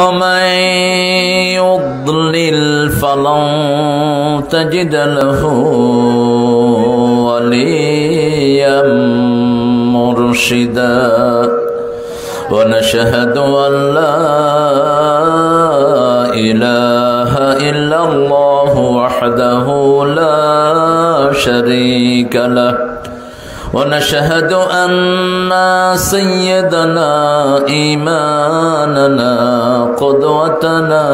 ومن يضلل فلن تجد له وليا مرشدا. ونشهد أن لا إله إلا الله وحده لا شريك له. ونشهد أن سيدنا إيماننا قدوتنا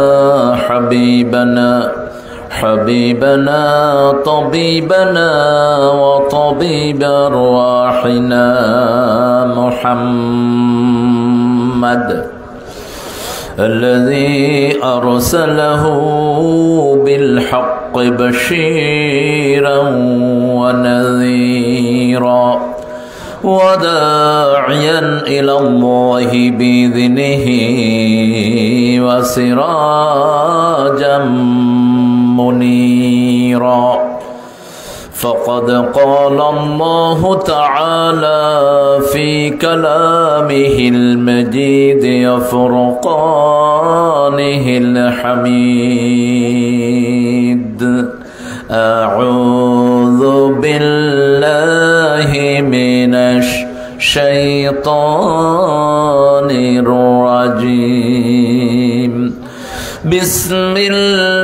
حبيبنا حبيبنا طبيبنا وطبيب أرواحنا محمد. الذي أرسله بالحق بشيرا ونذيرا وداعيا إلى الله بإذنه وسراجا منيرا فقد قال الله تعالى في كلامه المجيد وفرقانه الحميد أعوذ بالله من الشيطان الرجيم. بسم الله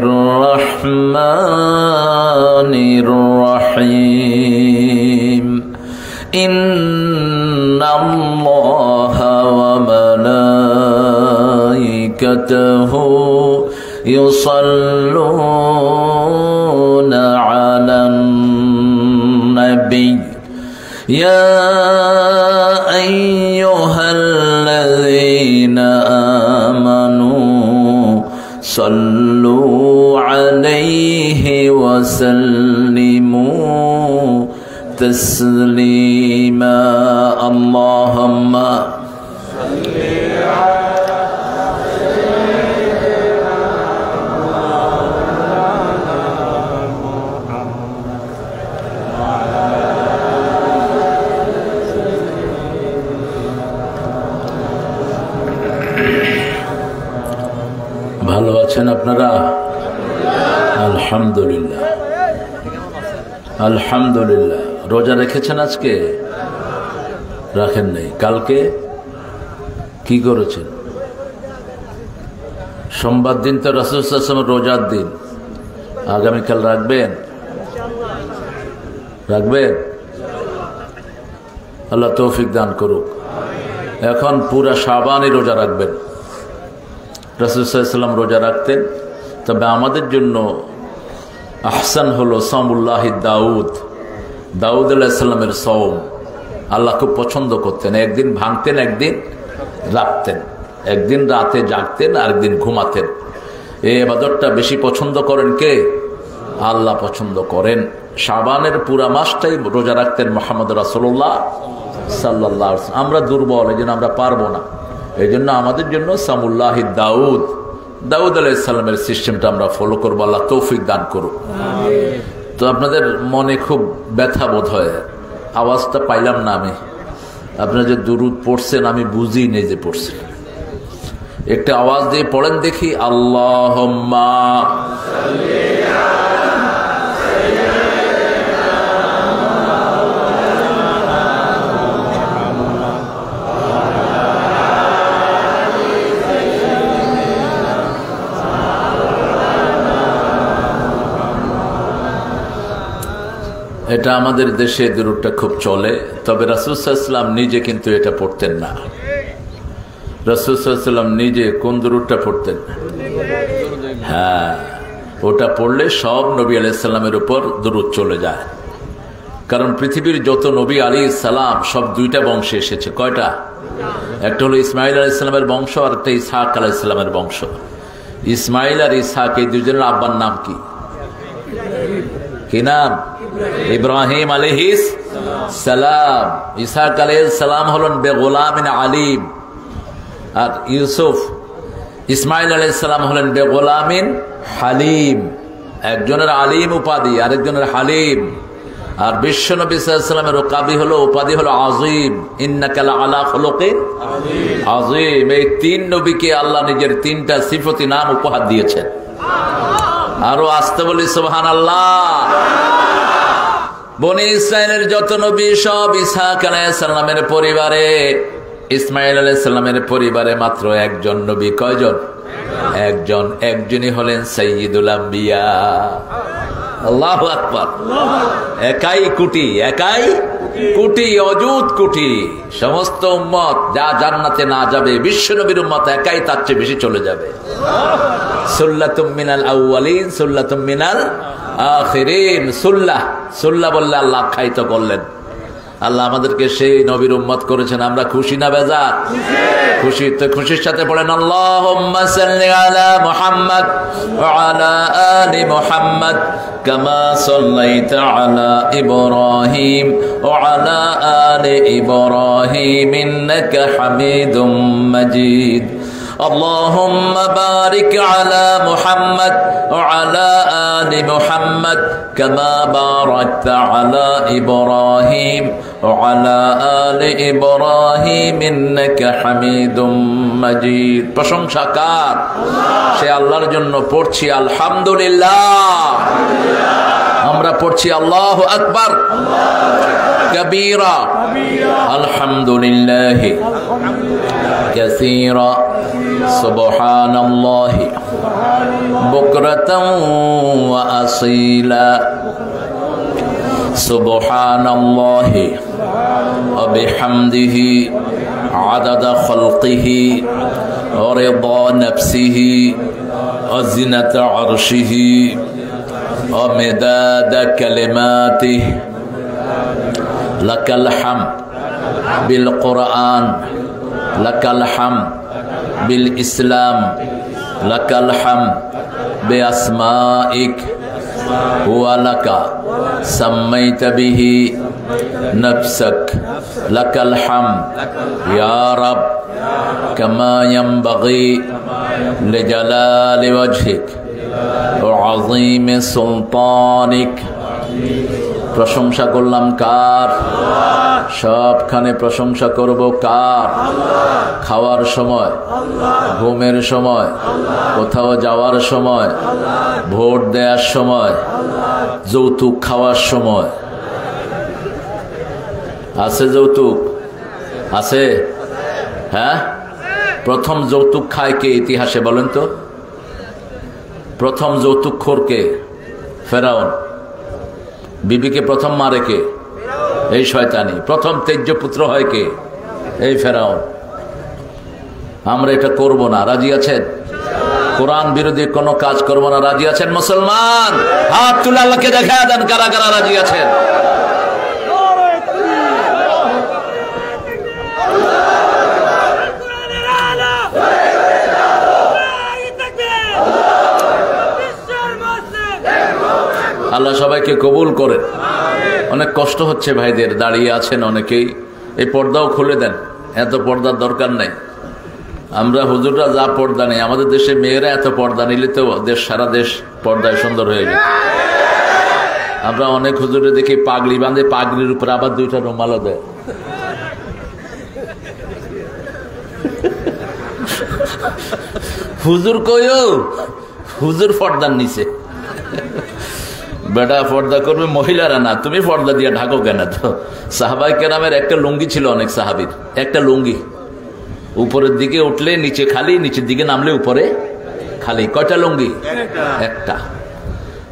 الرحمن الرحيم. إن الله وملائكته يصلون على النبي. يا أيها الذين آمنوا صلوا عليه وسلموا تسليما. اللهم আছেন আপনারা? আলহামদুলিল্লাহ। আলহামদুলিল্লাহ। রোজা রেখেছেন আজকে? রাখেন নাই। কালকে কি করেছেন? সোমবার দিন তো রাসুল রোজার দিন। আগামীকাল রাখবেন? রাখবেন? আল্লাহ তৌফিক দান করুক। এখন পুরা সাবানই রোজা রাখবেন। রসুলাম রোজা রাখতেন। তবে আমাদের জন্য আহসান হলো সামুল্লাহ দাউদ। দাউদ আলাহিসাল্লামের সৌম আল্লাহ খুব পছন্দ করতেন। একদিন ভাঙতেন, একদিন রাখতেন। একদিন রাতে জাগতেন, আরেকদিন ঘুমাতেন। এই আবাদতটা বেশি পছন্দ করেন কে? আল্লাহ পছন্দ করেন। সাবানের পুরা মাসটাই রোজা রাখতেন মোহাম্মদ রাসোল্লাহ সাল্লাহ আমরা দুর্বল, এই আমরা পারব না। এই জন্য আমাদের জন্য সামুল্লাহ দাউদ দাউদ আলাইসাল্লামের সিস্টেমটা আমরা ফলো করব। আল্লাহ তৌফিক দান করুক। তো আপনাদের মনে খুব ব্যথা বোধ হয়। আওয়াজটা পাইলাম না আমি। আপনারা যে দুরুদ পড়ছেন আমি বুঝি নেই যে পড়ছেন। একটা আওয়াজ দিয়ে পড়েন দেখি আল্লাহ এটা আমাদের দেশে দূরটা খুব চলে, তবে রাসুসাল্লাম নিজে কিন্তু এটা পড়তেন না। রাসুসাল্লাম নিজে কোন দূরটা পড়তেন? হ্যাঁ ওটা পড়লে সব নবী আলাইসাল্লামের উপর দূরত চলে যায়। কারণ পৃথিবীর যত নবী আলী সালাম, সব দুইটা বংশে এসেছে। কয়টা? একটা হলো ইসমাইল আলাইসালামের বংশ, আর একটা ইসহাক আলাইসালামের বংশ। ইসমাইল আর ইসহাক, এই দুজনের আব্বার নাম কি? কি নাম? ইব্রাহিম আলহিস সালাম। ইসাক আলহ সালাম হলেন বেগোলামিন আলিম। আর ইউসুফ ইসমাইল আলাইসালাম হলেন বেগোলামিন হালিম। একজনের আলিম উপাধি, আরেকজনের হালিম। আর বিশ্ব নবী সাল্লামের কাবি হলো, উপাধি হলো আজিম। ইন্নাকালা আলা হলোকে আজিম। এই তিন নবীকে আল্লাহ নিজের তিনটা সিফতি নাম উপহার দিয়েছেন। আরও আসতে বলি সোহান আল্লাহ বনি ইসরায়েলের যত নবী, সব ইসাহাক আলাইসাল্লামের পরিবারে ইসমাইল আলাইসাল্লামের পরিবারে মাত্র একজন নবী। কয়জন? একজন। একজনই হলেন সৈয়দুল আম্বিয়া। আল্লাহ আকবর। একাই কুটি একাই কুটি, অযুত কুটি। সমস্ত উম্মত যা জান্নাতে না যাবে, বিশ্ব নবীর উম্মত একাই তার চেয়ে বেশি চলে যাবে। সুল্লাতুম মিনাল আউয়ালিন, সুল্লাতুম মিনাল আখিরিন আল্লাহ আখ্যায়িত করলেন। আল্লাহ আমাদেরকে সেই নবীর উম্মত করেছেন। আমরা খুশি না বেজার? খুশি তো খুশির সাথে পড়েন, আল্লাহুম্মা সাল্লি আলা মুহাম্মদ আলা মুহাম্মদ اللهم بارك على محمد وعلى آل محمد كما باركت على إبراهيم وعلى آل إبراهيم إنك حميد مجيد প্রশংসা কার সে আল্লাহর জন্য পড়ছি আলহামদুলিল্লাহ আমরা পড়ছি আল্লাহ আকবার কবীরা আলহামদুলিল্লাহ كثيرا سبحان الله بكرة وأصيلا. سبحان الله وبحمده عدد خلقه ورضا نفسه وزنة عرشه ومداد كلماته. لك الحمد بالقرآن لك الحمد بالإسلام لك الحمد بأسمائك. هو لك سميت به نفسك لك الحمد. يا رب كما ينبغي لجلال وجهك وعظيم سلطانك. প্রশংসা করলাম কার? সবখানে প্রশংসা করব কার? খাওয়ার সময়, ঘুমের সময়, কোথাও যাওয়ার সময়, ভোট দেওয়ার সময়, যৌতুক খাওয়ার সময়। আছে যৌতুক? আছে? হ্যাঁ? প্রথম যৌতুক খায় কে ইতিহাসে বলেন তো? প্রথম যৌতুক খোরকে ফেরাউন। বিবিকে প্রথম মারে কে? এই শয়তানি। প্রথম তেজ্য পুত্র হয় কে? এই ফেরাও আমরা এটা করব না। রাজি আছেন? কোরআন বিরোধী কোনো কাজ করব না। রাজি আছেন মুসলমান? হাত তুলে আল্লাহকে দেখা দেন। কারা কারা রাজি আছেন? আল্লাহ সবাইকে কবুল করেন। অনেক কষ্ট হচ্ছে ভাইদের, দাঁড়িয়ে আছেন অনেকেই। এই পর্দাও খুলে দেন, এত পর্দার দরকার নাই। আমরা হুজুররা যা পর্দা নেই, আমাদের দেশে মেয়েরা এত পর্দা নিলে তো দেশ, সারা দেশ পর্দায় সুন্দর হয়ে যায়। আমরা অনেক হুজুরে দেখি পাগড়ি বাঁধে, পাগড়ির উপর আবার দুইটা রুমালও দেয়। হুজুর কইও হুজুর পর্দার নিচে। বেটা পর্দা করবে, মহিলারা না। তুমি পর্দা দিয়ে ঢাকো কেন? তো সাহাবাই কেরামের একটা লুঙ্গি ছিল অনেক সাহাবির। একটা লুঙ্গি। উপরের দিকে উঠলে, নিচে খালি, নিচের দিকে নামলে উপরে খালি। কয়টা লুঙ্গি? একটা।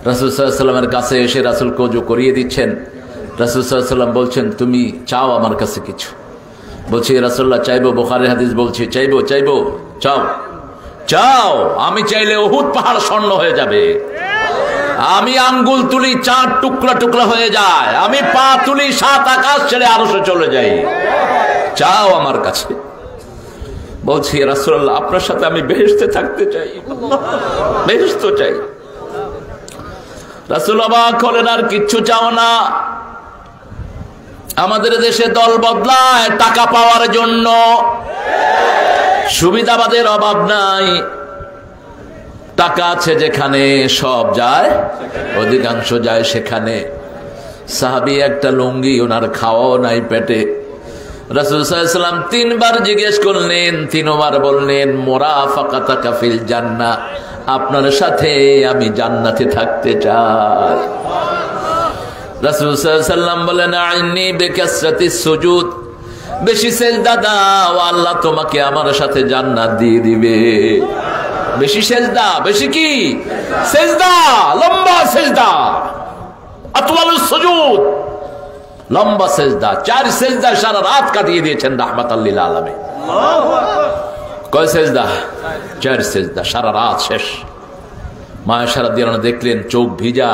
রাসুল সাল্লামের কাছে এসে রাসুল কোজো করিয়ে দিচ্ছেন। রাসুল সাল্লাম বলছেন, তুমি চাও আমার কাছে কিছু? বলছি রাসুল্লাহ চাইব? বোখারে হাদিস বলছি, চাইব চাইব, চাও। চাও? আমি চাইলে অহুত পাহাড় স্বর্ণ হয়ে যাবে। আমি আঙ্গুল তুলি, চার টুকরা টুকরা হয়ে যায়। আমি পা তুলি, সাত আকাশ ছেড়ে আরও চলে যাই। চাও আমার কাছে। বলছি রাসুল্লাহ আপনার সাথে আমি বেহেস্তে থাকতে চাই। বেহেস্ত চাই। রাসুল অবাক হলেন, আর কিচ্ছু চাও না। আমাদের দেশে দল বদলায় টাকা পাওয়ার জন্য। সুবিধাবাদের অভাব নাই। টাকা আছে যেখানে, সব যায়, অধিকাংশ যায় সেখানে। সাহাবি একটা লুঙ্গি, ওনার খাওয়াও নাই পেটে। রাসুলাম তিনবার জিজ্ঞেস করলেন, তিনবার বললেন মোরা ফাঁকা কাফিল জান্না, আপনার সাথে আমি জান্নাতে থাকতে চাই। রাসুলাম বলেন আইনি বেকাসরাতি সুজুদ, বেশি সেজদা দাও, আল্লাহ তোমাকে আমার সাথে জান্নাত দিয়ে দিবে। বেশি সেজদা, বেশি কি? সেজদা, লম্বা সেজদা। আতওয়াল সুজুদ, লম্বা সেজদা। চার সেজদা সারা রাত কাটিয়ে দিয়েছেন রাহমাত আল্লিল আলমে কয় সেজদা? চার সেজদা, সারা রাত শেষ। মায়া সারা দিয়ে দেখলেন, চোখ ভিজা,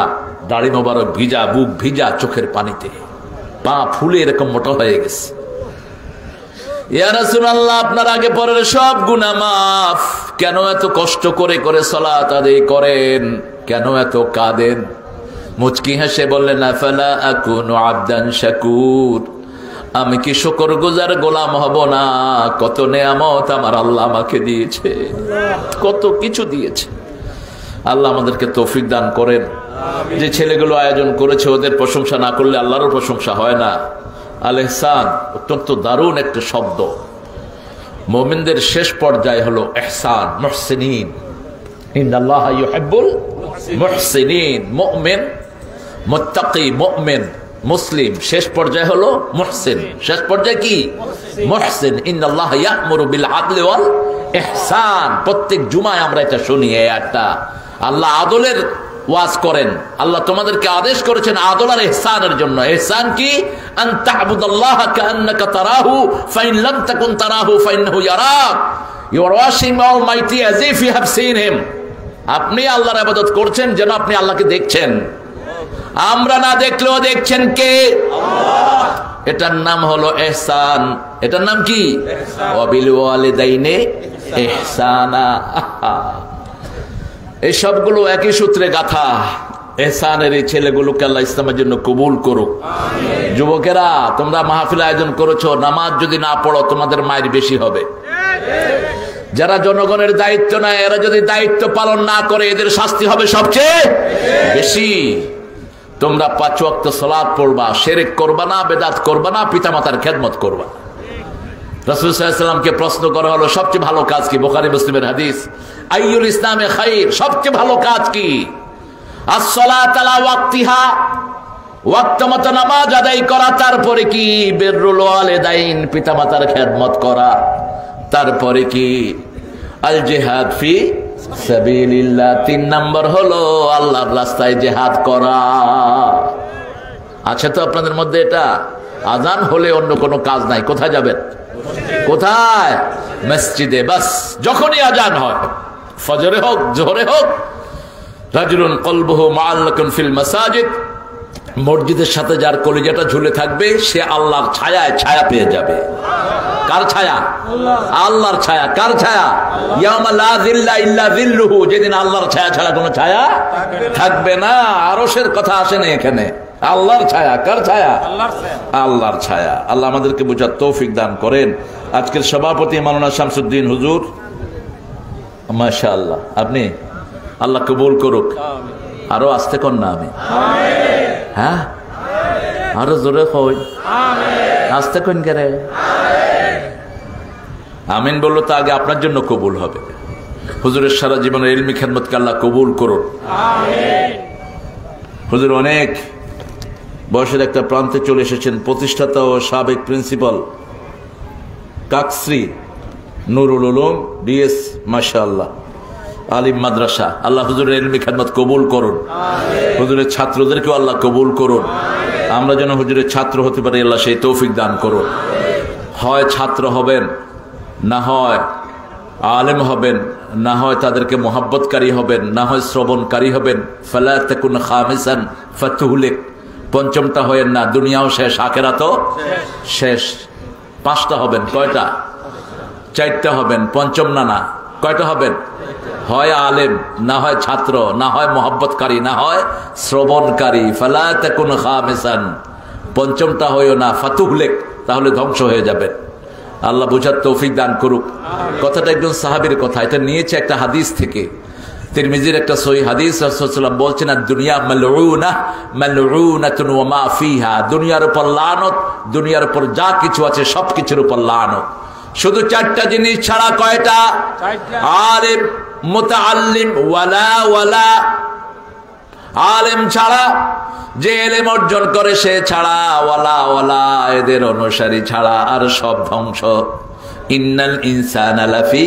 দাড়ি মোবারক ভিজা, বুক ভিজা চোখের পানিতে। পা ফুলে এরকম মোটা হয়ে গেছে। আল্লাহ আপনার আগে পরের সব গুণা মাফ। কেন এত কষ্ট করে করে সলাত আদায় করেন? কেন এত কাঁদেন? মুচকি হেসে বললেন আবদান শাকুর। আমি কি শকর গুজার গোলাম হব না? কত নেয়ামত আমার আল্লাহ আমাকে দিয়েছে। কত কিছু দিয়েছে। আল্লাহ আমাদেরকে তৌফিক দান করেন। যে ছেলেগুলো আয়োজন করেছে, ওদের প্রশংসা না করলে আল্লাহরও প্রশংসা হয় না। আল এহসান অত্যন্ত দারুণ একটা শব্দ। মোমিনদের শেষ পর্যায়ে হলো এহসান মহসিন মুসলিম। শেষ পর্যায়ে হলো মহসিন। শেষ পর্যায়ে কি? মহসিন। ইন্দাল্লাহ বিল আদলে ওয়াল এহসান প্রত্যেক জুমায় আমরা এটা শুনি একটা আল্লাহ আদলের ওয়াজ করেন। আল্লাহ তোমাদেরকে আদেশ করেছেন আদল আর এহসানের জন্য। এহসান কি? আপনি আল্লাহর ইবাদত করছেন যেন আপনি আল্লাহকে দেখছেন। আমরা না দেখলেও দেখছেন কে? এটার নাম হলো এহসান। এটার নাম কি? এহসানা। এই সবগুলো একই সূত্রে গাথা। এহসানের এই ছেলেগুলোকে আল্লাহ ইসলামের জন্য কবুল করুক। যুবকেরা তোমরা মাহফিল আয়োজন করেছ নামাজ যদি না পড়ো তোমাদের মায়ের বেশি হবে। যারা জনগণের দায়িত্ব নেয় এরা যদি দায়িত্ব পালন না করে এদের শাস্তি হবে সবচেয়ে বেশি। তোমরা পাঁচ ওয়াক্ত সলাদ পড়বা সেরেক করবা না বেদাত করবা না পিতামাতার খেদমত করবা রসুল সাল্লামকে প্রশ্ন করা হলো, সবচেয়ে ভালো কাজ কি? বোখারি মুসলিমের হাদিস। আইউল ইসলামে খাইর, সবচেয়ে ভালো কাজ কি? নামাজ আদায় করা, তারপরে কি? বেরুল আলেদাইন পিতামাতার খেদমত করা, তারপরে কি? আল জেহাদ ফি সাবিলিল্লাহ, তিন নম্বর হলো আল্লাহর রাস্তায় জেহাদ করা। আছে তো আপনাদের মধ্যে এটা? আজান হলে অন্য কোনো কাজ নাই, কোথায় যাবেন? কোথায়? মসজিদে, বাস, যখনই আজান হয়। ফজরে হোক, জোহরে হোক, রাজুলুন কলবহু মাআল্লাকুন ফিল মাসাজিদ। মসজিদের সাথে যার কলিজাটা ঝুলে থাকবে, সে আল্লাহর ছায়ায় ছায়া পেয়ে যাবে। কার ছায়া? আল্লাহর ছায়া। কার ছায়া? যেদিন আল্লাহর ছায়া ছাড়া কোনো ছায়া থাকবে না। আরসের কথা আসে না এখানে। আল্লাহর ছায়া কার ছায়া? আল্লাহর ছায়া। আল্লাহ আমাদেরকে বোঝার তৌফিক দান করেন। আজকের সভাপতি মাননা শামসুদ্দিন হুজুর। মাশা আল্লাহ আপনি? আল্লাহ কবুল করুক। আরও আসতে কর না আমি। হ্যাঁ? আরও জোরে হই আসতে কন কে আমিন। বলল তো আগে আপনার জন্য কবুল হবে। হুজুরের সারা জীবনের এলমি খেদমতকে আল্লাহ কবুল করুন। হুজুর অনেক বয়সের একটা প্রান্তে চলে এসেছেন প্রতিষ্ঠাতা ও সাবেক প্রিন্সিপাল কাকশ্রী নুরুল উলুম ডিএস মাশাআল্লাহ আলিম মাদ্রাসা। আল্লাহ হুজুরের এলমি খেদমত কবুল করুন। হুজুরের ছাত্রদেরকেও আল্লাহ কবুল করুন। আমরা যেন হুজুরের ছাত্র হতে পারি আল্লাহ সেই তৌফিক দান করুন। হয় ছাত্র হবেন না হয় আলেম হবেন না হয় তাদেরকে মোহাব্বতকারী হবেন না হয় শ্রবণকারী হবেন ফালাকুন খামিসান ফাতুহুলেক। পঞ্চমটা হয়েন না, দুনিয়াও শেষ আখেরা তো শেষ। পাঁচটা হবেন, কয়টা? চারটা হবেন, পঞ্চম না না, কয়টা হবেন? হয় আলেম, না হয় ছাত্র, না হয় মোহাব্বতকারী, না হয় শ্রবণকারী। ফালাকুন খামিসান। পঞ্চমটা হয়েও না ফাতুহলেক তাহলে ধ্বংস হয়ে যাবেন। আল্লাহ বুঝার তৌফিক দান করুক। কথাটা একজন সাহাবির কথা, এটা নিয়েছে একটা হাদিস থেকে। তিরমিজির একটা সহি হাদিস রাসূলুল্লাহ বলছেন আর দুনিয়া মালউনা মালউনাতুন ওয়া মা ফিহা। দুনিয়ার উপর লানত দুনিয়ার উপর যা কিছু আছে সব কিছুর উপর লানত। শুধু চারটা জিনিস ছাড়া কয়টা? আলিম মুতাআল্লিম ওয়ালা ওয়ালা। আলেম ছাড়া যে এলেম অর্জন করে সে ছাড়া ওয়ালা ওয়ালা এদের অনুসারী ছাড়া আর সব ধ্বংস। ইন্নাল ইনসান আলাফি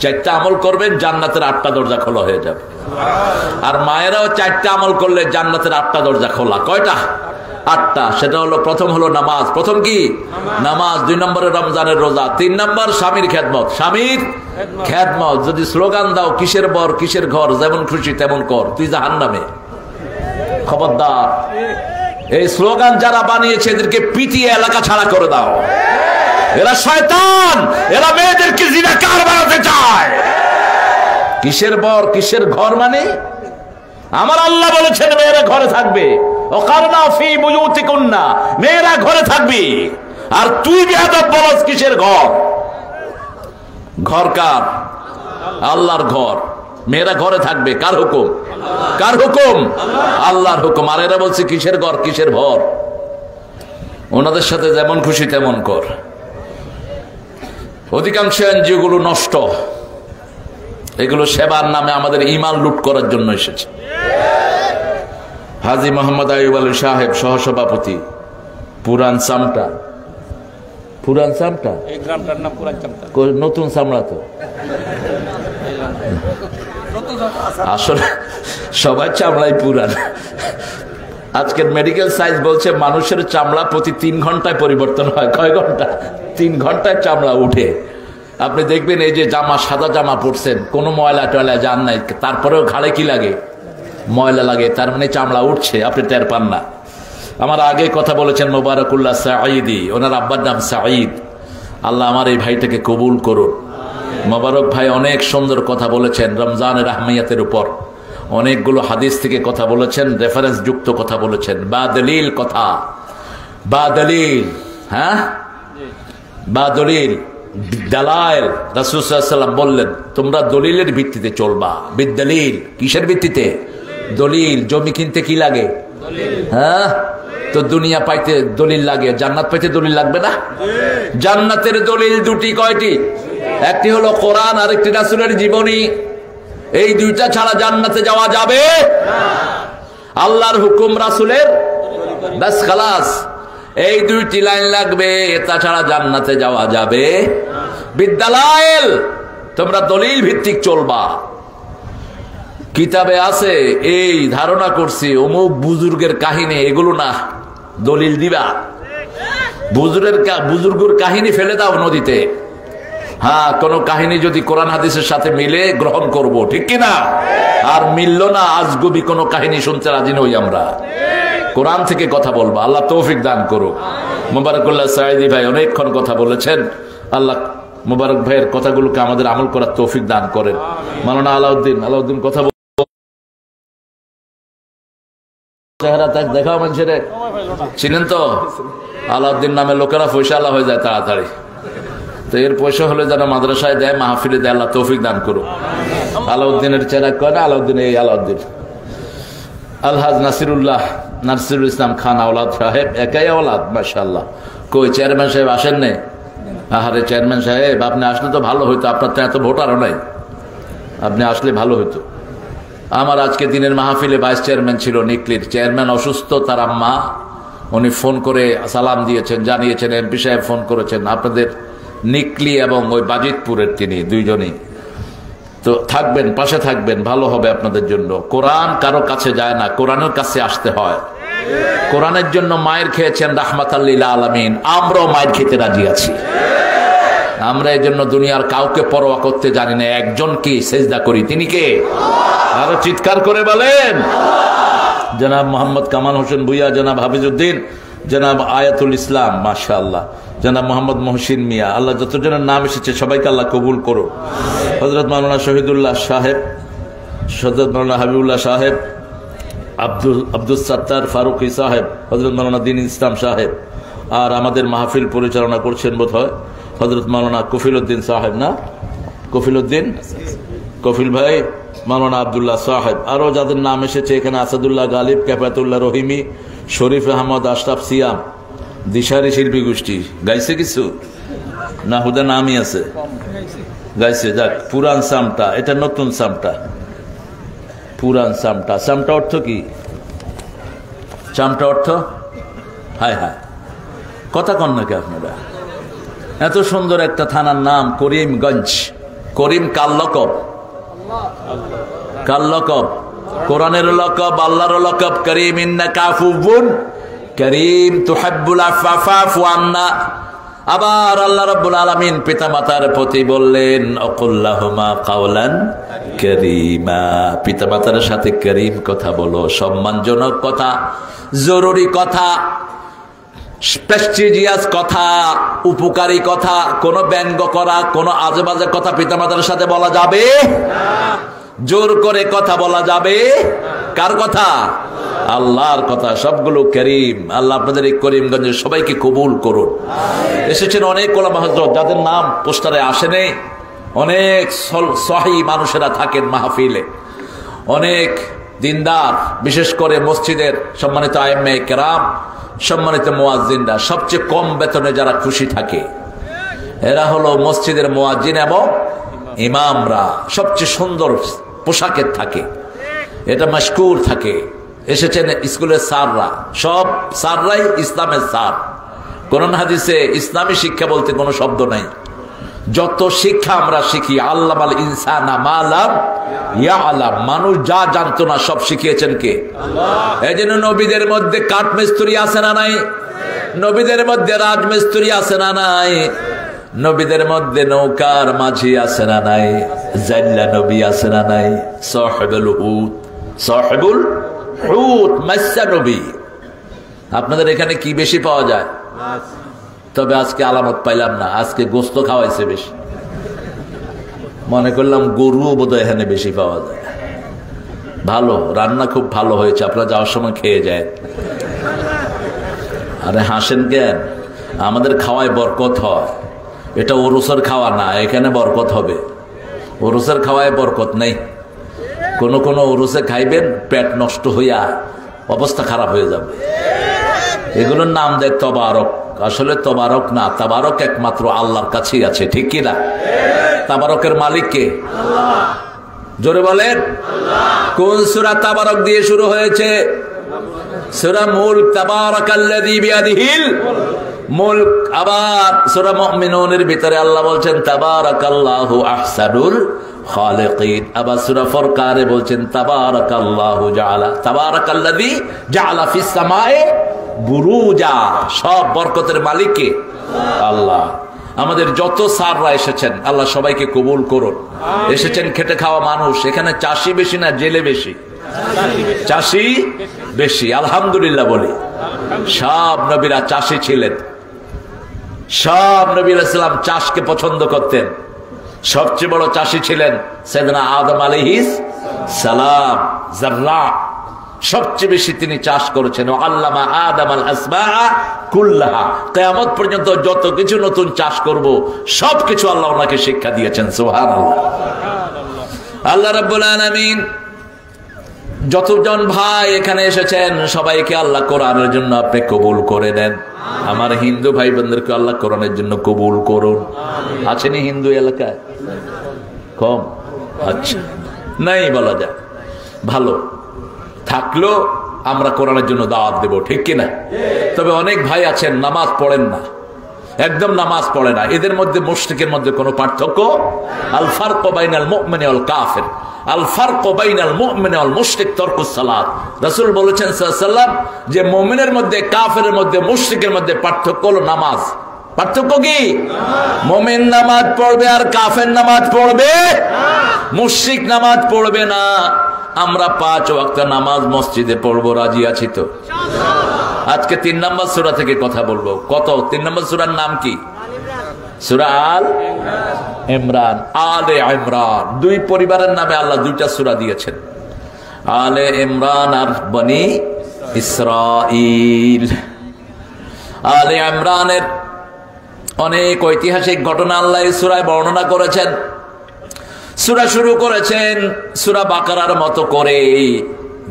চারটা আমল করবেন, জান্নাতের আটটা দরজা খোলা হয়ে যাবে। আর মায়েরাও চারটা আমল করলে জান্নাতের আটটা দরজা খোলা। কয়টা? আটটা। সেটা হলো, প্রথম হলো নামাজ। প্রথম কি? নামাজ। দুই নম্বরে রমজানের রোজা। তিন নম্বর স্বামীর খেদমত। স্বামীর খেদমত। যদি স্লোগান দাও, কিসের বর, কিসের ঘর, যেমন খুশি তেমন কর। তুই জাহান নামে খবরদার। এই স্লোগান যারা বানিয়েছে, এদেরকে পিটিয়ে এলাকা ছাড়া করে দাও। এরা শয়তান, এরা মেয়েদেরকে জিনা কার বানাতে চায়? কিসের বর, কিসের ঘর মানে? আমার আল্লাহ বলেছেন, মেয়েরা ঘরে থাকবে। অকারনা ফি বুঝুতি কন্যা মেয়েরা ঘরে থাকবি। আর তুই বেহাদব বলস, কিসের ঘর? ঘর কার? আল্লাহর ঘর। মেয়েরা ঘরে থাকবে, কার হুকুম? কার হুকুম? আল্লাহর হুকুম। আর এরা বলছে, কিসের ঘর, কিসের ভর? ওনাদের সাথে যেমন খুশি, তেমন কর। অধিকাংশ এনজিওগুলো নষ্ট। এগুলো সেবার নামে আমাদের ইমান লুট করার জন্য এসেছে। হাজি মোহাম্মদ আইব আলী সাহেব সহসভাপতি পুরান সামটা পুরান সামটা নতুন চামড়া তো। আসলে সবাই চামড়াই পুরান। আজকের মেডিকেল সায়েন্স বলছে মানুষের চামড়া প্রতি তিন ঘন্টায় পরিবর্তন হয়। কয় ঘণ্টা? তিন ঘন্টায় চামড়া উঠে। আপনি দেখবেন এই যে জামা, সাদা জামা পরছেন, কোনো ময়লা টয়লা যান নাই, তারপরেও ঘাড়ে কি লাগে? ময়লা লাগে, তার মানে চামড়া উঠছে, আপনি টের পান না। আমার আগে কথা বলেছেন মোবারকুল্লাহ সাঈদি, ওনার আব্বার নাম সাঈদ। আল্লাহ আমার এই ভাইটাকে কবুল করুন। মোবারক ভাই অনেক সুন্দর কথা বলেছেন রমজানের আহমিয়াতের উপর। অনেকগুলো হাদিস থেকে কথা বলেছেন রেফারেন্স যুক্ত কথা বলেছেন। বা দলিল কথা। বা দলিল হ্যাঁ? বা দলিল দালায়েল রাসুসাল্লাম বললেন, তোমরা দলিলের ভিত্তিতে চলবা। বিদলিল, কিসের ভিত্তিতে? দলিল, জমি কিনতে কি লাগে? হ্যাঁ? তো দুনিয়া পাইতে দলিল লাগে, জান্নাত পাইতে দলিল লাগবে না? জান্নাতের দলিল দুটি, কয়টি? একটি হলো কোরআন আর একটি রাসুলের জীবনী। এই দুইটা ছাড়া জান্নাতে যাওয়া যাবে আল্লাহর হুকুম রাসুলের, ব্যাস খালাস। এই দুইটি লাইন লাগবে, তাছাড়া জান্নাতে যাওয়া যাবে। বিদ্যালয় তোমরা দলিল ভিত্তিক চলবা। কিতাবে আছে, এই ধারণা করছি, অমুক বুজুর্গের কাহিনী, এগুলো না, দলিল দিবা। বুজুর্গের কা- বুজুর্গের কাহিনী ফেলে দাও নদীতে। হ্যাঁ কোন কাহিনী যদি কোরআন হাদিসের সাথে মিলে গ্রহণ করব, ঠিক কিনা? আর মিললো না, আজগবি কোনো কাহিনী শুনতে রাজি নই আমরা। কোরআন থেকে কথা বলব। আল্লাহ তৌফিক দান করুক। মুবারকুল্লাহ সাইদি ভাই অনেকক্ষণ কথা বলেছেন। আল্লাহ মুবারক ভাইয়ের কথাগুলোকে আমাদের আমল করার তৌফিক দান করেন। মালানা আলাউদ্দিন আলাউদ্দিন কথা চেহারা তাক দেখাও মানুষের। চিনেন তো? আলাউদ্দিন নামে লোকেরা পয়সা আল্লাহ হয়ে যায় তাড়াতাড়ি। তো এর পয়সা হলে যেন মাদ্রাসায় দেয়, মাহফিলে দেয়, আল্লাহ তৌফিক দান করুক। আলাউদ্দিনের চেহারা কয় না? আলাউদ্দিন, এই আলাউদ্দিন। আলহাজ নাসিরুল্লাহ, নাসিরুল ইসলাম খান আওলাদ সাহেব, একাই আওলাদ মাশাল্লাহ কই, চেয়ারম্যান সাহেব আসেন নে আহারে চেয়ারম্যান সাহেব, আপনি আসলে তো ভালো হইতো, আপনার তো এত ভোটারও নাই। আপনি আসলে ভালো হইতো। আমার আজকে দিনের মাহফিলে ভাইস চেয়ারম্যান ছিল নিকলির। চেয়ারম্যান অসুস্থ, তার আম্মা। উনি ফোন করে সালাম দিয়েছেন, জানিয়েছেন, এমপি সাহেব ফোন করেছেন। আপনাদের নিকলি এবং ওই বাজিতপুরের তিনি, দুইজনই। তো থাকবেন, পাশে থাকবেন, ভালো হবে আপনাদের জন্য। কোরআন কারও কাছে যায় না, কোরআনের কাছে আসতে হয়। কোরআনের জন্য মায়ের খেয়েছেন রাহমাত আলমিন, আমরাও মায়ের খেতে রাজি আছি। আমরা এই জন্য দুনিয়ার কাউকে পরোয়া করতে জানি না, একজন কি সেজদা করি, তিনি কে? আরও চিৎকার করে বলেন। জনাব মোহাম্মদ কামাল হোসেন ভুইয়া, জনাব হাফিজউদ্দিন জনাব আয়াতুল ইসলাম মাশা আল্লাহ জনাব মোহাম্মদ মহসিন মিয়া, আল্লাহ যতজনের নাম এসেছে সবাইকে আল্লাহ কবুল করো হজরত মাওলানা শহীদুল্লাহ সাহেব হজরত মাওলানা হাবিবুল্লাহ সাহেব, আব্দুল আব্দুল সত্তার ফারুকি সাহেব হজরত মৌলানা দিন ইসলাম সাহেব, আর আমাদের মাহফিল পরিচালনা করছেন বোধ হয় হজরত মৌলানা কফিল উদ্দিন সাহেব না? কফিল উদ্দিন কফিল ভাই, মাওলানা আবদুল্লাহ সাহেব। আরও যাদের নাম এসেছে এখানে আসাদুল্লাহ গালিব ক্যাফাতুল্লাহ রহিমি শরীফ আহমদ আশরাফ সিয়াম, দিশারি শিল্পী গোষ্ঠী। গাইছে কিছু? না, হুদা নামই আছে। গাইছে, যাক পুরান সামটা, এটা নতুন সামটা। পুরান সামটা। সামটা অর্থ কি? চামটা অর্থ? হায় হায়। কথা কন নাকি আপনারা? এত সুন্দর একটা থানার নাম, করিমগঞ্জ। করিম কাল লকব কাল লকব কোরআনের লকব, আল্লাহর লকব, করিম, ইন্না কাফুবুন করিম, তুহাব্বুল আফাফাফু আন্না। আবার আল্লাহ রাব্বুল আলামিন পিতামাতার প্রতি বললেন অকুল্লাহুমা কাওলান করিমা। পিতামাতার সাথে করিম কথা বলো, সম্মানজনক কথা, জরুরি কথা, প্রেস্টিজিয়াস কথা, উপকারী কথা, কোন ব্যঙ্গ করা, কোন আজে বাজে কথা পিতামাতার সাথে বলা যাবে জোর করে কথা বলা যাবে? কার কথা? আল্লাহর কথা, সবগুলো করিম। আল্লাহ আপনাদের এই করিমগঞ্জের সবাইকে কবুল করুন। এসেছেন অনেক কোলামা হজরত যাদের নাম পোস্টারে আসেনি অনেক সহি মানুষেরা থাকেন মাহফিলে। অনেক দিনদার, বিশেষ করে মসজিদের সম্মানিত আইমে কেরাম, সম্মানিত মোয়াজিনরা সবচেয়ে কম বেতনে যারা খুশি থাকে, এরা হলো মসজিদের মোয়াজিন এবং ইমামরা। সবচেয়ে সুন্দর পোশাকের থাকে। এটা মশকুর থাকে। এসেছেন স্কুলের স্যাররা। সব স্যাররাই ইসলামের স্যার। কোরআন হাদিসে ইসলামী শিক্ষা বলতে কোনো শব্দ নাই। যত শিক্ষা আমরা শিখি আল্লাহ আল ইনসানা মালাম ইয়া আলাম মানুষ যা জানতো না সব শিখিয়েছেন কে? এই জন্য নবীদের মধ্যে কাঠ মিস্ত্রি আছে না নাই? নবীদের মধ্যে রাজমিস্ত্রি আছে না নাই? নবীদের মধ্যে নৌকার মাঝি আছে না নাই? জাল্লা নবী আছে না নাই? সাহেবুল হুত সাহেবুল হুত মাসা নবী। আপনাদের এখানে কি বেশি পাওয়া যায়? তবে আজকে আলামত পাইলাম না, আজকে গোস্ত খাওয়াইছে বেশি। মনে করলাম গরুও বোধ এখানে বেশি পাওয়া যায়। ভালো, রান্না খুব ভালো হয়েছে, আপনারা যাওয়ার সময় খেয়ে যায়। আরে হাসেন কেন? আমাদের খাওয়ায় বরকত হয়। এটা ওরুসের খাওয়া না, এখানে বরকত হবে। ওরুসের খাওয়ায় বরকত নেই। কোন কোন ওরুসে খাইবেন, পেট নষ্ট হইয়া অবস্থা খারাপ হয়ে যাবে। এগুলোর নাম দেয় তবারক। আসলে তবারক না, তাবারক একমাত্র আল্লাহর কাছেই আছে, ঠিক কিনা তাবারকের মালিক কে? জোরে বলেন। কোন সুরা তাবারক দিয়ে শুরু হয়েছে? সুরা মুল্ক তাবারাকাল্লাযী বিয়াদিহিল। মুল্ক আবার সুরা মুমিনুনের ভিতরে আল্লাহ বলছেন তাবারাকাল্লাহু আহসানুল খালিকিন। আবার সূরা ফুরকানে বলছেন তাবারাকাল্লাহু জাআলা তাবারাকাল্লাযী জাআলা ফিস সামায়ে বুরুজা সব বরকতের মালিক কে আল্লাহ। আমাদের যত সাররা এসেছেন আল্লাহ সবাইকে কবুল করুন। এসেছেন খেটে খাওয়া মানুষ এখানে চাষি বেশি না জেলে বেশি। চাষি বেশি আলহামদুলিল্লাহ বলি। সব নবীরা চাষি ছিলেন। সব নবীর ইসলাম চাষকে পছন্দ করতেন। সবচেয়ে বড় চাষি ছিলেন সেদনা আদম আলিহিস সালাম, জার্রা। সবচেয়ে বেশি তিনি চাষ করেছেন। আল্লামা আদম আল আসমা কুল্লাহা। কেয়ামত পর্যন্ত যত কিছু নতুন চাষ করব সব কিছু আল্লাহ ওনাকে শিক্ষা দিয়েছেন সোহান আল্লাহ রাব্বুল আলামিন যতজন ভাই এখানে এসেছেন, সবাইকে আল্লাহ কোরআনের জন্য আপনি কবুল করে দেন আমার হিন্দু ভাই বোনদেরকে আল্লাহ কোরআনের জন্য কবুল করুন। আছেনি হিন্দু এলাকায়? কম? আচ্ছা। নাই বলা যায়। ভালো। থাকলেও আমরা কোরআনের জন্য দাওয়াত দেব, ঠিক কিনা? তবে অনেক ভাই আছেন, নামাজ পড়েন না। একদম নামাজ পড়ে না। এদের মধ্যে মুশ্রিকের মধ্যে কোনো পার্থক্য? আল ফারক বাইনাল মুমিন ওয়াল কাফের। আল ফারক বাইনাল মুমিন ওয়াল মুশরিক তরকুস সালাত। রাসূল বলেছেন সাল্লাল্লাহু যে মুমিনের মধ্যে কাফের মধ্যে, মুশরিকের মধ্যে পার্থক্য হলো নামাজ। পার্থক্য কি? মোমেন নামাজ পড়বে আর কাফের নামাজ পড়বে? মুশরিক নামাজ পড়বে না। আমরা পাঁচ ওয়াক্ত নামাজ মসজিদে পড়ব, রাজি আছি তো? আজকে তিন নম্বর সুরা থেকে কথা বলব। কত? তিন নম্বর সুরার নাম কি? সুরা আল ইমরান। আলে ইমরান। দুই পরিবারের নামে আল্লাহ দুইটা সুরা দিয়েছেন। আলে ইমরান আর বনি ইসরাইল আলে ইমরানের অনেক ঐতিহাসিক ঘটনা আল্লাহ সুরায় বর্ণনা করেছেন। সুরা শুরু করেছেন সুরা বাকারার মতো করে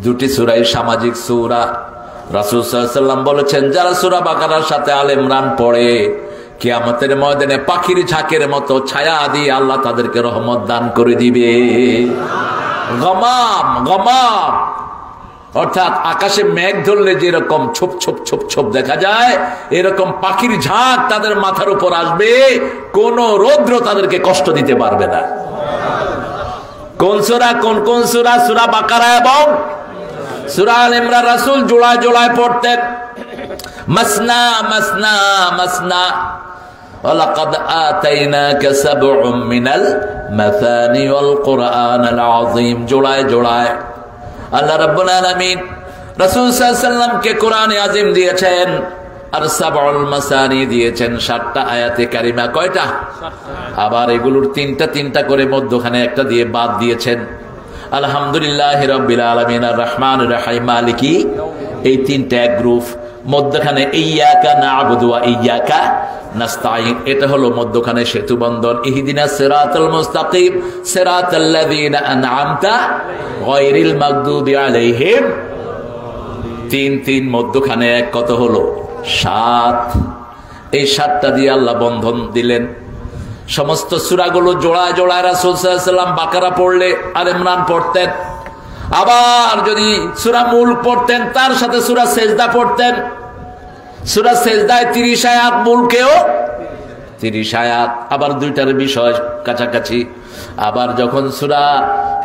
দুটি সুরাই সামাজিক সুরা। রাসুল সাল্লাম বলেছেন, যারা সুরা বাকারার সাথে আল ইমরান পড়ে, কিয়ামতের ময়দানে পাখির ঝাঁকের মতো ছায়া দিয়ে আল্লাহ তাদেরকে রহমত দান করে দিবে। গমাম গমাম। অর্থাৎ আকাশে মেঘ ধরলে যেরকম ছোপ ছোপ ছোপ ছোপ দেখা যায় এরকম পাখির ঝাঁক তাদের মাথার উপর আসবে কোন রৌদ্র তাদেরকে কষ্ট দিতে পারবে না কোন সুরা কোন কোন সুরা সুরা বাকারা এবং সুরা আল ইমরান রাসুল জোড়ায় জোড়ায় পড়তেন মাসনা মাসনা মাসনা ولقد آتيناك سبع من المثاني والقرآن العظيم জোড়ায় জোড়ায় আল্লাহ রাব্বুল আলামিন রাসূল সাল্লাল্লামকে কোরআনে আযীম দিয়েছেন আর সাবউল মাসানি দিয়েছেন সাতটা আয়াতে কারিমা কয়টা? আবার এগুলোর তিনটা তিনটা করে মধ্যখানে একটা দিয়ে বাদ দিয়েছেন। আলহামদুলিল্লাহ রব্বিল আলামিন আর রহমান রাহিম মালিকি এই তিনটা এক গ্রুপ। মধ্যখানে ইয়াকা না আবুদুয়া ইয়াকা নাস্তাইন এটা হলো মধ্যখানে সেতু বন্ধন। ইহদিনা সিরাতাল মুস্তাকিম, সিরাতাল্লাযীনা আনআমতা গায়রিল তিন তিন মধ্যখানে এক কত হলো? সাত। এই সাতটা দিয়ে আল্লাহ বন্ধন দিলেন। সমস্ত সুরাগুলো জোড়ায় জোড়ায় রাসুলাম বাকারা পড়লে আর ইমরান পড়তেন। আবার যদি সুরা মূল পড়তেন, তার সাথে সুরা সেজদা পড়তেন। সুরা সেজদায় তিরিশ আয়াত মূলকেও তিরিশ আয়াত। আবার দুইটার বিষয় কাছাকাছি। আবার যখন সুরা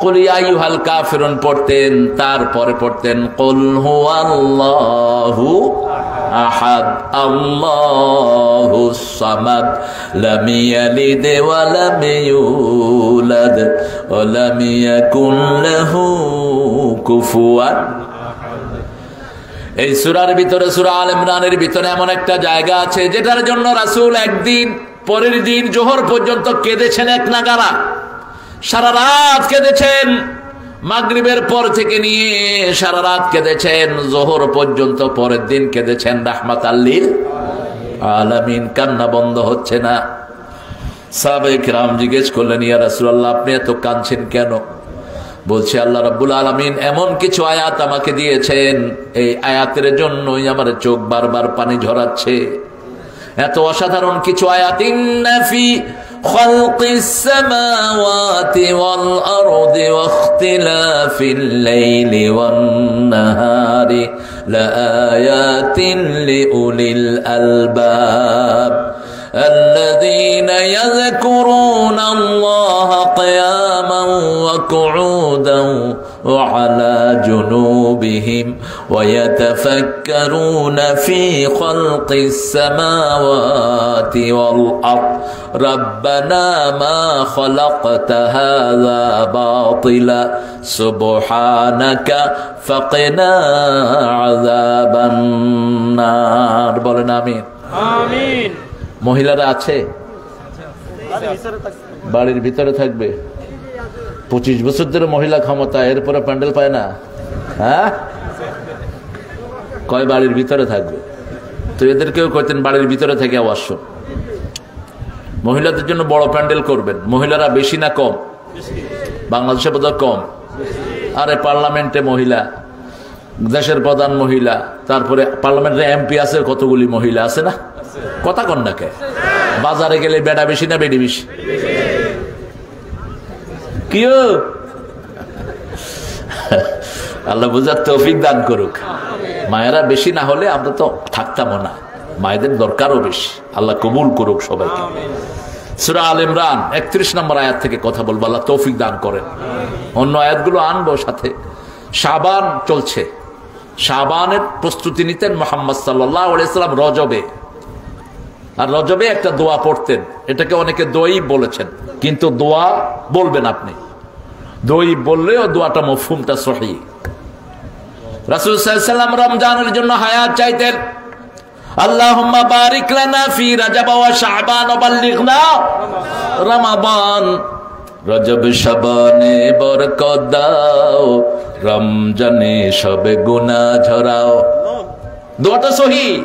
কলিয়াইহাল কাফিরুন পড়তেন, তারপরে পড়তেন, কল হুয়াল্লাহু আহাদ, আল্লাহু সামাদ, লাম ইয়ালিদ ওয়া লাম ইউলাদ, ওয়া লাম ইয়াকুন লাহু কুফুয়ান। এই সুরার ভিতরে সুরা আল ইমরানের ভিতরে এমন একটা জায়গা আছে, যেটার জন্য রাসূল একদিন পরের দিন জোহর পর্যন্ত কেঁদেছেন এক নাগারা। সারা রাত কেঁদেছেন। মাগরিবের পর থেকে নিয়ে সারা রাত কেঁদেছেন। জোহর পর্যন্ত পরের দিন কেঁদেছেন রাহমাত আল্লিল আলামিন। কান্না বন্ধ হচ্ছে না। সাবেক রাম জিজ্ঞেস করলেন, ইয়া রাসূলুল্লাহ, আপনি এত কাঁদছেন কেন? বলছে, আল্লাহ রাব্বুল আলামিন এমন কিছু আয়াত আমাকে দিয়েছেন। এই আয়াতের জন্যই আমার চোখ বারবার পানি ঝরাচ্ছে। এত অসাধারণ কিছু আয়াত ইন্নাফি خلق السماوات والأرض واختلاف الليل والنهار لآيات لأولي الألباب الذين يذكرون الله قياما وقعودا وعلى جنوبهم ويتفكرون في خلق السماوات والأرض. ربنا ما خلقت هذا باطلا. سبحانك فقنا عذاب النار. بولنا آمين. آمين. মহিলারা আছে? বাড়ির ভিতরে থাকবে। পঁচিশ বছর ধরে মহিলা ক্ষমতা এরপরে প্যান্ডেল পায় না। হ্যাঁ? কয় বাড়ির ভিতরে থাকবে? তো এদেরকেও কইতেন বাড়ির ভিতরে থেকে অবশ্য মহিলাদের জন্য বড় প্যান্ডেল করবেন। মহিলারা বেশি না কম? বাংলাদেশে বোধহয় কম। আরে পার্লামেন্টে মহিলা, দেশের প্রধান মহিলা, তারপরে পার্লামেন্টে এমপি আছে কতগুলি মহিলা, আছে না? কথা কন্যাকে বাজারে গেলে বেড়া বেশি না বেডি বেশি? কিও? আল্লাহ বুঝার তৌফিক দান করুক। মায়েরা বেশি না হলে আমরা তো থাকতামও না। মায়েদের দরকারও বেশি। আল্লাহ কবুল করুক সবাইকে। সুরা আল ইমরান একত্রিশ নম্বর আয়াত থেকে কথা বলব। আল্লাহ তৌফিক দান করেন। অন্য আয়াতগুলো আনব সাথে। সাবান চলছে। সাবানের প্রস্তুতি নিতেন মোহাম্মদ সাল্লাহ আলাইসাল্লাম রজবে। আর রজবে একটা দোয়া পড়তেন। এটাকে অনেকে দই বলেছেন। কিন্তু দোয়া বলবেন আপনি। দই বললেও দোয়াটা মফুমটা সহি। রাসুল সাল্লাম রমজানের জন্য হায়াত চাইতেন। আল্লাহুম্মা বারিক বরকত দাও। রমজানে সবে গুনা ঝরাও। দোয়াটা সহি।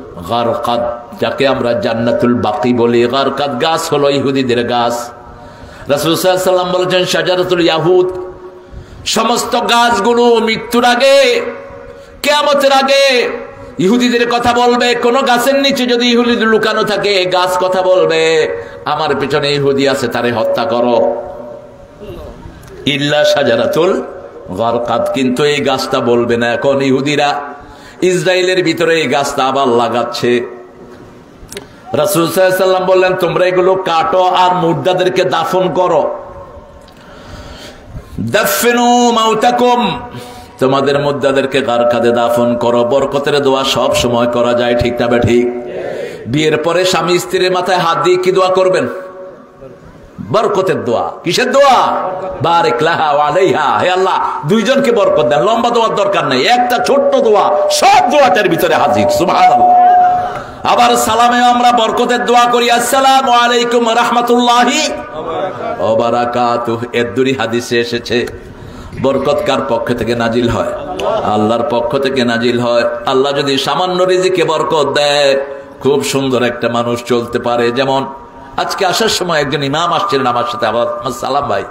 গারকাত, যাকে আমরা জান্নাতুল বাকি বলি। গারকাত গাছ হলো ইহুদিদের গাছ। রাসূল সাল্লাল্লাহু বলেছেন, শাজারাতুল ইয়াহুদ, সমস্ত গাছগুলো মৃত্যুর আগে, কেয়ামতের আগে ইহুদিদের কথা বলবে। কোন গাছের নিচে যদি ইহুদি লুকানো থাকে গাছ কথা বলবে, আমার পেছনে ইহুদি আছে, তারে হত্যা করো। ইল্লা সাজারাতুল গরকাত, কিন্তু এই গাছটা বলবে না। এখন ইহুদিরা ইসরায়েলের ভিতরে এই গাছটা আবার লাগাচ্ছে। রাসুল সাল্লাম বললেন, তোমরা এগুলো কাটো আর মুর্দাদেরকে দাফন করো। তোমাদের মুদ্দাদেরকে কার কাঁধে দাফন করো। বরকতের দোয়া সব সময় করা যায়, ঠিক তবে ঠিক? বিয়ের পরে স্বামী স্ত্রীর মাথায় হাত দিয়ে কি দোয়া করবেন? বরকতের দোয়া। কিসের দোয়া? বারেক লাহা ওয়ালাইহা হে আল্লাহ, দুইজনকে বরকত দেন। লম্বা দোয়ার দরকার নেই। একটা ছোট্ট দোয়া, সব দোয়াটার ভিতরে হাজির। সুবহানাল্লাহ। আবার সালামে আমরা বরকতের দোয়া করি। আসসালামু আলাইকুম রাহমাতুল্লাহি দুই হাদিসে এসেছে, বরকত কার পক্ষ থেকে নাজিল হয়? আল্লাহর পক্ষ থেকে নাজিল হয়। আল্লাহ যদি সামান্য রিজিকে বরকত দেয়, খুব সুন্দর একটা মানুষ চলতে পারে। যেমন আজকে আসার সময় একজন ইমাম আসছিলেন আমার সাথে, আবার সালাম ভাই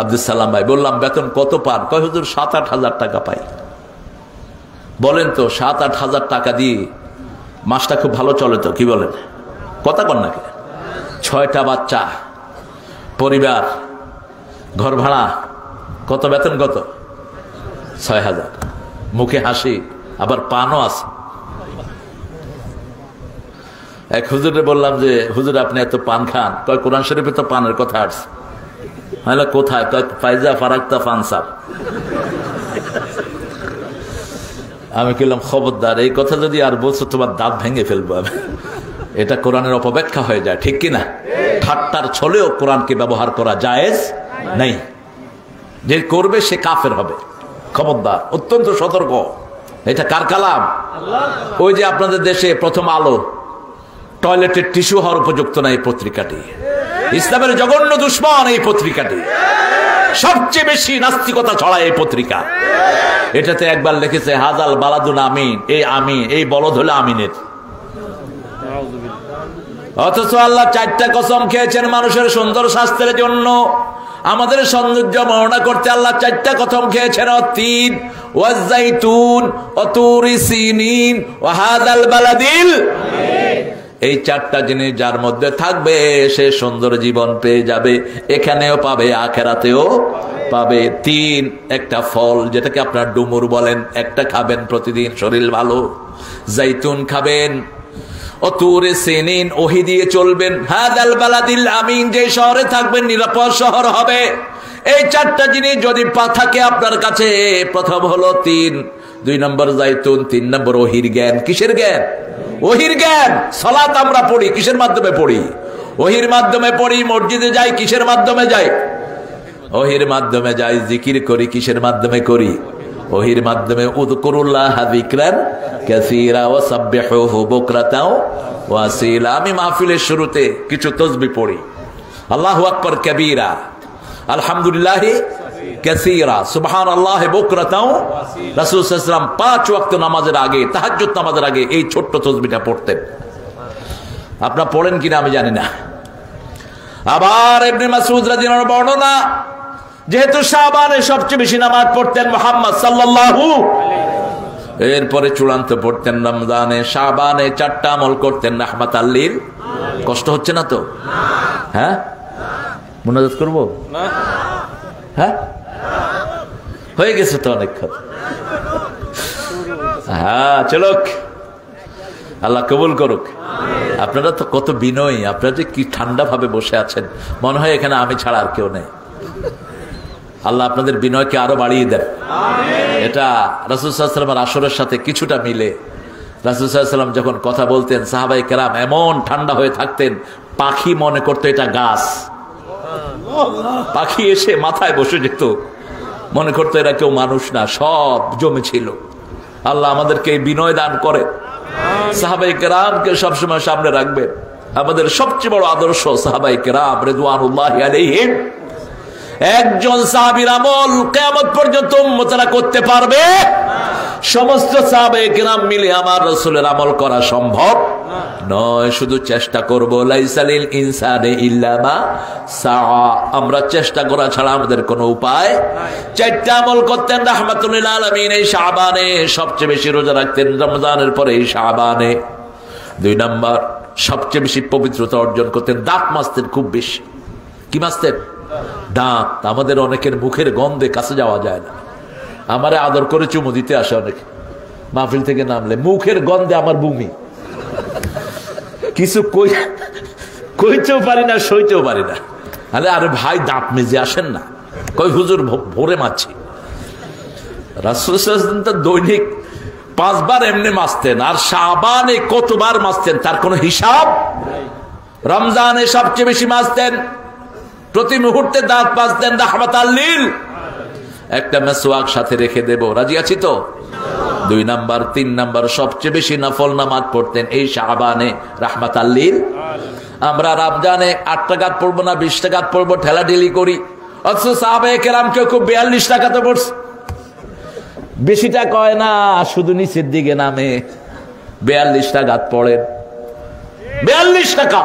আব্দুল সালাম ভাই। বললাম, বেতন কত পান? কয়, হুজুর সাত আট হাজার টাকা পাই। বলেন তো সাত আট হাজার টাকা দিয়ে মাসটা খুব ভালো চলে তো, কি বলেন? কথা কন নাকি? ছয়টা বাচ্চা, পরিবার, ঘর ভাড়া, কত বেতন কত? ছয় হাজার। মুখে হাসি, আবার পানও আছে। এক হুজুরে বললাম যে, হুজুর, আপনি এত পান খান। কয়, কোরআন শরীফে তো পানের কথা আসছে। তাহলে কোথায়? কয়, ফাইজা ফারাক্তা ফানসার আমি কিলাম খবরদার, এই কথা যদি আর বলছো, তোমার দাঁত ভেঙে ফেলব আমি। এটা কোরআনের অপব্যাখ্যা হয়ে যায়, ঠিক কিনা? ঠাট্টার ছলেও কোরআনকে ব্যবহার করা জায়েজ নেই। যে করবে, সে কাফের হবে। খবরদার, অত্যন্ত সতর্ক। এটা কার কালাম? ওই যে আপনাদের দেশে প্রথম আলো। টয়লেটের টিস্যু হওয়ার উপযুক্ত না এই পত্রিকাটি। ইসলামের জঘন্য দুশ্মন এই পত্রিকাটি। সবচেয়ে বেশি নাস্তিকতা ছড়ায় এই পত্রিকা। এটাতে একবার লিখেছে, হাজাল বালাদুন আমিন। এই আমি এই বলদ হলো আমিনের। অথচ আল্লাহ চারটা কসম খেয়েছেন মানুষের সুন্দর স্বাস্থ্যের জন্য। আমাদের সৌন্দর্য বর্ণনা করতে আল্লাহ চারটা কথম খেয়েছেন, অতীন ওয়াজাইতুন অতুরি সিনিন, ওয়াহাদাল বালাদিল। এই চারটা জিনিস যার মধ্যে থাকবে, সে সুন্দর জীবন পেয়ে যাবে, এখানেও পাবে, আখেরাতেও পাবে। তিন, একটা ফল, যেটাকে আপনার ডুমুর বলেন, একটা খাবেন প্রতিদিন, শরীর ভালো। জাইতুন খাবেন ওহি দিয়ে চলবেন। আমিন শহরে থাকবেন, নিরাপদ শহর হবে। এই চারটা জিনিস যদি থাকে আপনার কাছে, প্রথম হলো তিন দুই নম্বর জাইতুন, তিন নম্বর ওহির জ্ঞান। কিসের জ্ঞান? ওহির জ্ঞান। সলাত আমরা পড়ি, কিসের মাধ্যমে পড়ি? ওহির মাধ্যমে পড়ি, মসজিদে যাই, কিসের মাধ্যমে যাই? ওহির মাধ্যমে যাই, জিকির করি, কিসের মাধ্যমে করি? ওহির মাধ্যমে আমি মাহফিলের শুরুতে কিছু তসবি পড়ি। আল্লাহু আকবার কবীরা। আলহামদুলিল্লাহ কাসীরা। সুবহানাল্লাহি বুকরাতাও। রাসূল সাল্লাল্লাহু আলাইহি পাঁচ ওয়াক্ত নামাজের আগে তাহাজ্জুদ নামাজের আগে এই ছোট্ট তসবিটা পড়তেন। আপনারা পড়েন কিনা আমি জানি না। আবার ইবনে মাসউদ রাদিয়াল্লাহু বর্ণনা যেহেতু শাহবানে সবচেয়ে বেশি নামাজ পড়তেন মোহাম্মদ সাল্লাল্লাহু এরপরে চূড়ান্ত পড়তেন রমজানে শাহবানে চারটা আমল করতেন রাহমাত আল্লির কষ্ট হচ্ছে না তো? হ্যাঁ? মোনাজাত করব? হ্যাঁ? হয়ে গেছে তো অনেকক্ষণ হ্যাঁ চলুক। আল্লাহ কবুল করুক। আপনারা তো কত বিনয়ী, আপনারা যে কি ঠান্ডা ভাবে বসে আছেন। মনে হয় এখানে আমি ছাড়া আর কেউ নেই। আল্লাহ আপনাদের বিনয়কে আরও বাড়িয়ে দেন। এটা রাসুলসাল্লামের আসরের সাথে কিছুটা মিলে। রাসুসাল্লাম যখন কথা বলতেন সাহাবাই কেরাম এমন ঠান্ডা হয়ে থাকতেন, পাখি মনে করতো এটা গাছ। পাখি এসে মাথায় বসে যেত। মনে করতো এরা কেউ মানুষ না, সব জমে ছিল আল্লাহ আমাদেরকে বিনয় দান করে। সবসময় সামনে রাখবে। আমাদের সবচেয়ে বড় আদর্শ সাহাবাই কেরাম রেদুয়ানুল্লাহ আলাইহিম। একজন সাহাবির আমল কেমন পর্যন্ত উম্মতারা করতে পারবে। সমস্ত সাহাবে কিরাম মিলে আমার রসুলের আমল করা সম্ভব নয়। শুধু চেষ্টা করব লাইসালিল ইনসানে ইল্লামা সাআ। আমরা চেষ্টা করা ছাড়া আমাদের কোনো উপায় চারটা আমল করতেন রাহমাতুল্লিল আলামিন এই শাবানে। সবচেয়ে বেশি রোজা রাখতেন রমজানের পরে এই শাবানে। দুই নাম্বার, সবচেয়ে বেশি পবিত্রতা অর্জন করতেন দাঁত মাজতেন খুব বেশি। কি মাজতেন? দাঁত। আমাদের অনেকের মুখের গন্ধে কাছে যাওয়া যায় না। আমারে আদর করে চুমু দিতে আসে অনেকে। মাহফিল থেকে নামলে, মুখের গন্ধে আমার বুমি। কিছু কই, কইতেও পারি না, সইতেও পারি না। আরে আরে ভাই, দাঁত মেজে আসেন না। কই, হুজুর ভোরে রাসুল তো দৈনিক পাঁচবার এমনি মাসতেন, আর সাবানে কতবার মাসতেন, তার কোনো হিসাব রমজানে সবচেয়ে বেশি মাসতেন, প্রতি মুহূর্তে দাঁত মাজতেন রাহমাত একটা মেসোয়াক সাথে রেখে দেব। রাজি আছি তো? দুই নাম্বার, তিন নাম্বার, সবচেয়ে বেশি নফল নামাজ পড়তেন এই শাহবানে রাহমাত আল্লিল আমরা রমজানে আট টাকাত পড়ব না বিশ টাকাত পড়ব, ঠেলা ঢেলি করি। খুব বিয়াল্লিশ টাকাতে পড়ছে। বেশিটা কয় না নামে। পড়েন। টাকা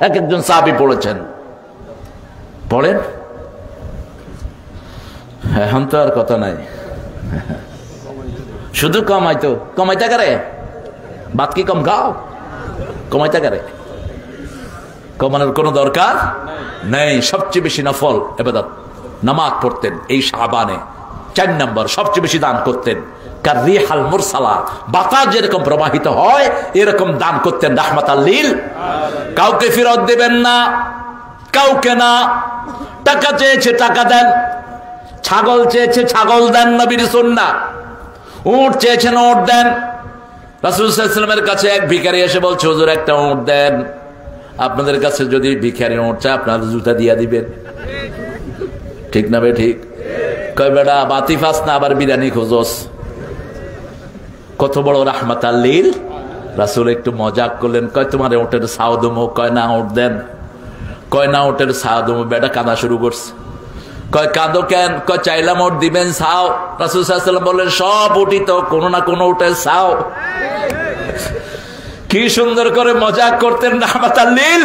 এক একজন পড়েছেন। পড়েন? এখন তো আর কথা নাই। শুধু কমাইতো কমাইতে কারে? বাদ কি কম গাও? কমাইতে কারে? কমানোর কোনো দরকার? নেই। সবচেয়ে বেশি নফল এবার নামাজ পড়তেন এই সাবানে চার নম্বর, সবচেয়ে বেশি দান করতেন। কার রিহাল মুরসালা। বাতাস যেরকম প্রবাহিত হয়, এরকম দান করতেন রাহমাত আল্লিল কাউকে ফেরত দেবেন না। কাউকে না। টাকা চেয়েছে, টাকা দেন। ছাগল চেয়েছে, ছাগল দেন নবীর সন্না উঠ চেয়েছেন উঠ দেন। রাসুলের কাছে এক ভিখারি এসে বলছে, হুজুর, একটা উঠ দেন। আপনাদের কাছে যদি ভিখারি উঠ চায়, আপনার জুতা দিয়া দিবেন। ঠিক না বে, ঠিক? কয় বেড়া বাতি ফাস না, আবার বিরিয়ানি খোঁজস। কত বড় রাহমাত আল্লিল রাসুল একটু মজাক করলেন, কয়, তোমার ওটের সাউদমো কয় না উঠ দেন? কয় না ওটের সাউদমো বেটা, কাঁদা শুরু করছে। কয়, কাঁদো কেন? কয় চাইলাম ওট দিবেন সাও রাসুসাল্লাম বললেন, সব উঠি তো, কোনো না কোনো উঠে সাও কি সুন্দর করে মজা করতেন রাহমাত আল্লিল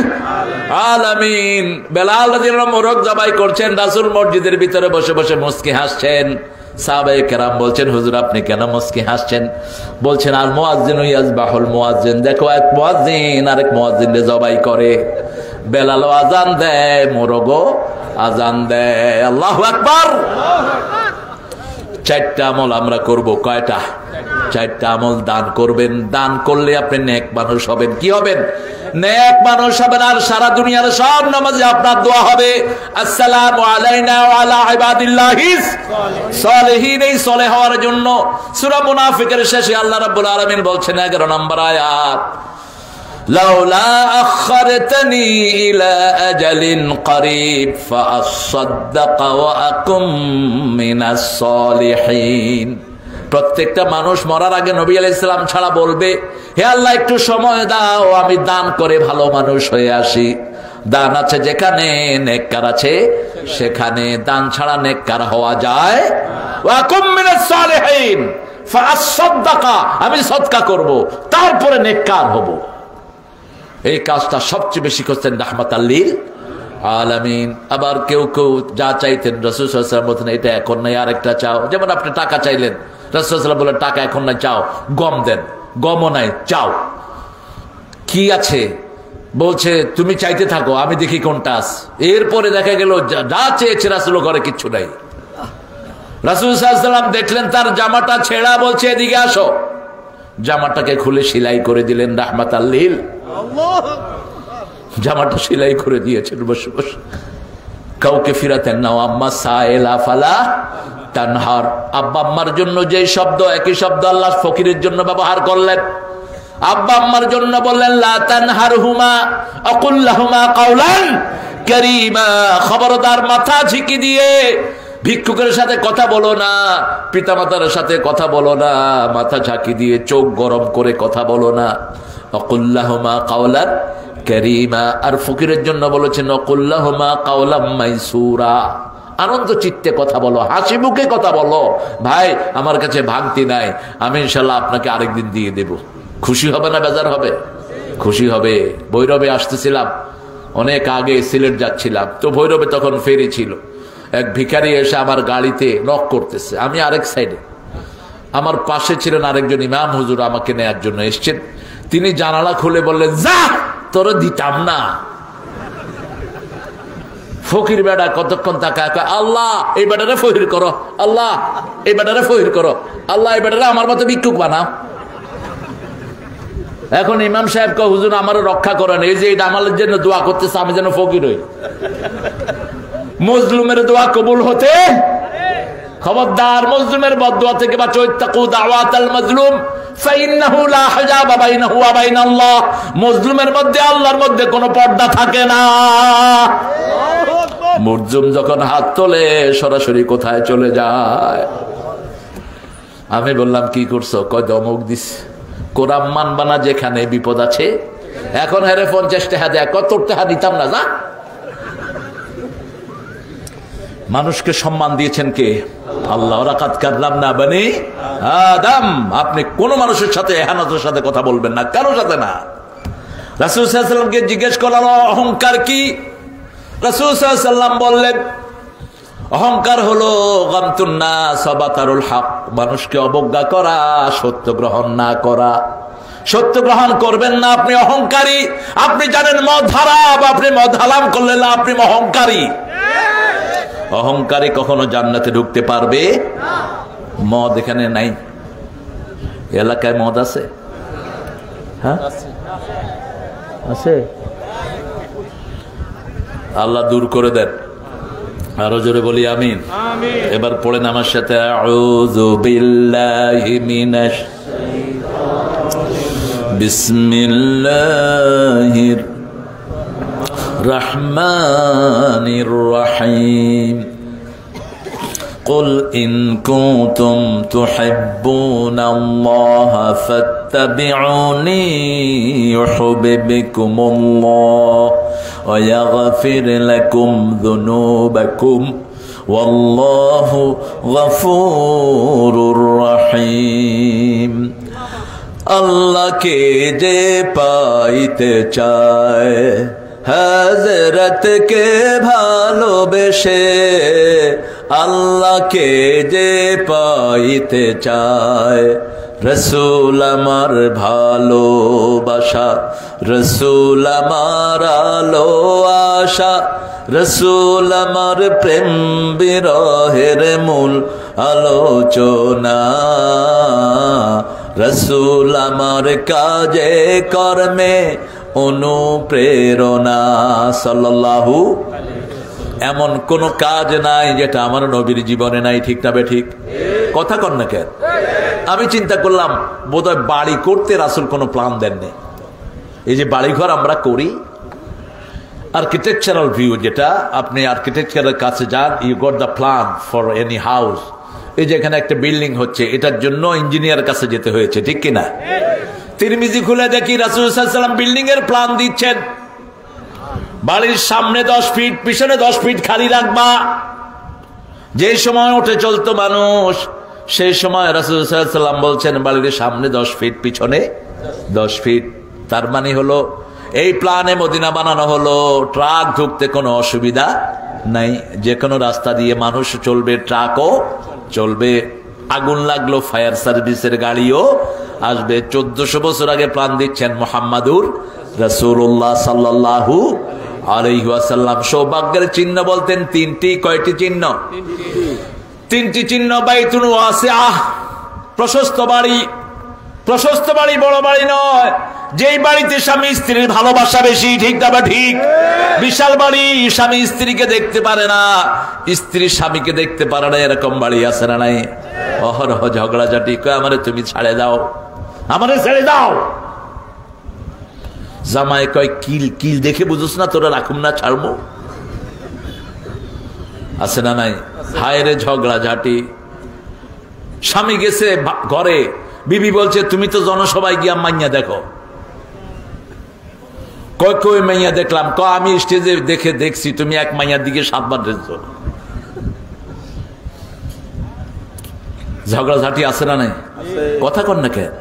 আলামিন। বেলাল মোরক জবাই করছেন, রাসুল মসজিদের ভিতরে বসে বসে মুস্কি হাসছেন। সাহাবাই কেরাম বলছেন, হুজুর, আপনি কেন মুস্কি হাসছেন? বলছেন আর মোয়াজিন ইয়াজবাহুল মোয়াজিন দেখো, এক মোয়াজিন আরেক মোয়াজিন জবাই করে। বেলাল আজান দেয় মোরগো আজান দেয় আল্লাহ আকবার। চারটা আমল আমরা করব, কয়টা? চারটা আমল দান করবেন। দান করলে আপনি নেক মানুষ হবেন। কি হবেন? নেক মানুষ হবেন আর সারা দুনিয়ার সব নামাজে আপনার দোয়া হবে। আসসালামু আলাইনা আলা ইবাদিল্লাহিস সলিহিন। এই সলে হওয়ার জন্য সূরা মুনাফিকের শেষে আল্লাহ রাব্বুল আলামিন বলছেন 11 নম্বর আয়াত। প্রত্যেকটা মানুষ মরার আগে নবী আলি ইসলাম ছাড়া বলবে, হে আল্লাহ, একটু সময় দাও, আমি দান করে ভালো মানুষ হয়ে আসি। দান আছে যেখানে, নেককার আছে সেখানে। দান ছাড়া নেককার হওয়া যায় আমি সৎকা করব, তারপরে নেককার হব। এই কাজটা সবচেয়ে বেশি করতেন রাহমাত আল্লিল আলামিন। আবার কেউ কেউ যা চাইতেন রসুলাম এটা এখন নাই, আরেকটা চাও। যেমন আপনি টাকা চাইলেন রসুলাম বললেন, টাকা এখন নাই, চাও। গম দেন, গমও নাই, চাও। কি আছে? বলছে, তুমি চাইতে থাকো, আমি দেখি কোনটা আস এরপরে দেখা গেল, যা চেয়েছে রাসুল ঘরে কিচ্ছু নাই। রাসুল সাল্লাম দেখলেন, তার জামাটা ছেঁড়া বলছে, এদিকে আসো। জামাটাকে খুলে সেলাই করে দিলেন রাহমাত আল্লিল জামাটা সেলাই করে দিয়েছেন, বসে বসে। কাউকে ফিরাতেন না, আম্মা সাহেলা ফালা তানহার। আব্বা আম্মার জন্য যে শব্দ, একই শব্দ আল্লাহ ফকিরের জন্য ব্যবহার করলেন। আব্বা আম্মার জন্য বললেন, লা তানহার হুমা অকুল্লাহুমা কাউলান করিমা, খবরদার মাথা ঝিকি দিয়ে ভিক্ষুকের সাথে কথা বলো না, পিতামাতার সাথে কথা বলো না, মাথা ঝাঁকি দিয়ে চোখ গরম করে কথা বলো না। অকুল্লাহমা কাওলান ক্যারিমা আর ফকিরের জন্য বলেছেন, অকুল্লাহমা কাওলাম মাইসুরা। আনন্দ চিত্তে কথা বলো, হাসি মুখে কথা বলো। ভাই, আমার কাছে ভাঙতি নাই, আমি ইনশাল্লাহ আপনাকে আরেকদিন দিয়ে দেব। খুশি হবে না বেজার হবে? খুশি হবে। ভৈরবে আসতেছিলাম, অনেক আগে সিলেট যাচ্ছিলাম, তো ভৈরবে তখন ফেরি ছিল। এক ভিখারি এসে আমার গাড়িতে নক করতেছে। আমি আরেক সাইডে আমার পাশে ছিলেন আরেকজন ইমাম, হুজুর আমাকে নেয়ার জন্য এসছেন। তিনি জানালা খুলে বললেন, যা, তোর দিতাম না। ফকির বেড়া কতক্ষণ তাকা আল্লাহ, এই বেটারে ফহির করো, আল্লাহ, এই বেটারে ফহির করো, আল্লাহ, এই বেটারে আমার মতো ভিক্ষুক বানাও। এখন ইমাম সাহেব কে হুজুর, আমারও রক্ষা করেন, এই যে এটা আমার জন্য দোয়া করতেছে, আমি যেন ফকির হই। মজলুমের দোয়া কবুল হতে? খবরদার, মজলুমের বদুয়া থেকে বা চৈত্তাকু দাওয়াত আল মজলুম, ফাইন্নাহু লা হিজাবা বাইনাহু ওয়া বাইনাল্লাহ। মজলুমের মধ্যে, আল্লাহর মধ্যে কোনো পর্দা থাকে না। মজলুম যখন হাত তোলে, সরাসরি কোথায় চলে যায়? আমি বললাম, কি করছ? কয়, দমক দিস কোরআন মানবা না যেখানে বিপদ আছে? এখন হেরে পঞ্চাশ টাকা দেয় কত টাকা দিতাম না, যা? মানুষকে সম্মান দিয়েছেন কে? আল্লাহ। রাকাত কাদলাম না, বানি আদম। আপনি কোন মানুষের সাথে এহানতের সাথে কথা বলবেন না কারোর সাথে না। রাসুল সাল্লামকে জিজ্ঞেস করলাম অহংকার কি? রাসুল সাল্লাম বললেন, অহংকার হলো গামতুন্না সবাতারুল হক। মানুষকে অবজ্ঞা করা, সত্য গ্রহণ না করা। সত্য গ্রহণ করবেন না, আপনি অহংকারী। আপনি জানেন মদ হারাম, আপনি মদ হালাম করলেন না আপনি অহংকারী। অহংকারী কখনো জান্নাতে ঢুকতে পারবে? মদ এখানে নাই। এলাকায় মদ আছে? হ্যাঁ? আছে। আল্লাহ দূর করে দেন। আরও জোরে বলি আমিন। এবার পড়েন আমার সাথে আউযু বিল্লাহি মিনাশ বিসমিল্লাহির রহমানির রহিম قل إن كنتم تحبون الله فاتبعوني يحببكم الله ويغفر لكم ذنوبكم والله غفور رحيم আল্লাহকে যে পাইতে চায় হজরতকে ভালোবেসে আল্লাহকে যে পাইতে চায়। রসুল আমার ভালোবাসা, রসুল আমার আলো আশা, রসুল আমার প্রেম বিরহের মূল আলোচনা। রসুল আমার কাজে কর্মে অনুপ্রেরণা সাল্লাহু এমন কোন কাজ নাই যেটা আমার নবীর জীবনে নাই, ঠিক না ঠিক? কথা কর না কেন? আমি চিন্তা করলাম, বোধহয় বাড়ি করতে রাসুল কোনো প্ল্যান দেননি। এই যে বাড়িঘর আমরা করি আর্কিটেকচারাল ভিউ যেটা, আপনি আর্কিটেকচারের কাছে যান you got the plan for any house এই যে এখানে একটা বিল্ডিং হচ্ছে, এটার জন্য ইঞ্জিনিয়ার কাছে যেতে হয়েছে, ঠিক কিনা? তিরমিজি খুলে দেখি রাসুলাম বিল্ডিং এর প্ল্যান দিচ্ছেন। বাড়ির সামনে দশ ফিট পিছনে দশ ফিট খালি রাখবা। যে সময় উঠে চলতো মানুষ, সেই সময় রাসুলাম বলছেন, বাড়ির সামনে দশ ফিট পিছনে দশ ফিট তার মানে হলো, এই প্ল্যানে মদিনা বানানো হলো, ট্রাক ঢুকতে কোনো অসুবিধা নাই। যে কোনো রাস্তা দিয়ে মানুষ চলবে, ট্রাকও চলবে। আগুন লাগল ফায়ার সার্ভিসের গাড়িও। আসবে চোদ্দশো বছর আগে প্রাণ দিচ্ছেন মোহাম্মদুর রসুল্লাহ সাল্লাহু আলহাসাল্লাম সৌভাগ্যের চিহ্ন বলতেন তিনটি, কয়টি চিহ্ন? তিনটি চিহ্ন বাইতুন আছে আহ প্রশস্ত বাড়ি প্রশস্ত বাড়ি বড় বাড়ি নয়। যেই বাড়িতে স্বামী স্ত্রীর ভালোবাসা বেশি, ঠিক না বা ঠিক? বিশাল বাড়ি, স্বামী স্ত্রীকে দেখতে পারে না। স্ত্রী স্বামীকে দেখতে পারে না, এরকম বাড়ি আছে না নাই? অহরহ ঝগড়াঝাটি আমারে তুমি ছাড়ে দাও। আমারে ছেড়ে দাও। জামাই কয়, কিল কিল দেখে বুঝোস না, তোরা রাখুম না ছাড়বো আছে না নাই? হায় রে ঝগড়া ঝাঁটি স্বামী গেছে ঘরে। বিবি বলছে, তুমি তো জনসভায় গিয়া মাইয়া দেখো। কয় কই মাইয়া দেখলাম? ক আমি স্টেজে দেখে দেখছি তুমি এক মাইয়ার দিকে সাতবার দেখছ ঝগড়াঝাটি আছে না নাই? কথা কন না কেন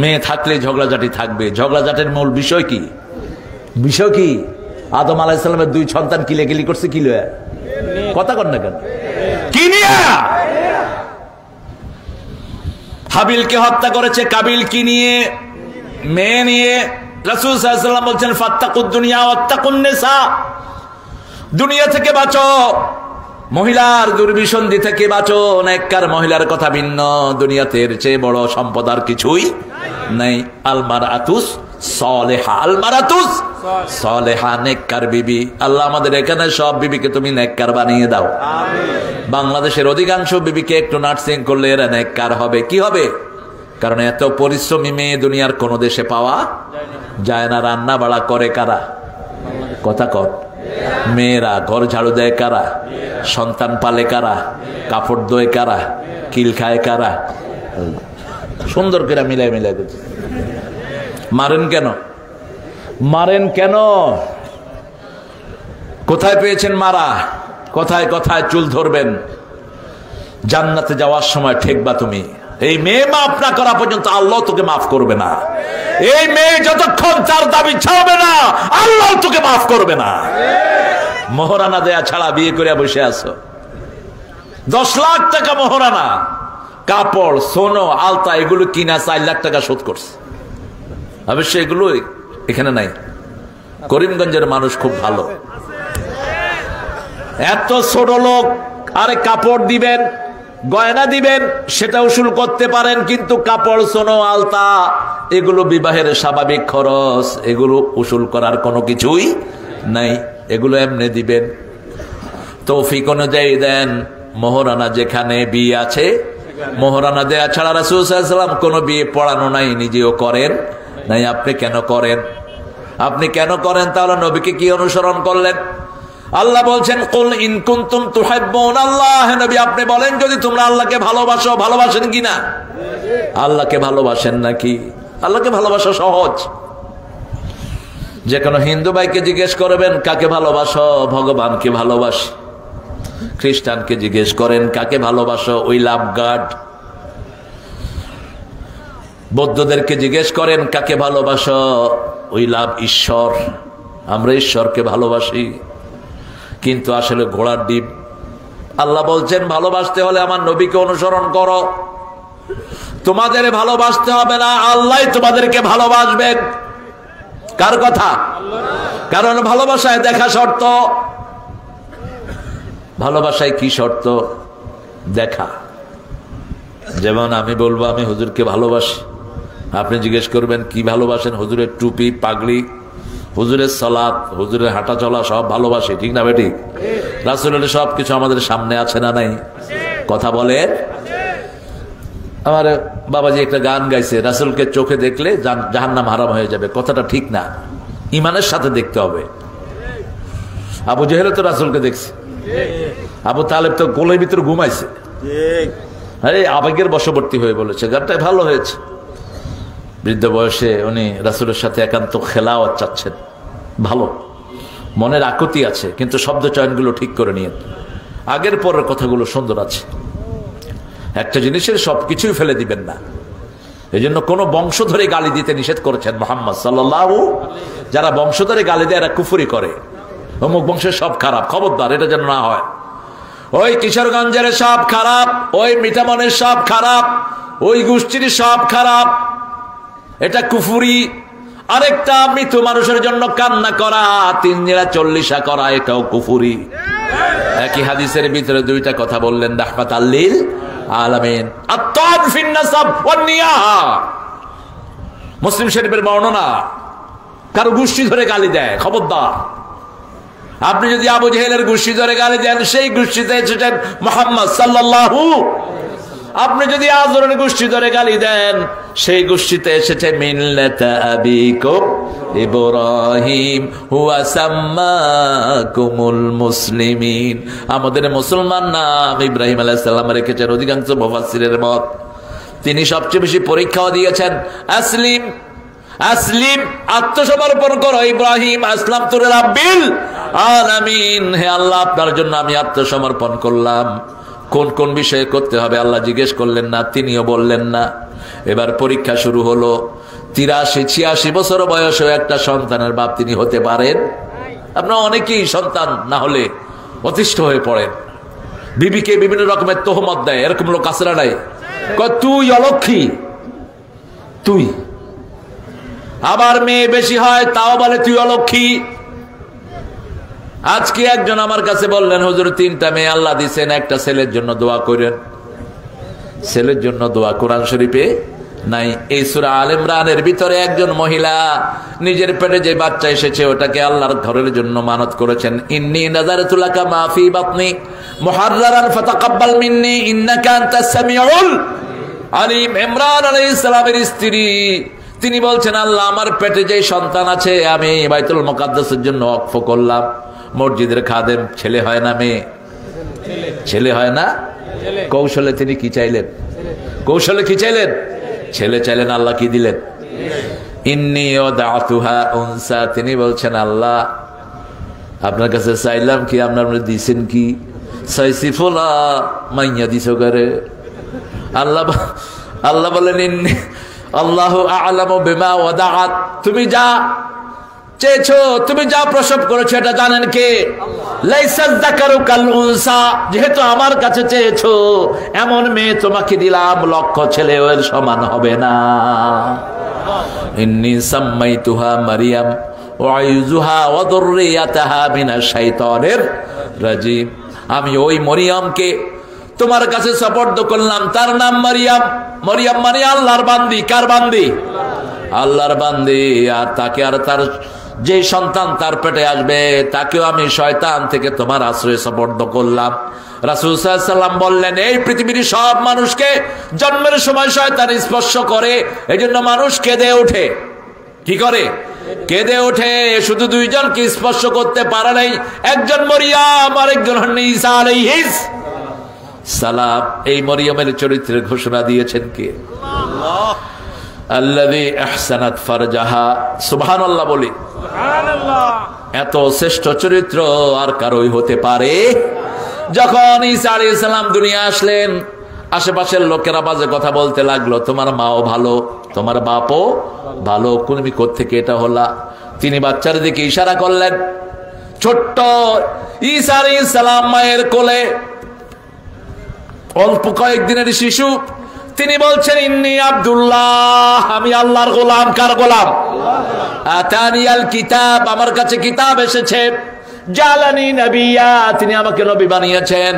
মেয়ে থাকলে ঝগড়াঝাটি থাকবে। ঝগড়াঝাটির মূল বিষয় কি? বিষয় কি? আদম আলাহিসাল্লামের দুই সন্তান কিলেকিলি করছে কি লয়া? কথা কন না কেন? কি নিয়া? হাবিলকে হত্যা করেছে কাবিল কি নিয়ে? মেয়ে নিয়ে। রাসূল বলছেন ফাত্তাকুদ দুনিয়া দুনিয়া থেকে বাঁচো। মহিলার দুর্বিসন্ধি থেকে বাঁচো। নেককার মহিলার কথা ভিন্ন। দুনিয়াতে এর চেয়ে বড় সম্পদ আর কিছুই নেই। আলমার আতুস সলেহা। আলমার আতুস সলেহা নেককার বিবি। আল্লাহ আমাদের এখানে সব বিবিকে তুমি নেককার বানিয়ে দাও। বাংলাদেশের অধিকাংশ বিবিকে একটু নার্সিং করলে এরা নেককার হবে। কি হবে? কারণ এত পরিশ্রমী মেয়ে দুনিয়ার কোন দেশে পাওয়া যায় না, রান্না বাড়া করে কারা? কথা কর মেয়েরা ঘর ঝাড়ু দেয় কারা? সন্তান পালে কারা? কাপড় দোয় কারা? কিল খায় কারা? সুন্দর করে মিলাই মিলাই মারেন কেন? মারেন কেন? কোথায় পেয়েছেন মারা? কোথায় কোথায় চুল ধরবেন? জান্নাতে যাওয়ার সময় ঠেকবা তুমি। এই মেয়ে মাফ না করা পর্যন্ত আল্লাহ তোকে মাফ করবে না। এই মেয়ে যতক্ষণ তার দাবি ছাড়বে না, আল্লাহ তোকে মাফ করবে না। মোহরানা দেয়া ছাড়া বিয়ে করে বসে আছো। দশ লাখ টাকা মোহরানা, কাপড়, সোনো, আলতা, এগুলো কিনা চার লাখ টাকা শোধ করছে। অবশ্য এগুলো এখানে নাই। করিমগঞ্জের মানুষ খুব ভালো। এত ছোট লোক, আরে কাপড় দিবেন গয়না দিবেন, সেটা উসুল করতে পারেন, কিন্তু কাপড়, সোনো, আলতা, এগুলো বিবাহের স্বাভাবিক খরচ, এগুলো উসুল করার কোনো কিছুই নাই। এগুলো এমনি দিবেন। তৌফিক অনুযায়ী দেন, মোহরানা যেখানে বিয়ে আছে, মোহরানা দেয়া ছাড়া রাসুলাম কোনো বিয়ে পড়ানো নাই, নিজেও করেন। নাই, আপনি কেন করেন? আপনি কেন করেন? তাহলে নবীকে কি অনুসরণ করলেন? আল্লাহ বলছেন, কুল ইন কুনতুম তুহিব্বুন আল্লাহ। নবী, আপনি বলেন, যদি তোমরা আল্লাহকে ভালোবাসো, ভালোবাসেন কিনা? আল্লাহকে ভালোবাসেন নাকি? আল্লাহকে ভালোবাসা সহজ। যে কোনো হিন্দু ভাইকে জিজ্ঞেস করবেন, কাকে ভালোবাসো? ভগবানকে ভালোবাসি। খ্রিস্টানকে জিজ্ঞেস করেন, কাকে ভালোবাসো? ওই লাভ গার্ড। বৌদ্ধদেরকে জিজ্ঞেস করেন, কাকে ভালোবাসো? ওই লাভ ঈশ্বর। আমরা ঈশ্বরকে ভালোবাসি। কিন্তু আসলে ঘোড়ার ডিম। আল্লাহ বলছেন, ভালোবাসতে হলে আমার নবীকে অনুসরণ করো। তোমাদের ভালোবাসতে হবে না, আল্লাহ তোমাদেরকে ভালোবাসবেন। কার কথা? কারণ ভালোবাসায় দেখা শর্ত। ভালোবাসায় কি শর্ত? দেখা। যেমন আমি বলব, আমি হুজুরকে ভালোবাসি। আপনি জিজ্ঞেস করবেন, কি ভালোবাসেন? হুজুরের টুপি, পাগড়ি। হুজুরের সালাদ হুজুরের হাঁটা চলা সব ভালোবাসি ঠিক না বেটি? রাসুলের সব কিছু আমাদের সামনে আছে না নাই? কথা বলে? আমার বাবাজি একটা গান গাইছে রাসুলকে চোখে দেখলে জাহান নাম হারাম হয়ে যাবে কথাটা ঠিক না। ইমানের সাথে দেখতে হবে। আবু জেহেল তো রাসুলকে দেখছে। আবু তালেব তো গোলের ভিতরে ঘুমাইছে। আরে আবেগের বশবর্তী হয়ে বলেছে গানটাই ভালো হয়েছে। বৃদ্ধ বয়সে উনি রাসুলের সাথে একান্ত খেলাও চাচ্ছেন। ভালো। মনের আকুতি আছে, কিন্তু শব্দ চয়নগুলো ঠিক করে নিয়ে আগের পরের কথাগুলো সুন্দর আছে। একটা জিনিসের সব কিছুই ফেলে দিবেন না। এই জন্য কোনো বংশ ধরে গালি দিতে নিষেধ করেছেন মোহাম্মদ সাল্লাহ যারা বংশ ধরে গালি দেয় এরা কুফুরি করে। অমুক বংশের সব খারাপ। খবরদার, এটা যেন না হয়। ওই কিশোরগঞ্জের সব খারাপ, ওই মিঠামনের সব খারাপ, ওই গোষ্ঠীর সব খারাপ। এটা কুফুরি। আরেকটা মৃত মানুষের জন্য কান্না করা তিন জেলা চল্লিশা করা, এটাও কুফুরি। একই হাদিসের ভিতরে দুইটা কথা বললেন, রাহমাত আল্লিল মুসলিম শরীফের বর্ণনা, কারও গোষ্ঠী ধরে গালি দেয়, খবরদার। আপনি যদি আবু জেহেলের গোষ্ঠী ধরে গালি দেন, সেই গোষ্ঠীতে এসেছেন মোহাম্মদ সাল্লাল্লাহু আপনি যদি আজরের গোষ্ঠী ধরে গালি দেন, সেই গোষ্ঠীতে এসেছে আমাদের মুসলমান নাম ইব্রাহিম আলাইহিস রেখেছেন অধিকাংশ মুফাসসিরের মত। তিনি সবচেয়ে বেশি পরীক্ষাও দিয়েছেন, আসলিম আসলিম, আত্মসমর্পণ করো ইব্রাহিম, আসলাম তোর রাব্বিল আলামিন। হে আল্লাহ, আপনার জন্য আমি আত্মসমর্পণ করলাম। কোন কোন বিষয়ে করতে হবে? আল্লাহ জিজ্ঞেস করলেন, না, তিনিও বললেন না। এবার পরীক্ষা শুরু হলো। তিরাশি, ছিয়াশি বছর বয়সেও একটা সন্তানের বাপ তিনি হতে পারেন। আপনার অনেকেই সন্তান না হলে অতিষ্ঠ হয়ে পড়েন। বিবিকে বিভিন্ন রকমের তোহমত দেয়, এরকম লোক আসরা নাই? তুই অলক্ষী? তুই। আবার মেয়ে বেশি হয়, তাও বলে তুই অলক্ষী? আজকে একজন আমার কাছে বললেন, হুজুর, তিনটা মেয়ে আল্লাহ দিছেন, একটা ছেলের জন্য দোয়া করেন। ছেলের জন্য দোয়া কোরআন শরীফে নাই। এই সুরা আল ইমরানের ভিতরে একজন মহিলা নিজের পেটে যে বাচ্চা এসেছে, ওটাকে আল্লাহর ঘরের জন্য মানত করেছেন। ইন্নি নাজারাতুলাকা মাফি বাতনি মুহাররারান ফাতাকাব্বাল মিন্নি, ইন্নাকা আনতাস সামিউল ইমরান আলাইহিস সালামের স্ত্রী, তিনি বলছেন, আল্লাহ আমার পেটে যে সন্তান আছে, আমি বাইতুল মুকাদ্দাসের জন্য অক্ফ করলাম। মসজিদের খাদেম, ছেলে হয় না মেয়ে? ছেলে হয় না? কৌশলে তিনি কি চাইলেন? কৌশলে কি চাইলেন? ছেলে চাইলেন আল্লাহ কি দিলেন? ইন্নি ও দাতুহা উনসা, তিনি বলছেন, আল্লাহ, আপনার কাছে চাইলাম কি, আপনার দিছেন কি? করে আল্লাহ আল্লাহ বলেন আল্লাহ আলাম বেমা ওয়াদাআত। তুমি যা চেয়েছো, তুমি যা প্রসব করেছ এটা জানেন কে? যেহেতু আমার কাছে চেয়েছো, এমন মেয়ে তোমাকে দিলাম লক্ষ ছেলে এর সমান হবে না। ইন্নি মারিয়াম মিনাশ শাইতানির রাজিম। আমি ওই মরিয়মকে তোমার কাছে সপর্দ করলাম। তার নাম মারিয়াম। মরিয়াম মানে আল্লাহর বান্দি। কার বান্দি? আল্লাহর বান্দি। আর তাকে আর তার যে সন্তান তার পেটে আসবে তাকেও আমি শয়তান থেকে তোমার আশ্রয় সপর্দ করলাম। রাসুসাল্লাম বললেন এই পৃথিবীর সব মানুষকে জন্মের সময় শয়তান স্পর্শ করে এই জন্য মানুষ কেঁদে ওঠে। কি করে? কেঁদে ওঠে শুধু দুইজনকে স্পর্শ করতে পারে নাই একজন মরিয়াম আরেকজন ঈসা সালাম। এই মরিয়মের চরিত্রের ঘোষণা দিয়েছেন কে? আল্লাযী আহসানাত ফারজাহা। সুবহানাল্লাহ বলি। এত শ্রেষ্ঠ চরিত্র আর কারোই হতে পারে? যখন ঈসা আলাইহিস সালাম দুনিয়া আসলেন, আশেপাশের লোকেরা বাজে কথা বলতে লাগল, তোমার মাও ভালো, তোমার বাপও ভালো তুমি থেকে এটা হলা? তিনি বাচ্চার দিকে ইশারা করলেন, ছোট্ট ঈসা আলাইহিস সালাম মায়ের কোলে অল্প কয়েকদিনের শিশু। তিনি বলছেন, ইন্নি আব্দুল্লাহ, আমি আল্লাহর গোলাম, কার গোলাম? আতানিয়াল কিতাব আমার কাছে কিতাব এসেছে। জালানি নবিয়া তিনি আমাকে নবী বানিয়েছেন।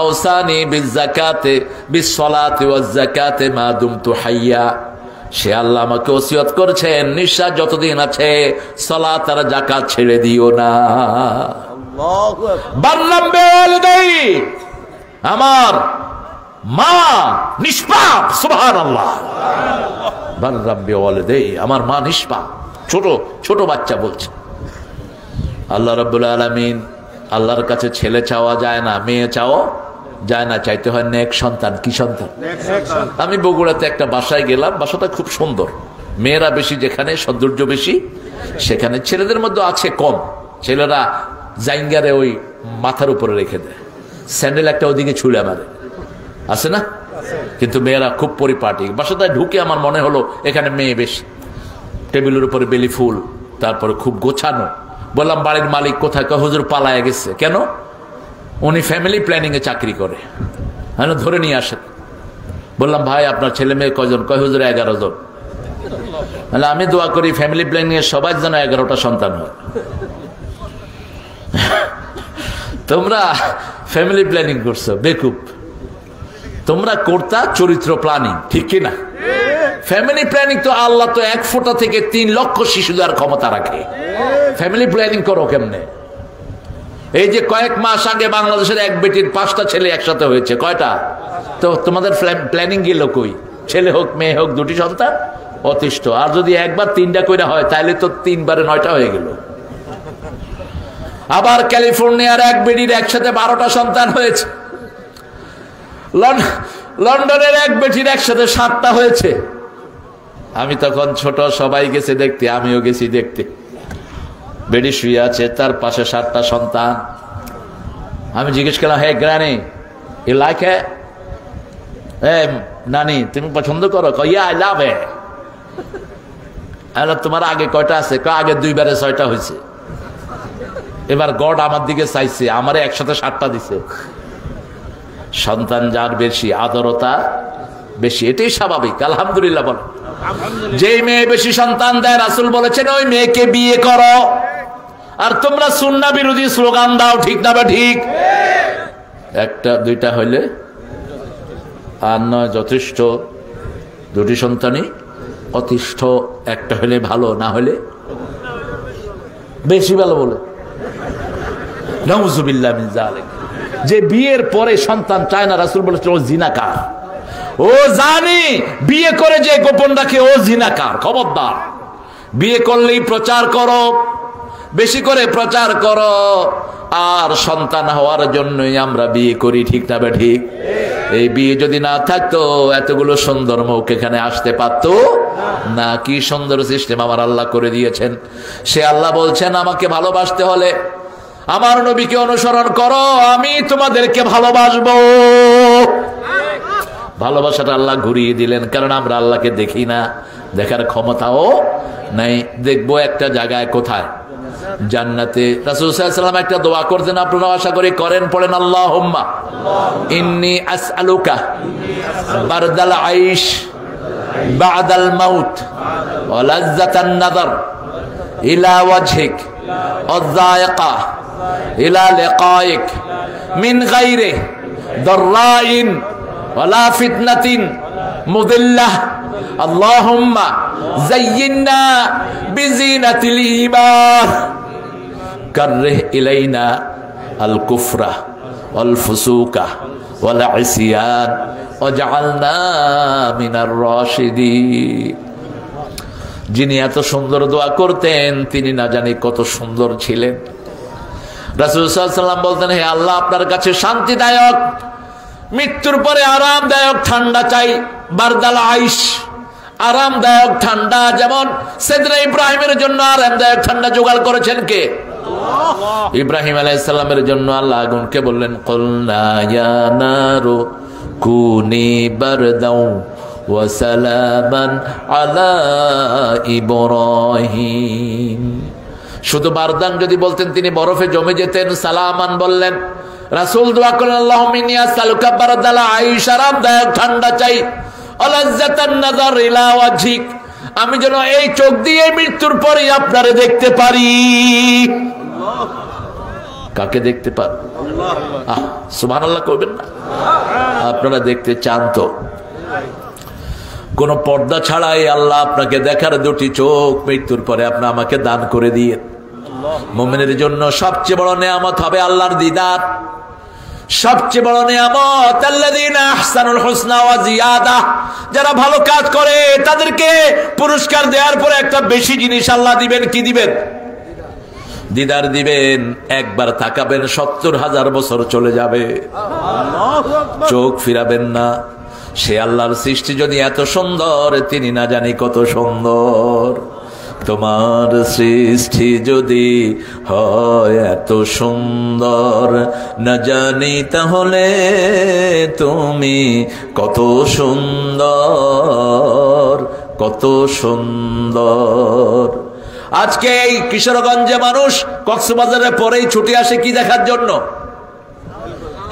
আওসানি বিজাকাতে বিসলাতে ওয়াজ যাকাতে মা দুমতু হাইয়া। সে আল্লাহ আমাকে ওসিয়ত করছেন নিঃশ্বাস যতদিন আছে সালাত আর জাকাত ছেড়ে দিও না। আমার মা নিষ্পাপ সুবহান আল্লাহ আমার মা নিষ্পাপ। ছোট ছোট বাচ্চা বলছে। আল্লাহ রব্বুল আলমিন আল্লাহর কাছে ছেলে চাওয়া যায় না মেয়ে চাও যায় না চাইতে হয় নেক সন্তান। কি সন্তান? আমি বগুড়াতে একটা বাসায় গেলাম বাসাটা খুব সুন্দর। মেয়েরা বেশি যেখানে সৌন্দর্য বেশি সেখানে ছেলেদের মধ্যে আছে কম। ছেলেরা জাইঙ্গারে ওই মাথার উপরে রেখে দেয়। স্যান্ডেল একটা ওদিকে ছুঁড়ে মারে। আছে না? কিন্তু মেয়েরা খুব পরিপাটি। বাসাটায় ঢুকে আমার মনে হলো এখানে মেয়ে বেশি। টেবিলের উপরে বেলি ফুল, তারপরে খুব গোছানো। বললাম, বাড়ির মালিক কোথায়? কয়, হুজুর পালায় গেছে। কেন? উনি ফ্যামিলি প্ল্যানিং এ চাকরি করে। হ্যাঁ ধরে নিয়ে আসেন। বললাম, ভাই, আপনার ছেলে মেয়ে কয়জন? কয়, হুজুর এগারো জন। তাহলে আমি দোয়া করি ফ্যামিলি প্ল্যানিং এর সবাই যেন এগারোটা সন্তান হয়। তোমরা ফ্যামিলি প্ল্যানিং করছ, বেকুব। তোমরা করতা চরিত্র প্ল্যানিং ঠিক কিনা? ফ্যামিলি প্ল্যানিং তো আল্লাহ তো এক ফোঁটা থেকে তিন লক্ষ শিশু দেওয়ার ক্ষমতা রাখে। ফ্যামিলি প্ল্যানিং করো কেমনে? এই যে কয়েক মাস আগে বাংলাদেশের এক বেটির পাঁচটা ছেলে একসাথে হয়েছে। কয়টা? তো তোমাদের প্ল্যানিং গেল কই? ছেলে হোক, মেয়ে হোক, দুটি সন্তান? অতিষ্ঠ। আর যদি একবার তিনটা কইরা হয় তাহলে তো তিনবারে নয়টা হয়ে গেল। আবার ক্যালিফোর্নিয়ার এক বেটির একসাথে বারোটা সন্তান হয়েছে। লন্ডনের এক বেটির একসাথে সাতটা হয়েছে। আমি তখন ছোট, সবাই গেছে দেখতে, আমিও গেছি দেখতে। বেডি শুয়ে আছে, তার পাশে সাতটা সন্তান। আমি জিজ্ঞেস করলাম হ্যাঁ গ্রানি এ লাইক হ্যাঁ নানি, তুমি পছন্দ করো? ইয়া আই লাভ এ তোমার আগে কয়টা আছে? আগে দুইবারে ছয়টা হয়েছে। এবার গড আমার দিকে চাইছে, আমারে একসাথে সাতটা দিছে। সন্তান যার বেশি, আদরতা বেশি, এটাই স্বাভাবিক, আলহামদুলিল্লাহ বল। যে মেয়ে বেশি সন্তান দেয়, রাসুল বলেছেন, ওই মেয়েকে বিয়ে করো। আর তোমরা সুন্না বিরোধী স্লোগান দাও, ঠিক না বা ঠিক? একটা, দুইটা হইলে, আর নয় যথেষ্ট। দুটি সন্তানই অতিষ্ঠ, একটা হলে ভালো, না হলে বেশি ভালো বলে। যে বিয়ের পরে সন্তান চায় না, রাসুল বলেছে ও জিনাকার। ও জানি, বিয়ে করে যে গোপন রাখে ও জিনাকার, খবরদার। বিয়ে করলেই প্রচার করো, বেশি করে প্রচার করো, আর সন্তান হওয়ার জন্যই আমরা বিয়ে করি, ঠিক না বে ঠিক? এই বিয়ে যদি না থাকতো, এতগুলো সুন্দর মুখ এখানে আসতে পারত? না, কি সুন্দর সিস্টেম আমার আল্লাহ করে দিয়েছেন। সে আল্লাহ বলছেন, আমাকে ভালোবাসতে হলে আমার নবীকে অনুসরণ করো, আমি তোমাদেরকে ভালোবাসবো। ভালোবাসাটা আল্লাহ ঘুরিয়ে দিলেন, কারণ আমরা আল্লাহকে দেখি না, দেখার ক্ষমতাও নাই। দেখব একটা জায়গায় কোথায়? জান্নাতে। রাসুলাম একটা দোয়া করতেন, আপনারা আশা করি করেন, পড়েন আল্লাহ ইন্নি আস আলুকা বারদাল আইস বাদাল মাউত নাদার ইলা ইলা লেকায়েক মিন গাইরে দর্রাইন ওয়ালা ফিতনাতিন মুদিল্লাহ। আল্লাহুম্মা জাইয়িননা বিজিনাতিল ঈমান। কাররিহ ইলাইনা আল কুফরা ওয়াল ফুসুকা ওয়াল ইসিয়ান মিনার যিনি এত সুন্দর দোয়া করতেন, তিনি না জানি কত সুন্দর ছিলেন। রাসুল সাল্লাম বলতেন, হে আল্লাহ, আপনার কাছে শান্তিদায়ক মৃত্যুর পরে আরামদায়ক ঠান্ডা চাই বারদাল আইস আরামদায়ক ঠান্ডা যেমন সেদিন ইব্রাহিমের জন্য আরামদায়ক ঠান্ডা জোগাড় করেছেন কে? ইব্রাহিম আলাইসাল্লামের জন্য আল্লাহ আগুনকে বললেন কল্যাণারো কুনি বারদাউ ওয়াসালামান আলা ইব্রাহিম। শুধু বারদান যদি বলতেন তিনি বরফে জমে যেতেন সালামান বললেন। রাসুল দোয়া করেন আল্লাহ মিনিয়া সালুকা বারদালা আইস আরামদায়ক ঠান্ডা চাই। অলাজ্জাতান নাজার ইলা ওয়াজহিক। আমি যেন এই চোখ দিয়ে মৃত্যুর পরে আপনারে দেখতে পারি। কাকে দেখতে পার সুমান আল্লাহ করবেন না? আপনারা দেখতে চান তো। কোন পর্দা ছাড়াই আল্লাহ আপনাকে দেখার দুটি চোখ মৃত্যুর পরে আপনি আমাকে দান করে দিয়ে মোমেনের জন্য সবচেয়ে বড় নেয়ামত হবে আল্লাহর দিদার। সবচেয়ে বড় নিয়ামত আহসানুল যারা ভালো কাজ করে, তাদেরকে পুরস্কার দেওয়ার পরে একটা বেশি জিনিস আল্লাহ দিবেন, কি দিবেন? দিদার দিবেন, একবার তাকাবেন, সত্তর হাজার বছর চলে যাবে। চোখ ফিরাবেন না। সে আল্লাহর সৃষ্টি যদি এত সুন্দর, তিনি না জানি কত সুন্দর। তোমার সৃষ্টি যদি হয় এত সুন্দর, না জানি তাহলে তুমি কত সুন্দর কত সুন্দর। আজকে এই কিশোরগঞ্জে মানুষ কক্সবাজারে পরেই ছুটে আসে কি দেখার জন্য?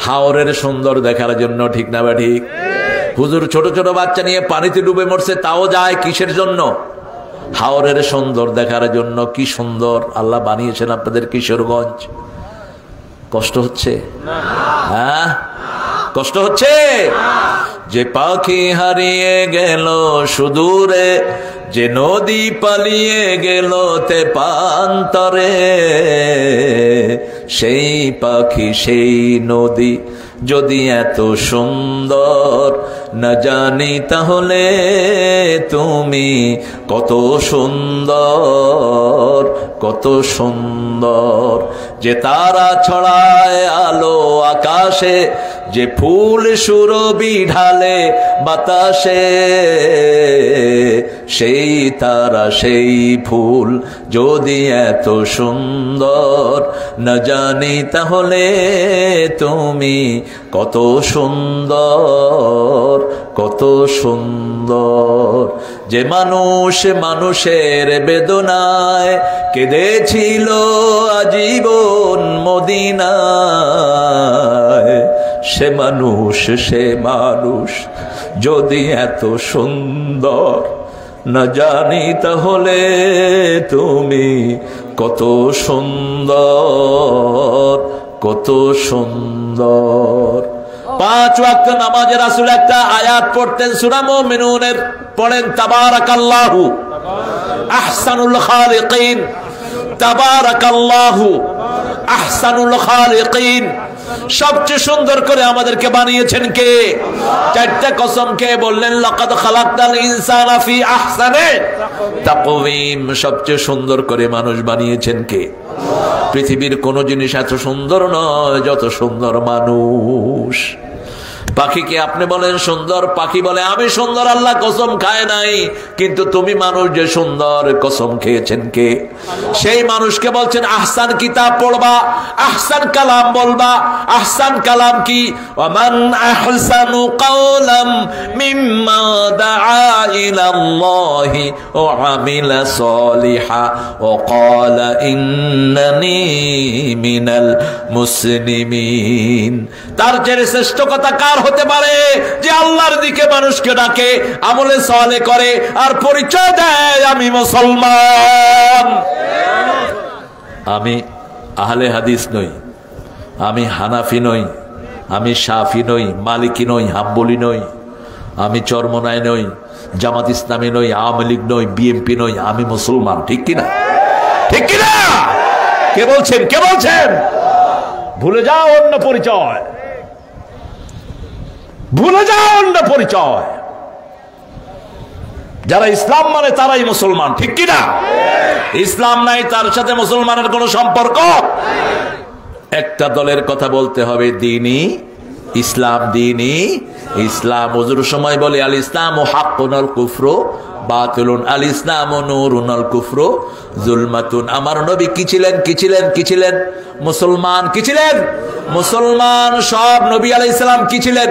হাওরের সুন্দর দেখার জন্য, ঠিক না বা ঠিক? হুজুর ছোট ছোট বাচ্চা নিয়ে পানিতে ডুবে মরছে, তাও যায় কিসের জন্য? হাওরের সুন্দর দেখার জন্য কি সুন্দর আল্লাহ বানিয়েছেন আপনাদের কিশোরগঞ্জ। কষ্ট হচ্ছে? হ্যাঁ? কষ্ট হচ্ছে? যে পাখি হারিয়ে গেল সুদূরে, যে নদী পালিয়ে গেল তে পান্তরে সেই পাখি, সেই নদী যদি এত সুন্দর না জানি তাহলে তুমি কত সুন্দর কত সুন্দর। যে তারা ছড়ায় আলো আকাশে, যে ফুল সুরবি ঢালে বাতাসে। সেই তারা, সেই ফুল যদি এত সুন্দর না জানি তাহলে তুমি কত সুন্দর কত সুন্দর। যে মানুষ মানুষের বেদনায় কেঁদেছিল আজীবন মদিনায়, সে মানুষ সে মানুষ যদি এত সুন্দর না জানি তাহলে তুমি কত সুন্দর কত সুন্দর। পাঁচ ওয়াক্ত নামাজের আসলে একটা আয়াত পড়তেন সুরামো মিনুনের পড়েন, তাবারাকাল্লাহু। আহসানুল খালিকিন। তাবারাকাল্লাহু। আহসানুল খালিকিন। সবচেয়ে সুন্দর করে আমাদেরকে বানিয়েছেন কে? চারটা কসম কে বললেন, লাকাদ খালাকাল ইনসান ফি আহসানে। তাকওয়িম, সবচেয়ে সুন্দর করে মানুষ বানিয়েছেন কে? পৃথিবীর কোন জিনিস এত সুন্দর নয় যত সুন্দর মানুষ। পাখিকে আপনি বলেন সুন্দর, পাখি বলে, আমি সুন্দর, আল্লাহ কসম খায় নাই। কিন্তু তুমি মানুষ যে সুন্দর, কসম খেয়েছেন কে? সেই মানুষকে বলছেন, আহসান কিতাব পড়বা, আহসান কালাম বলবা। আহসান কালাম কি? ওমান আহসানু কাওলাম মিম্মা দাআ ইলাল্লাহি ওয়া আমিলা সলিহা ওয়া ক্বালা ইন্নানি মিনাল মুসলিমিন। তার চেয়ে শ্রেষ্ঠ কথা হতে পারে যে আল্লাহর দিকে মানুষকে ডাকে, আমলে সলে করে আর পরিচয় দেয়, আমি মুসলমান। আমি আহলে হাদিস নই, আমি হানাফি নই, আমি সাফি নই, মালিকি নই, হাম্বলি নই, আমি চরমনায় নই, জামাত ইসলামী নই, আওয়ামী লীগ নই, বিএনপি নই, আমি মুসলমান। ঠিক কিনা? ঠিক কিনা? কে বলছেন? কে বলছেন? ভুলে যাও অন্য পরিচয়। ভুলে যাও অন্য পরিচয়। যারা ইসলাম মানে তারাই মুসলমান, ঠিক কিনা ইসলাম নাই, তার সাথে মুসলমানের কোন সম্পর্ক? একটা দলের কথা বলতে হবে দিনই ইসলাম দিনই ইসলাম। হুজুর সময় বলে, আল ইসলাম ও হাক্কুনাল কুফরো, বাতুলুন। আল ইসলাম ও নুরুনাল কুফরো, জুলমাতুন। আমার নবী কি ছিলেন কি ছিলেন কি ছিলেন? মুসলমান কি ছিলেন? মুসলমান সব নবী আলাই ইসলাম কি ছিলেন?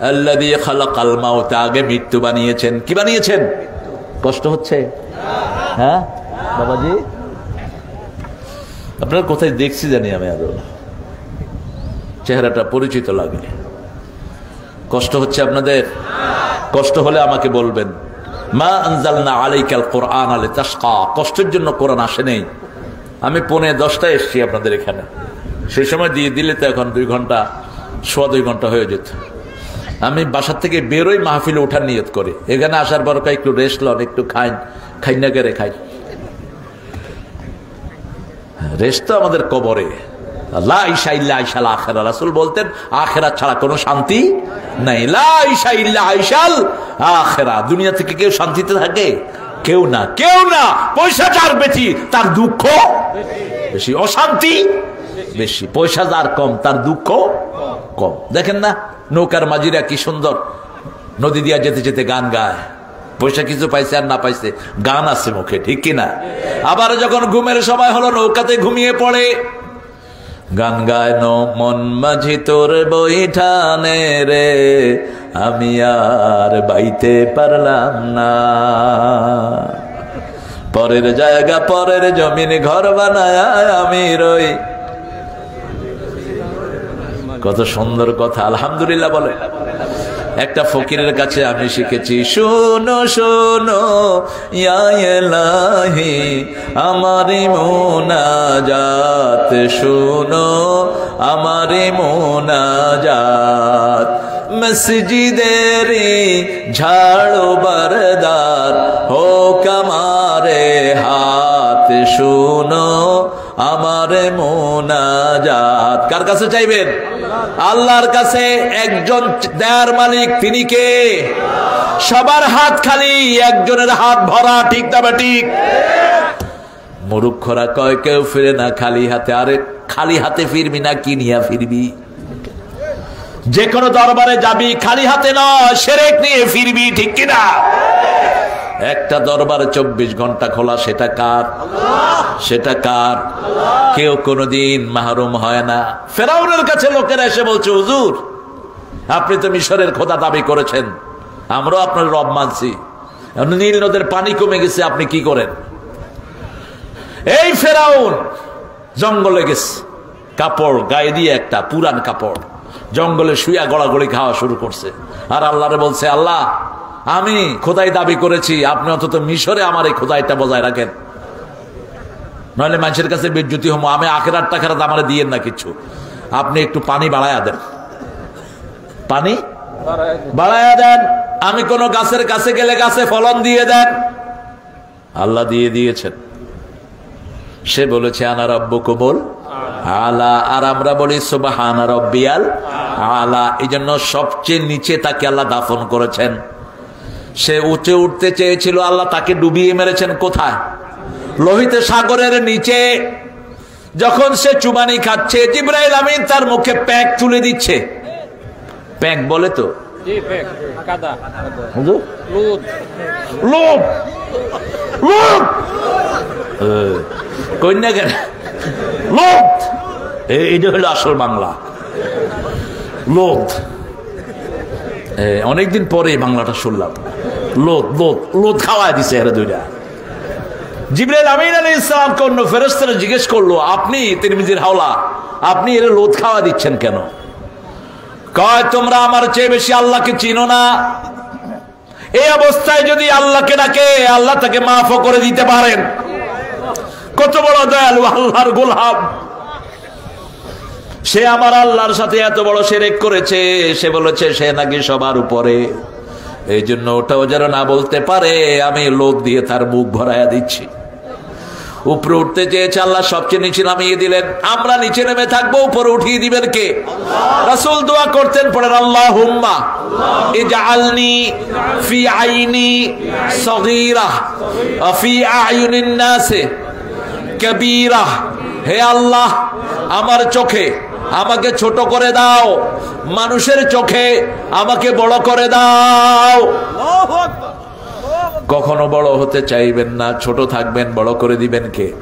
আল্লা দিয়ে খালা কালমাওতা আগে মৃত্যু বানিয়েছেন। কি বানিয়েছেন? কষ্ট হচ্ছে? হ্যাঁ? বাবাজি? আপনার কোথায় দেখছি জানি আমি আরও চেহারাটা পরিচিত লাগে কষ্ট হচ্ছে আপনাদের? কষ্ট হলে আমাকে বলবেন। মা আনজালনা আলাইকাল কোরআন আলে তাসকা কষ্টের জন্য কোরআন আসে নেই। আমি পনে দশটায় এসছি আপনাদের এখানে। সেই সময় দিয়ে দিলে তো এখন দুই ঘণ্টা, সোয়া দুই ঘণ্টা হয়ে যেত। আমি বাসার থেকে বেরোই মাহফিলে ওঠার নিয়ত করে। এখানে আসার পর একটু রেস্ট লন, একটু খাইন খাই না করে খাই। রেস্ট তো আমাদের কবরে। বলতেন, আখেরা ছাড়া কোনো শান্তি নাই। দুনিয়া থেকে কেউ শান্তিতে থাকে? কেউ না। কেউ না। বেশি, তার দুঃখ বেশি অশান্তি বেশি। পয়সা যার কম, তার দুঃখ কম। দেখেন না, নৌকার মাঝিরা কি সুন্দর। নদী দিয়া যেতে যেতে গান গায়। পয়সা কিছু পাইছে আর না পাইছে, গান আছে মুখে, ঠিক কিনা আবার যখন ঘুমের সময় হলো, নৌকাতে ঘুমিয়ে পড়ে। গান গায় ন, মন মাঝি তোর বইঠানে রে। আমি আর বাইতে পারলাম না। পরের জায়গা, পরের জমিন, ঘর বানায় আমি রই। কত সুন্দর কথা, আলহামদুলিল্লাহ বলে। একটা ফকিরের কাছে আমি শিখেছি, শোনো শোনো আমারি মোনাজাত, শোনো, আমারি মোনাজাত, মসজিদেরি ঝাড়ো বরদার হো কমারে হাত, শুনো আমার মোনাজাত। কার কাছে চাইবেন? আল্লাহর কাছে একজন দেয়ার মালিক, তিনি কে? সবার হাত খালি, একজনের হাত ভরা, ঠিক তবে ঠিক? মুরুক্ষরা কয়, কেউ ফিরে না, খালি হাতে। আরে, খালি হাতে ফিরবি না, কি নিয়ে ফিরবি? যে কোনো দরবারে যাবি, খালি হাতে নয়, সেরেক নিয়ে ফিরবি, ঠিক কিনা? একটা দরবারে চব্বিশ ঘণ্টা খোলা, সেটা কার? সেটা কার? কেউ কোনোদিন মাহরুম হয় না। ফেরাউনের কাছে লোকেরা এসে বলছে, হুজুর, আপনি তো মিশরের খোদা দাবি করেছেন। আমরাও আপনার রব মানছি। নীল নদের পানি কমে গেছে, আপনি কি করেন? এই ফেরাউন জঙ্গলে গেছে। কাপড়, গায়ে দিয়ে একটা, পুরান কাপড়। জঙ্গলে শুয়া গড়াগড়ি খাওয়া শুরু করছে। আর আল্লাহরে বলছে, আল্লাহ আমি খোদাই দাবি করেছি, আপনি অন্তত মিশরে আমার এই খোদাইটা বজায় রাখেন। নইলে মানুষের কাছে বিদ্যুতি হম, আমি আখেরার টাকার আমার দিয়েন না কিছু। আপনি একটু পানি বাড়াইয়া দেন। পানি? বাড়াইয়া দেন। আমি কোন গাছের কাছে গেলে গাছে ফলন দিয়ে দেন। আল্লাহ দিয়ে দিয়েছেন। সে বলেছে, আনা রব্য কবল আলা। আর আমরা বলি, সুবাহানা রব্বিয়াল আলা। এই জন্য সবচেয়ে নিচে তাকে আল্লাহ দাফন করেছেন। সে উঠে উঠতে চেয়েছিল আল্লাহ তাকে ডুবিয়ে মেরেছেন কোথায়? লোহিত সাগরের নিচে। যখন সে চুবানি খাচ্ছে জিব্রাইল আমিন তার মুখে প্যাক তুলে দিচ্ছে। প্যাক বলে তো? লোভ লোভ কন্যা কেন? লোভ এইটা হলো আসল বাংলা। লোধ অনেকদিন পরে বাংলাটা শুনলাম। লোধ লোধ লোধ খাওয়া দিছে এরা দুইটা। জিবরাইল আমিন আলী ইসলামকে অন্য ফেরস্তারা জিজ্ঞেস করল, আপনি তিরমিজির হাওলা, আপনি এর লোধ খাওয়া দিচ্ছেন কেন? কয়, তোমরা আমার চেয়ে বেশি আল্লাহকে চিনো না। এই অবস্থায় যদি আল্লাহকে ডাকে, আল্লাহ তাকে মাফও করে দিতে পারেন। কত বড় দয়ালু, আল্লাহর গোলাম। সে আমার আল্লাহর সাথে এত বড় সেরেক করেছে, সে বলেছে, সে নাকি সবার উপরে। এই জন্য ওটাও যেন না বলতে পারে, আমি লোক দিয়ে তার মুখ ভরাইয়া দিচ্ছি। উপরে উঠতে চেয়েছে আল্লাহ, সবচেয়ে নিচে নামিয়ে দিলেন। আমরা নিচে নেমে থাকব, উপরে উঠিয়ে দিবেন কে? রাসুল দোয়া করতেন, পড়েন আল্লাহ হুম্মা ইজআলনি ফি আইনি সগীরা ফি আয়ুনিন নাসে কবীরা। হে আল্লাহ, আমার চোখে আমাকে ছোট করে দাও। মানুষের চোখে আমাকে বড় করে দাও। কখনো বড় হতে চাইবেন না ছোট থাকবেন বড় করে দিবেন কে?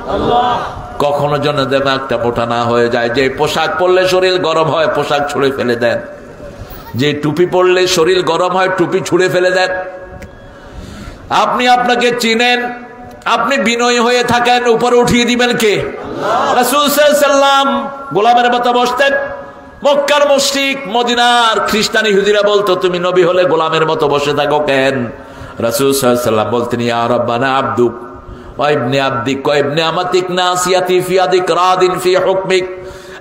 কখনো যেন একটা মোটা না হয়ে যায়। যে পোশাক পরলে শরীর গরম হয় পোশাক ছুঁড়ে ফেলে দেন। যে টুপি পরলে শরীর গরম হয় টুপি ছুঁড়ে ফেলে দেন। আপনি আপনাকে চিনেন আপনি বিনয় হয়ে থাকেন, উপরে উঠিয়ে দিবেন কে? সাল্লাম গোলামের মতো বসতেন। মক্কার মুশরিক, মদিনার খ্রিস্টানি হুদিরা বলতো, তুমি নবী হলে গোলামের মতো বসে থাকো কেন? রাসুল সাল্লাম বলতেন, ইয়া রব্বানা আব্দুক ওয়াইবনে আব্দিক ওয়াইবনে আমাতিক, নাসিয়াতি ফি আদিক, রাদিন ফি হুকমিক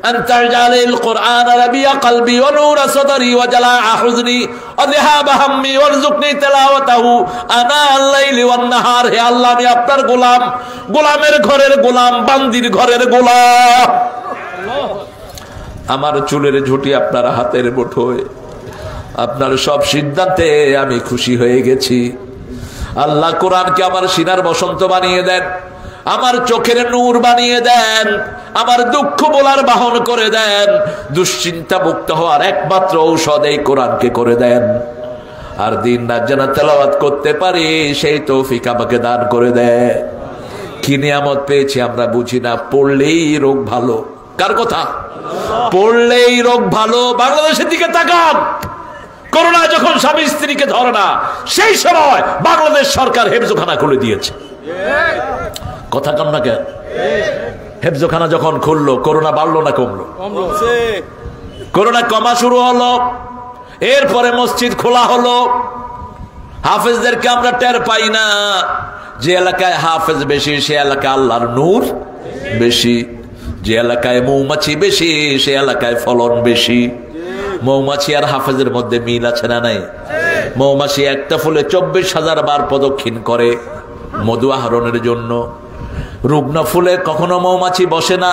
أن تجعل القرآن ربيع قلبي ونور صدري وجلاء حزني وذهاب همي وارزقني تلاوته أنا الليل والنهار হে আল্লাহ আমি আপনার গোলাম গোলামের ঘরের গোলাম বান্দির ঘরের গোলাম আমার চুলের ঝুটি আপনার হাতের মুঠোয় আপনার সব সিদ্ধান্তে আমি খুশি হয়ে গেছি আল্লাহ কোরআনকে আমার সিনার বসন্ত বানিয়ে দেন আমার চোখের নূর বানিয়ে দেন, আমার দুঃখ বলার বাহন করে দেন, দুশ্চিন্তা মুক্ত হওয়ার একমাত্র ঔষধ এই কোরআনকে করে দেন। আর দিন রাত যেন তেলাওয়াত করতে পারি, সেই তৌফিক আমাকে দান করে দেয় কি নিয়ামত পেয়েছি আমরা বুঝি না, পড়লেই রোগ ভালো। কার কথা? পড়লেই রোগ ভালো, বাংলাদেশের দিকে তাকান। করোনা যখন স্বামী স্ত্রীকে ধরে না, সেই সময় বাংলাদেশ সরকার হেফজোখানা খুলে দিয়েছে। কথা কম না কেন? হেফজোখানা যখন খুললো করোনা বাড়লো না কমলো? করোনা কমা শুরু হলো এরপরে মসজিদ খোলা হলো। হাফেজদেরকে আমরা টের পাই না যে এলাকায় হাফেজ বেশি সে এলাকায় আল্লাহর নূর বেশি। যে এলাকায় মৌমাছি বেশি সে এলাকায় ফলন বেশি। মৌমাছি আর হাফেজের মধ্যে মিল আছে না নাই? মৌমাছি একটা ফুলে চব্বিশ হাজার বার প্রদক্ষিণ করে। মধু আহরণের জন্য। রুগ্ন ফুলে কখনো মৌমাছি বসে না।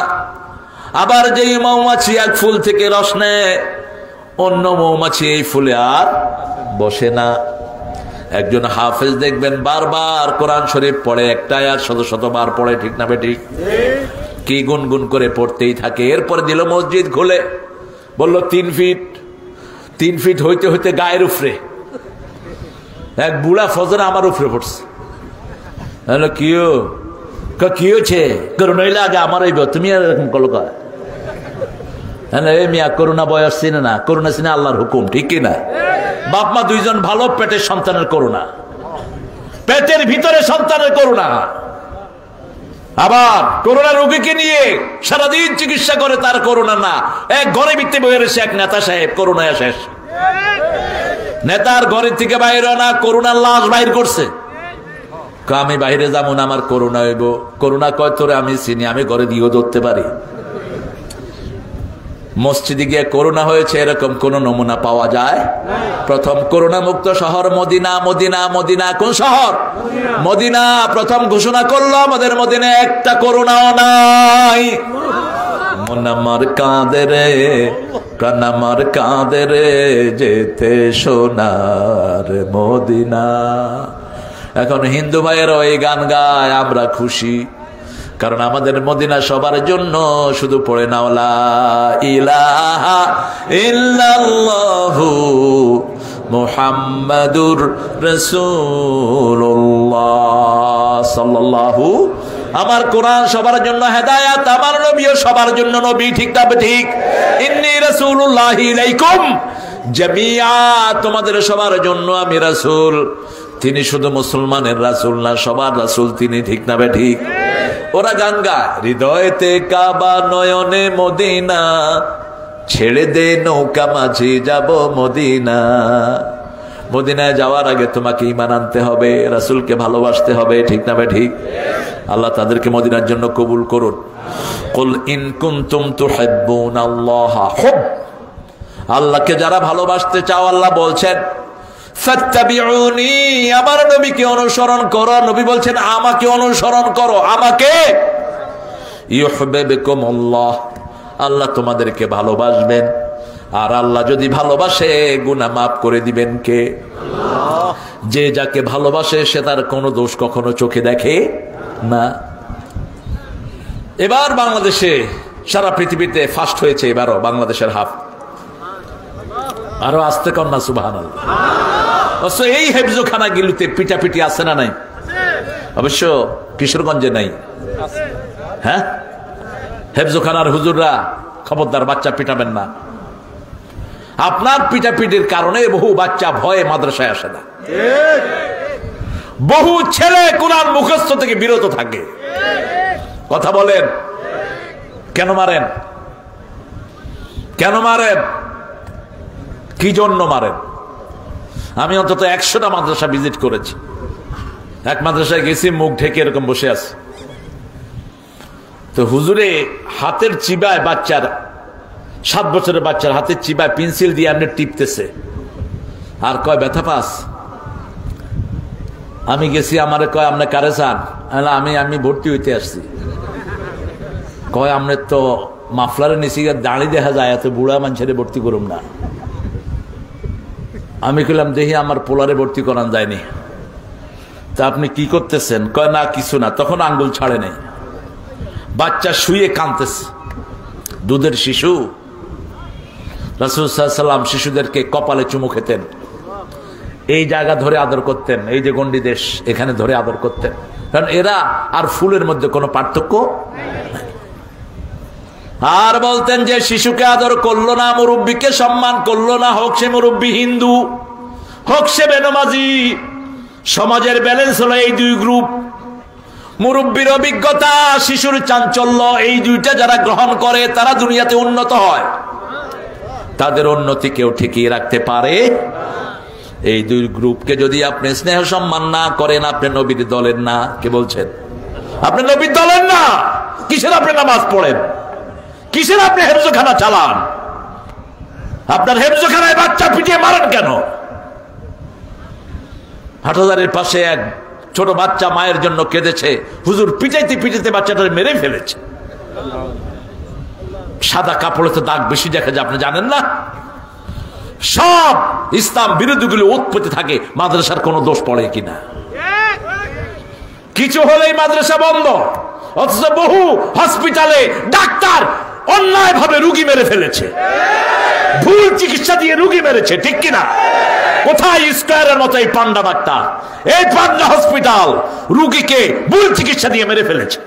আবার যেই মৌমাছি এক ফুল থেকে রস নেয়, অন্য মৌমাছি এই ফুলে আর বসে না। একজন হাফেজ দেখবেন, বারবার কোরআন শরীফ পড়ে, একটাই আর শত শতবার পড়ে, ঠিক না বেঠিক? কি গুনগুন করে পড়তেই থাকে। এরপরে দিল মসজিদ খুলে, বলল, তিন ফিট তিন ফিট হইতে হইতে গায়ের উপরে এক বুড়া ফজর আমার উপরে পড়ছে। কিও কি হয়েছে করোনা হইলে আগে আমার হইব তুমি আর এরকম কল কয় হ্যাঁ মিয়া করোনা বয়স চিনে না করোনা চিনে আল্লাহর হুকুম, ঠিক কিনা বাপ মা দুইজন ভালো পেটের সন্তানের করোনা পেটের ভিতরে সন্তানের করুণা। আবার করোনা রোগীকে নিয়ে সারাদিন চিকিৎসা করে তার করোনা না। এক ঘরে ভিত্তি বয়ে রয়েছে এক নেতা সাহেব করোনায় শেষ। নেতার ঘরের থেকে বাইরে না করোনার লাশ বাইর করছে। আমি বাইরে যাব না, আমার করোনা হইব। করোনা কয়, তোরে আমি চিনি, আমি ঘরে দিয়েও ধরতে পারি। মসজিদে গিয়ে করোনা হয়েছে, এরকম কোন নমুনা পাওয়া যায়? প্রথম করোনা মুক্ত শহর, মদিনা মদিনা মদিনা, কোন শহর? মদিনা। প্রথম ঘোষণা করল আমাদের মদিনে একটা করোনাও নাই। মন আমার কাঁদে রে, প্রাণ আমার কাঁদে রে, যেতে সোনার মদিনা। এখন হিন্দু ভাইয়েরা এই গান গায়, আমরা খুশি। কারণ আমাদের মদিনা সবার জন্য শুধু পড়ে নাওলা ইলাহা ইল্লাল্লাহু আমার কোরআন সবার জন্য হেদায়াত, আমার নবীও সবার জন্য নবী, ঠিক তবে ঠিক? ইন্নী জামিয়া, তোমাদের সবার জন্য আমি রাসূল। তিনি শুধু মুসলমানের রাসূল না, সবার রাসুল তিনি, ঠিক না ঠিক? ওরা গান গায়, হৃদয়তে কাবা নয়নে মদিনা, ছেড়ে দে নৌকা মাঝি যাব মদিনা। মদিনায় যাওয়ার আগে তোমাকে ইমান আনতে হবে, রাসুলকে ভালোবাসতে হবে, ঠিক না ঠিক? আল্লাহ তাদেরকে মদিনার জন্য কবুল করুন। কুল ইন কুনতুম তুহিব্বুন আল্লাহ আল্লাহকে যারা ভালোবাসতে চাও, আল্লাহ বলছেন আমার নবীকে অনুসরণ করো। নবী বলছেন, আমাকে অনুসরণ করো। আমাকে? আল্লাহ তোমাদেরকে ভালোবাসবেন। আর আল্লাহ যদি ভালোবাসে, গুনা মাফ করে দিবেন কে? যে যাকে ভালোবাসে, সে তার কোনো দোষ কখনো চোখে দেখে না। এবার বাংলাদেশে, সারা পৃথিবীতে ফার্স্ট হয়েছে এবারও বাংলাদেশের হাফ। আরও আসতে কন্যা সুবাহ এই হেফজোখানা গিলুতে পিটাপিটি আছে না নাই? অবশ্য কিশোরগঞ্জে নাই। হ্যাঁ? হেফজোখানার হুজুররা খবরদার বাচ্চা পিটাবেন না। আপনার পিটাপিটির কারণে বহু বাচ্চা ভয়ে মাদ্রাসায় আসে না। বহু ছেলে কোরআন মুখস্থ থেকে বিরত থাকে। কথা বলেন। কেন মারেন? কেন মারেন? কি জন্য মারেন? আমি অন্তত একশোটা মাদ্রাসা ভিজিট করেছি। এক মাদ্রাসায় গেছি, মুখ ঢেকে এরকম বসে আছে। তো হুজুরে, হাতের চিবায় বাচ্চার, সাত বছরের বাচ্চার হাতের চিবায় পেন্সিল দিয়ে আপনি টিপতেছে। আর কয়, ব্যথা পাস? আমি গেছি, আমার কয় আপনি কারে চান? আমি আমি ভর্তি হইতে আসছি। কয় আমরা তো মাফলারে নিচে দাঁড়িয়ে দেখা যায়, এত বুড়া মানুষের ভর্তি করুম না। আমি কইলাম দেখি আমার পোলারে ভর্তি করান যায়নি। তা আপনি কি করতেছেন? কয়, না, কিছু না। তখন আঙ্গুল ছাড়ে নেই। বাচ্চা শুয়ে কাঁদতেছে। দুধের শিশু। রাসুসাল্লাম শিশুদেরকে কপালে চুমু খেতেন। এই জায়গা ধরে আদর করতেন। এই যে গন্ডি দেশ এখানে ধরে আদর করতেন। কারণ এরা আর ফুলের মধ্যে কোনো পার্থক্য আর বলতেন যে, শিশুকে আদর করল না, মুরব্বীকে সম্মান করল না, হোক সে মুরব্বী হিন্দু, হোক সে বেনমাজি, সমাজের ব্যালেন্স হলো এই দুই গ্রুপ মুরব্বীর অভিজ্ঞতা, শিশুর চাঞ্চল্য, এই দুইটা যারা গ্রহণ করে, তারা দুনিয়াতে উন্নত হয়। তাদের উন্নতি কেউ ঠিকিয়ে রাখতে পারে। এই দুই গ্রুপকে যদি আপনি স্নেহ সম্মান না করেন, আপনি নবীর দলের না। কে বলছেন? আপনি নবীর দলের না। কিসের আপনি নামাজ পড়েন? কিসের আপনি হেফজখানা চালান? আপনার হেফজখানায় বাচ্চা পিটিয়ে মারেন কেন? হাটহাজারের পাশে এক ছোট বাচ্চা মায়ের জন্য কেঁদেছে। হুজুর পিটাইতে পিটাইতে বাচ্চাটা মেরে ফেলেছে। সাদা কাপড়ে তো দাগ বেশি দেখা যায়, আপনি জানেন না? সব ইসলাম বিরোধীগুলি উৎপত্তি থাকে, মাদ্রাসার কোনো দোষ পড়ে কিনা। কিছু হলেই মাদ্রাসা বন্ধ, অথচ বহু হসপিটালে ডাক্তার অন্যায় ভাবে রুগী মেরে ফেলেছে। ভুল চিকিৎসা দিয়ে রুগী মেরেছে, ঠিক কিনা? কোথায় স্কোয়ারের মতো এই পান্ডা ডাক্তার এই পান্ডা হসপিটাল রুগীকে ভুল চিকিৎসা দিয়ে মেরে ফেলেছে।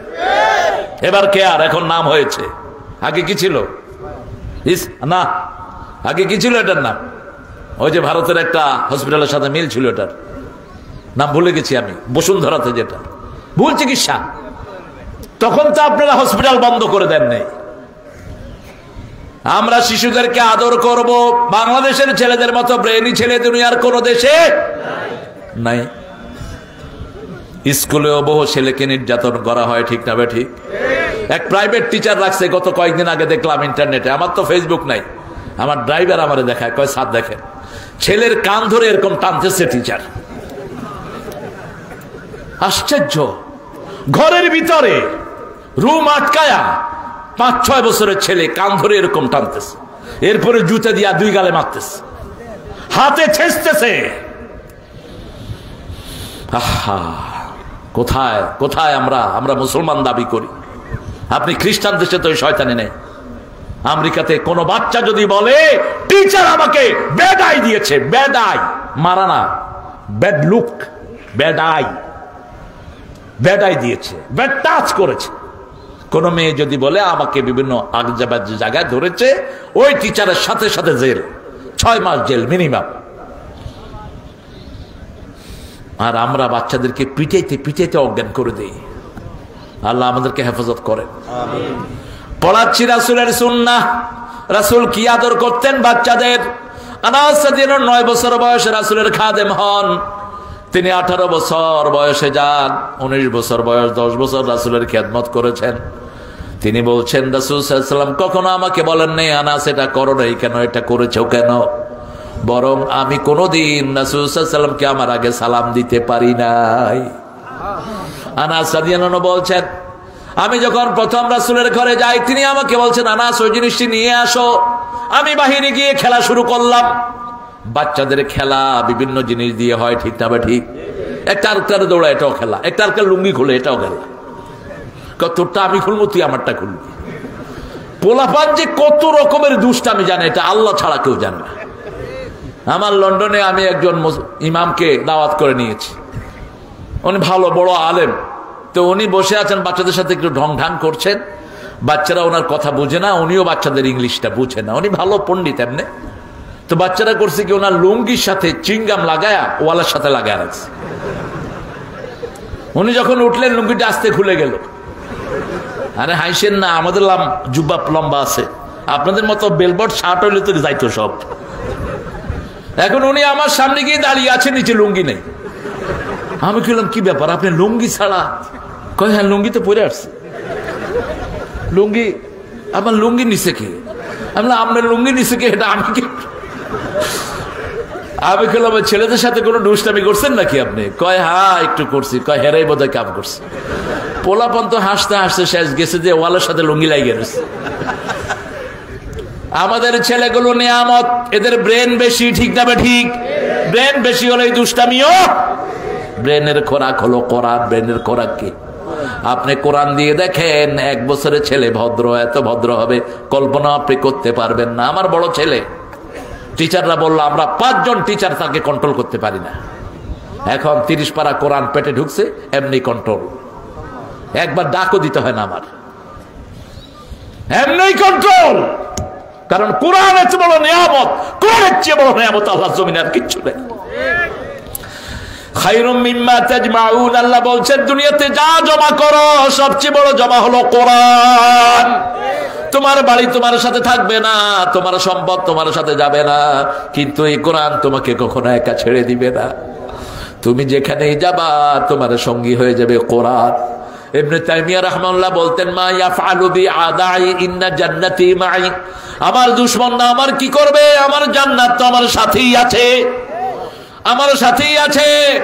এবার কে আর? এখন নাম হয়েছে। আগে কি ছিল? না। আগে কি ছিল এটার নাম? ওই যে ভারতের একটা হসপিটালের সাথে মিল ছিল এটার। নাম ভুলে গেছি আমি। বসুন্ধরাতে যেটা। ভুল চিকিৎসা। তখন তো আপনারা হসপিটাল বন্ধ করে দেন নাই আমরা শিশুদেরকে আদর করব। বাংলাদেশের ছেলেদের মতো ব্রেনি ছেলে দুনিয়ার কোন দেশে নাই। স্কুলেও বহু ছেলেকে নির্যাতন করা হয়, ঠিক না ঠিক? এক প্রাইভেট টিচার রাখছে, গত কয়েকদিন আগে দেখলাম ইন্টারনেটে আমার তো ফেসবুক নাই। আমার ড্রাইভার আমারে দেখায়, কয় সাত দেখেন। ছেলের কান ধরে এরকম টানতেছে টিচার আশ্চর্য। ঘরের ভিতরে রুম আটকায়া পাঁচ ছয় বছরের ছেলে কান ধরে এরকম টানতেছে। এরপরে জুতে দিয়া দুই গালে মারতেছে। হাতে ছেঁচতেছে। আহা, কোথায় কোথায় আমরা? আমরা মুসলমান দাবি করি। আপনি খ্রিস্টান দেশে তো শয়তানি নেই। আমেরিকাতে কোন বাচ্চা যদি বলে, টিচার আমাকে আই দিয়েছে ব্যাড আই মারা না। ব্যাড লুক ব্যাড আই দিয়েছে, ব্যাড টাচ করেছে। কোন মেয়ে যদি বলে আমাকে বিভিন্ন জায়গায় ধরেছে ওই টিচারের সাথে সাথে জেল। ছয় মাস জেল মিনিমাম আর আমরা বাচ্চাদেরকে পিটাইতে পিটাইতে অজ্ঞান করে দিই। আল্লাহ আমাদেরকে হেফাজত করেন। পড়াচ্ছি রাসুলের সুন্না রাসুল কি আদর করতেন বাচ্চাদের? নয় বছর বয়সে রাসুলের খাদেম হন। তিনি আঠারো বছর বয়সে যান, উনিশ বছর বয়স, দশ বছর রাসুলের খেদমত করেছেন। তিনি বলছেন রাসুলাম কখনো আমাকে বলেন নেই আনাস এটা করো নাই কেন, এটা করেছ কেন? বরং আমি কোনোদিন রাসুলসাল্লামকে আমার আগে সালাম দিতে পারি নাই। আনাস সাদিয়ানো বলছেন, আমি যখন প্রথম রাসুলের ঘরে যাই, তিনি আমাকে বলছেন, আনাস, ওই জিনিসটি নিয়ে আসো। আমি বাহিরে গিয়ে খেলা শুরু করলাম। বাচ্চাদের খেলা, বিভিন্ন জিনিস দিয়ে হয়, ঠিক না ঠিক? একটা আরেকটার দৌড়া, এটাও খেলা। একটা আরেকটা লুঙ্গি খুলে, এটাও খেলা। তোরটা আমি খুলবো, তুই আমারটা খুলবি। পোলাপান যে কত রকমের দুষ্ট আমি জানি, এটা আল্লাহ ছাড়া কেউ জানে না। আমার লন্ডনে আমি একজন ইমামকে দাওয়াত করে নিয়েছি। উনি ভালো, বড় আলেম। তো উনি বসে আছেন, বাচ্চাদের সাথে একটু ঢং ঢাং করছেন। বাচ্চারা ওনার কথা বুঝে না, উনিও বাচ্চাদের ইংলিশটা বুঝে না। উনি ভালো পণ্ডিত, এমনি। তো বাচ্চারা করছে কি, ওনার লুঙ্গির সাথে চিংগাম লাগায়া ওয়ালার সাথে লাগায় রাখছে। উনি যখন উঠলেন, লুঙ্গিটা আস্তে খুলে গেল। আরে হাইসেন না, আমাদের লাম, জুব্বা লম্বা আছে। আপনাদের মতো বেলবট শার্ট হইলে তো যাইতো সব। এখন উনি আমার সামনে গিয়ে দাঁড়িয়ে আছে, নিচে লুঙ্গি নেই। আমি বললাম কি ব্যাপার? আপনি লুঙ্গি ছাড়া কয় হ্যাঁ লুঙ্গি তো পরে আসছে। লুঙ্গি, আমার লুঙ্গি নিচে কে? আমি আপনার লুঙ্গি নিচে কে? এটা আমি কি আমি খেলাম ছেলেদের সাথে কোনো দুষ্টামি করছেন নাকি আপনি? কয় হ্যাঁ একটু করছি। কয়, হেরাই বোধ হয় কাপ করছি। পোলাপন তো হাসতে হাসতে শেষ, গেছে যে ওয়ালের সাথে লুঙ্গি লাগিয়ে গেছে আমাদের ছেলেগুলো নিয়ামত, এদের ব্রেন বেশি, ঠিক না ঠিক? ব্রেন বেশি হলে দুষ্টামিও? ব্রেনের খোরাক হলো কোরআন, ব্রেনের খোরাক কি? আপনি কোরআন দিয়ে দেখেন, এক বছরের ছেলে ভদ্র, এত ভদ্র হবে কল্পনা আপনি করতে পারবেন না। আমার বড় ছেলে টিচাররা বলল, আমরা পাঁচজন টিচার তাকে কন্ট্রোল করতে পারি না। এখন তিরিশ পারা কোরআন পেটে ঢুকছে, এমনি কন্ট্রোল একবার ডাকও দিতে হয় না আমার। এমনি কন্ট্রোল কারণ কোরআন এত বড় নিয়ামত। কোরআনের চেয়ে বড় নিয়ামত, আল্লাহ জমিনে আর কিচ্ছু নেই। আল্লাহ বলছেন, দুনিয়াতে যা জমা করো, সবচেয়ে বড় জমা হলো কোরআন। তোমার বাড়ি তোমার সাথে থাকবে না, তোমার সম্পদ তোমার সাথে যাবে না। কিন্তু এই কোরআন তোমাকে কখনো একা ছেড়ে দিবে না। তুমি যেখানেই যাবা, তোমার সঙ্গী হয়ে যাবে কোরআন। এমনি বলতেন ইন্না জান্নাতি মাই। আমার আমার করবে? জান্নাত তো আমার সাথেই আছে। সাথেই আছে।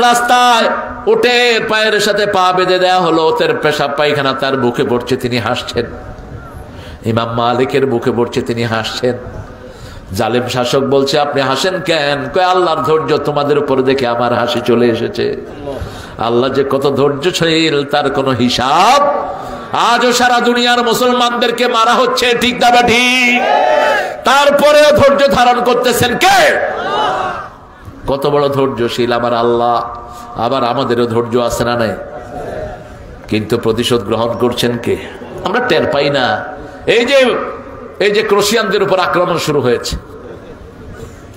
রাস্তায় উঠে পায়ের সাথে পা বেঁধে দেওয়া হলো ওদের পেশাব পায়খানা তার বুকে পড়ছে, তিনি হাসছেন। ইমাম মালিকের বুকে পড়ছে, তিনি হাসছেন। জালেম শাসক বলছে, আপনি হাসেন কেন? কয়, আল্লাহর ধৈর্য তোমাদের উপর দেখে আমার হাসি চলে এসেছে। আল্লাহ যে কত ধৈর্যশীল, তার কোনো হিসাব আজও সারা দুনিয়ার মুসলমানদেরকে মারা হচ্ছে, ঠিক দাবা ঠিক? তারপরেও ধৈর্য ধারণ করতেছেন কে? কত বড় ধৈর্যশীল, আমার আল্লাহ। আবার আমাদেরও ধৈর্য আছে না নাই? কিন্তু প্রতিশোধ গ্রহণ করছেন কে? আমরা টের পাই না। এই যে এই যে ক্রোশিয়ানদের উপর আক্রমণ শুরু হয়েছে।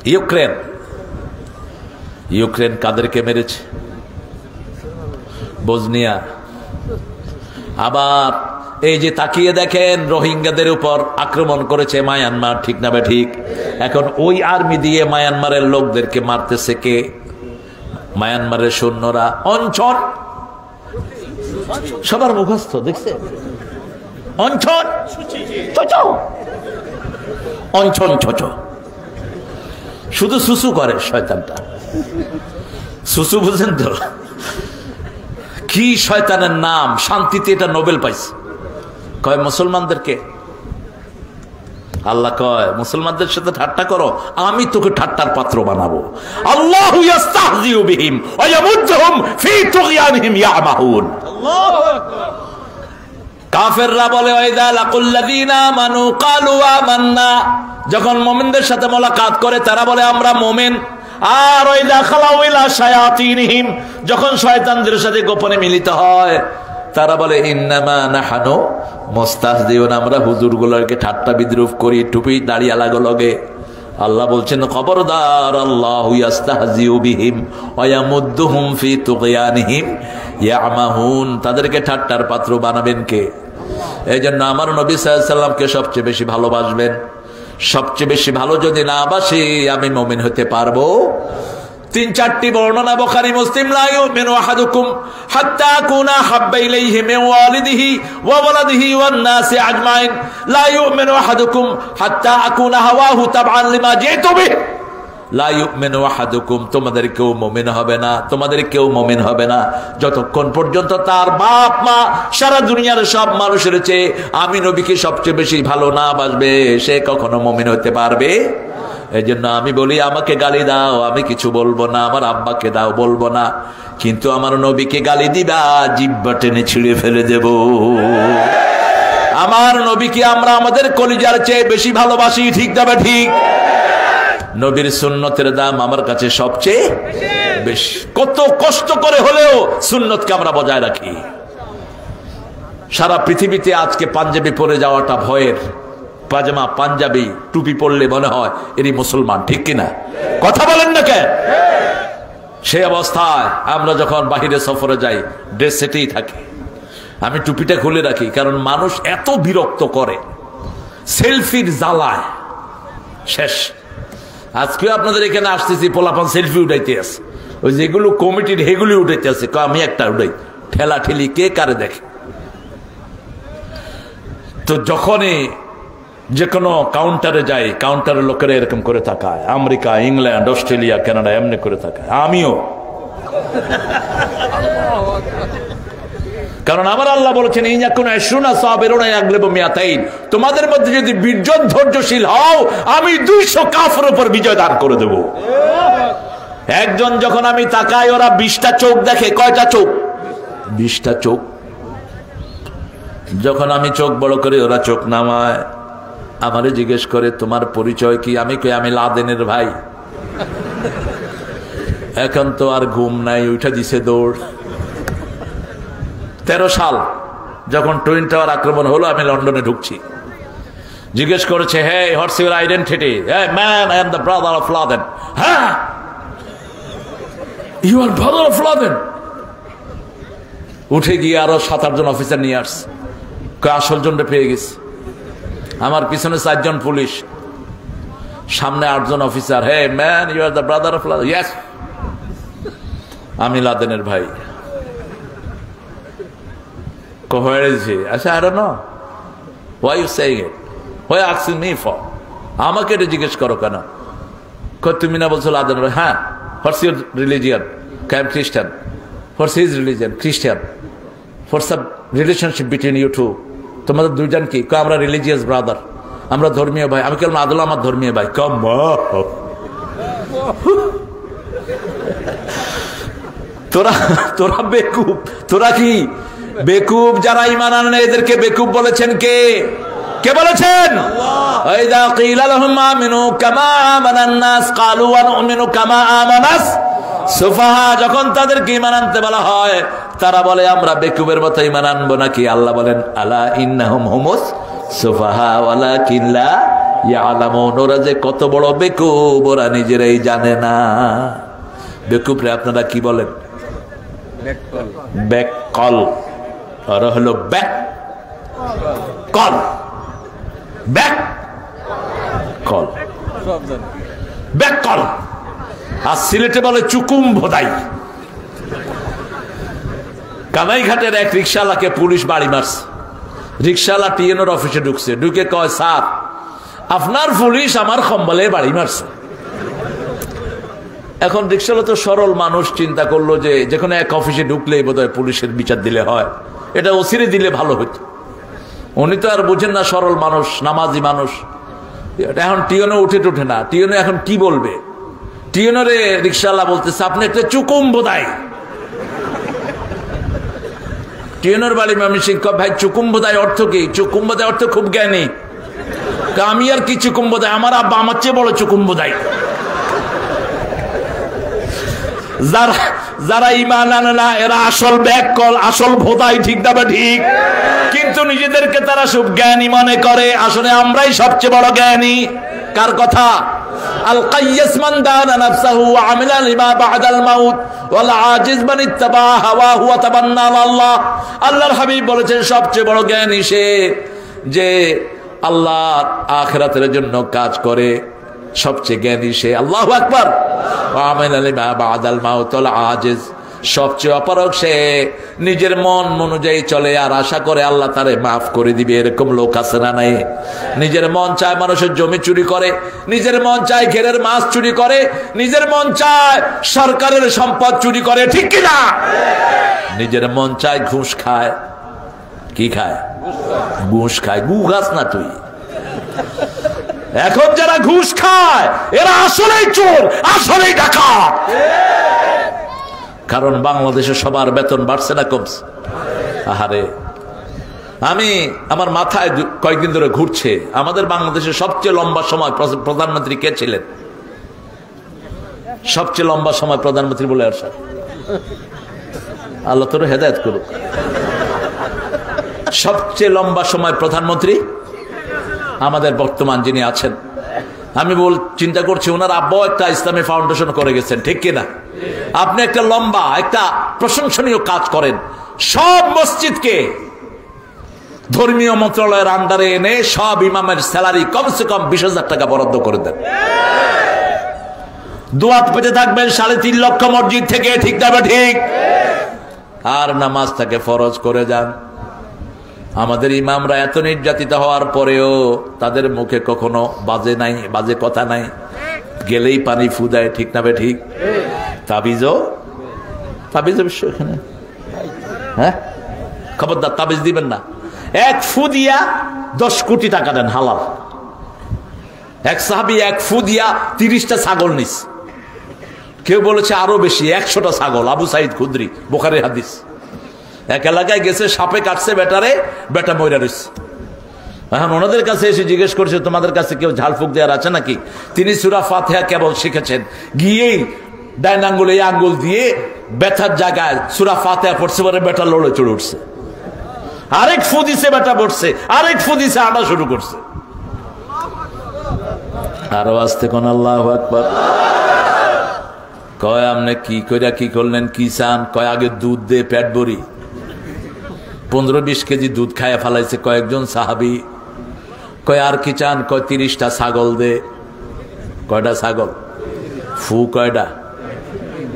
ইউক্রেন। ইউক্রেন কাদেরকে মেরেছে? বজনিয়া। আবার এই যে তাকিয়ে দেখেন, রোহিঙ্গাদের উপর আক্রমণ করেছে মায়ানমার, ঠিক না ঠিক? এখন ওই আর্মি দিয়ে মায়ানমারের লোকদেরকে মারতেছে কে? মায়ানমারের সৈন্যরা। অঞ্চল! সবার মুখস্থ দেখছে অঞ্চল! অঞ্চল ছোট শুধু সুসু করে শয়তানটা। সুসু বুঝেন তো? কি শয়তানের নাম? শান্তিতে এটা নোবেল পাইছে। কয়, মুসলমানদেরকে? আল্লাহ কয়, মুসলমানদের সাথে ঠাট্টা করো, আমি তোকে ঠাট্টার পাত্র বানাবো। আল্লাহ কাফেররা বলে যখন মুমিনদের সাথে মোলাকাত করে, তারা বলে, আমরা মুমিন। আর খালাউইলা শায়াতিনহিম, যখন শয়তানদের সাথে গোপনে মিলিত হয় তারা বলে, ইন্নামা নাহানু মোস্তাহদিউন আমরা হুজুরগুলোকে ঠাট্টা বিদ্রুপ করি, টুপি দাঁড়িয়ে লাগো লগে আল্লাহ বলছেন, খবরদার আল্লাহ বিহিম তাদেরকে ঠাট্টার পাত্র বানাবেন কে? এই জন্য আমার নবী সাল্লামকে সবচেয়ে বেশি ভালোবাসবেন। সবচেয়ে বেশি ভালো যদি না বাসি, আমি মমিন হতে পারব। তিন চারটি বর্ণনা বখারি মুসলিম লা ইউমিনু আহাদুকুম হাত্তা কুনা হাব্বা ইলাইহি মিন ওয়ালিদিহি ওয়া ওয়ালাদিহি ওয়ান নাসি আজমাইন। লা ইউমিনু আহাদুকুম হাত্তা আকুনা হাওয়াহু তাবআন লিমা জিতু বিহি। লা ইউমিনু আহাদুকুম, তোমাদের কেউ মুমিন হবে না, তোমাদের কেউ মুমিন হবে না। যতক্ষণ পর্যন্ত তার বাপ, মা সারা দুনিয়ার সব মানুষের চেয়ে আমি নবীকে সবচেয়ে বেশি ভালো না বাসবে, সে কখনো মুমিন হতে পারবে? এই জন্য আমি বলি, আমাকে গালি দাও, আমি কিছু বলব না, আমার আব্বাকে দাও, বলব না। কিন্তু আমার নবীকে গালি দিবা, জিব্বা টেনে ছিঁড়ে ফেলে দেব। আমার নবীকে আমরা আমাদের কলিজার চেয়ে বেশি ভালোবাসি, ঠিক যাবে ঠিক। নবীর সুন্নতের দাম আমার কাছে সবচেয়ে বেশি। কত কষ্ট করে হলেও সুন্নতকে আমরা বজায় রাখি। সারা পৃথিবীতে আজকে পাঞ্জাবি পরে যাওয়াটা ভয়ের। পাজামা, পাঞ্জাবি, টুপি পরলে মনে হয় এরই মুসলমান, ঠিক কিনা? কথা বলেন না কেন? সে অবস্থায় আমরা যখন বাহিরে সফরে যাই, ড্রেস সেটেই থাকি। আমি টুপিটা খুলে রাখি, কারণ মানুষ এত বিরক্ত করে। সেলফির জ্বালায়। শেষ। আজকে আপনাদের এখানে আসতেছি, পোলাপান সেলফি উঠাইতে আছে। ওই যেগুলো কমিটির হেগুলি উঠাইতে আছে আমি একটা উঠাই। ঠেলা ঠেলি কে কারে দেখে? তো যখনই যে কোনো কাউন্টারে যাই কাউন্টারের লোকেরা এরকম করে থাকায় আমেরিকা, ইংল্যান্ড, অস্ট্রেলিয়া, কানাডা, এমনি করে থাকায় আমিও। কারণ আমার আল্লাহ বলেছেন তোমাদের মধ্যে যদি বীর্জন ধৈর্যশীল হও, আমি দুইশো কাফের উপর বিজয় দান করে দেব। একজন যখন আমি তাকাই, ওরা বিশটা চোখ দেখে, কয়টা চোখ? বিশটা চোখ। যখন আমি চোখ বড় করি, ওরা চোখ নামায়। আমারে জিজ্ঞেস করে, তোমার পরিচয় কি? আমি কই, আমি লাদেনের ভাই। এখন তো আর ঘুম নাই, উঠে দিছে দৌড়। তেরো সাল, যখন টুইন টাওয়ার আক্রমণ হলো, আমি লন্ডনে ঢুকছি। জিজ্ঞেস করেছে, hey, what's your identity? Hey man I am the brother of Laden. হ্যাঁ? You are brother of Laden? উঠে গিয়ে আরও সাত আটজন অফিসার নিয়ে আসছে। আসল জনটা পেয়ে গেছে। আমার পিছনে চারজন পুলিশ। সামনে আটজন officer. Hey man you are the brother of yes আমি লাদেনের ভাই। are you saying it? Why are you asking me for? আমাকে এটা জিজ্ঞেস করো কেন? তুমি না বলছো লাদেন হ্যাঁ। হোয়াটস your religion came Christian what's his religion Christian what's up relationship between you two তোমাদের দুইজন কি? কে আমরা রিলিজিয়াস ব্রাদার আমরা ধর্মীয় ভাই। আমি কেমন আদল আমার ধর্মীয় ভাই। কম। তোরা তোরা বেকুব। তোরা কি? বেকুব যারা ইমান আনে এদেরকে বেকুব বলেছেন কে? কে বলেছেন? ওয়াইদা কিলা লাহুম আমিনু কামা আমানান নাস ক্বালু ওয়া কামা আমানাস। সুফাহা যখন তাদেরকে ইমান আনতে বলা হয় তারা বলে আমরা বেকুবের মতো ইমান আনব নাকি? আল্লাহ বলেন আলা ইন্নাহুম হুমুস সুফাহা ওয়ালাকিন লা ইয়ালামুন। ওরা যে কত বড় বেকুব ওরা নিজেরাই জানে না। বেকুবরে আপনারা কি বলেন? ব্যাককল আর হলো back call back call back call আর সিলেটে বলে চুকুম ভোদাই কানাইঘাটের এক রিক্সাওয়ালাকে পুলিশ বাড়ি মারছে। রিক্সাওয়ালা টিএনওর অফিসে ঢুকছে। ঢুকে কয়, স্যার, আপনার পুলিশ আমার সম্বলে বাড়ি মারছে। এখন রিক্সাওয়ালা তো সরল মানুষ, চিন্তা করল যে যেখানে এক অফিসে ঢুকলেই বোধ পুলিশের বিচার দিলে হয়। এটা ওসিরে দিলে ভালো হইতো উনি তো আর বুঝেন না সরল মানুষ, নামাজি মানুষ। এখন টিয়নে উঠে টুঠে না। টিয়নে এখন কি বলবে? টিয়নরে রিক্সাওয়ালা বলতেছে, আপনি একটা চুকুম বোধাই টিয়নের বাড়ি মামি শিক্ষক ভাই চুকুম বোধাই অর্থ কি? চুকুম বোধাই অর্থ খুব জ্ঞানী। আমি আর কি চুকুম বোধাই আমার আব্বা আমার চেয়ে বড় চুকুম বোধাই যারা যারা ইমান আনে না, এরা আসল ব্যাক কল আসল ভোদাই ঠিক দাবে ঠিক? কিন্তু নিজেদেরকে তারা সব জ্ঞানী মনে করে। আসলে আমরাই সবচেয়ে বড় জ্ঞানী। কার কথা? আল মাউত। আল্লাহ। আল্লাহর হাবিব বলেছেন, সবচেয়ে বড় জ্ঞানী সে যে আল্লাহর আখিরাতের জন্য কাজ করে। সবচেয়ে জ্ঞানী সে। আল্লাহ আকবর। আজিজ। সবচেয়ে অপারক সে। নিজের মন অনুযায়ী চলে আর আশা করে আল্লাহ তারে মাফ করে দিবে, এরকম লোক আছে না নাই? নিজের মন চায় মানুষের জমি চুরি করে, নিজের মন চায় ঘেরের মাছ চুরি করে, নিজের মন চায় সরকারের সম্পদ চুরি করে, ঠিক কিনা নিজের মন চায় ঘুষ খায়। কি খায়? ঘুষ খায়। গু গাছ না তুই। এখন যারা ঘুষ খায়, এরা আসলেই চোর, আসলেই ডাকাত। কারণ বাংলাদেশে সবার বেতন বাড়ছে না কমছে। আহারে। আমি আমার মাথায় কয়েকদিন ধরে ঘুরছে, আমাদের বাংলাদেশে সবচেয়ে লম্বা সময় প্রধানমন্ত্রী কে ছিলেন? সবচেয়ে লম্বা সময় প্রধানমন্ত্রী বলে আসা। আল্লাহ তোর হেদায়ত করুক। সবচেয়ে লম্বা সময় প্রধানমন্ত্রী আমাদের বর্তমান যিনি আছেন। আমি বল চিন্তা করছি, ওনার আব্বাও একটা ইসলামী ফাউন্ডেশন করে গেছেন, ঠিক কিনা? আপনি একটা লম্বা, একটা প্রশংসনীয় কাজ করেন। সব মসজিদকে ধর্মীয় মন্ত্রণালয়ের আন্ডারে এনে সব ইমামের স্যালারি কমসে কম বিশ হাজার টাকা বরাদ্দ করে দেন। দোয়াত পেতে থাকবেন সাড়ে তিন লক্ষ মসজিদ থেকে, ঠিক যাবে ঠিক? আর নামাজটাকে ফরজ করে যান। আমাদের ইমামরা এত নির্যাতিত হওয়ার পরেও তাদের মুখে কখনো বাজে নাই, বাজে কথা নাই। গেলেই পানি ফু দেয়, ঠিক না ঠিক? তাবিজও? তাবিজ অবশ্য এখানে। হ্যাঁ? খবরদার, তাবিজ দিবেন না। এক ফু দিয়া দশ কোটি টাকা দেন, হালাল। এক সাহাবি এক ফু দিয়া তিরিশটা ছাগল নিস। কেউ বলেছে আরও বেশি, একশোটা ছাগল, আবু সাইদ খুদ্রি, বোখারি হাদিস। এক এলাকায় গেছে, সাপে কাটছে বেটারে, বেটা ময়রা রয়েছে এখন ওনাদের কাছে এসে জিজ্ঞেস করছে, তোমাদের কাছে কেউ ঝাড়ফুক দেওয়ার আছে নাকি? তিনি সুরা ফাতেহা কেবল শিখেছেন। গিয়েই ডাইন আঙ্গুল এই আঙ্গুল দিয়ে ব্যথার জায়গায় সুরা ফাতেহা পড়ছে পরে বেটা লড়ে চড়ে উঠছে। আরেক ফু দিছে বেটা পড়ছে, আরেক ফু দিছে আটা শুরু করছে। আরও আসতে কোন আল্লাহ আকবর। কয় আপনি কি কইরা কি করলেন? কি চান? কয়, আগে দুধ দে, পেট ভরি। পনেরো বিশ কেজি দুধ খাইয়া ফেলাইছে কয়েকজন সাহাবি। কয়, আর কি চান? কয়, তিরিশটা ছাগল দে। কয়টা ছাগল? ফু কয়টা?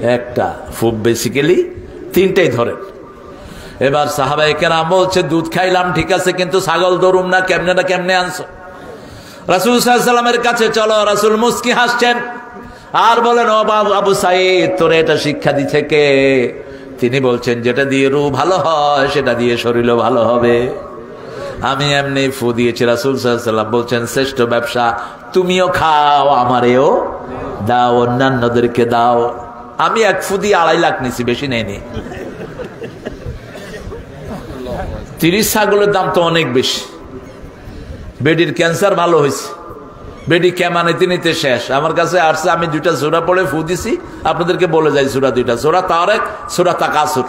একটা। ফু বেসিক্যালি তিনটেই ধরেন। এবার সাহাবাই কেরাম বলছে, দুধ খাইলাম, ঠিক আছে, কিন্তু ছাগল ধরুম না, কেমনে না কেমনে আনছো? রাসুল সাল্লামের কাছে, চলো, রাসুল মুস্কি হাসছেন। আর বলেন, ও বাবু, আবু সাইদ তোরে এটা শিক্ষা দিচ্ছে কে? তিনি বলছেন, যেটা দিয়ে রু ভালো হয়, সেটা দিয়ে শরীরও ভালো হবে। আমি এমনি ফু দিয়েছি, রাসুল সাল্লাম বলছেন, শ্রেষ্ঠ ব্যবসা তুমিও খাও, আমারেও দাও, অন্যান্যদেরকে দাও। আমি এক ফু দিয়ে আড়াই লাখ নিছি, বেশি নেয়নি তিরিশ ছাগলের দাম তো অনেক বেশি। বেডির ক্যান্সার ভালো হয়েছে। বেডি কেমানিতে নিতে নিতে শেষ। আমার কাছে আসছে, আমি দুইটা সোরা পড়ে ফু দিছি, আপনাদেরকে বলে যাই সুরা দুইটা। সোরা তারেক, সোরা তাকাসুর।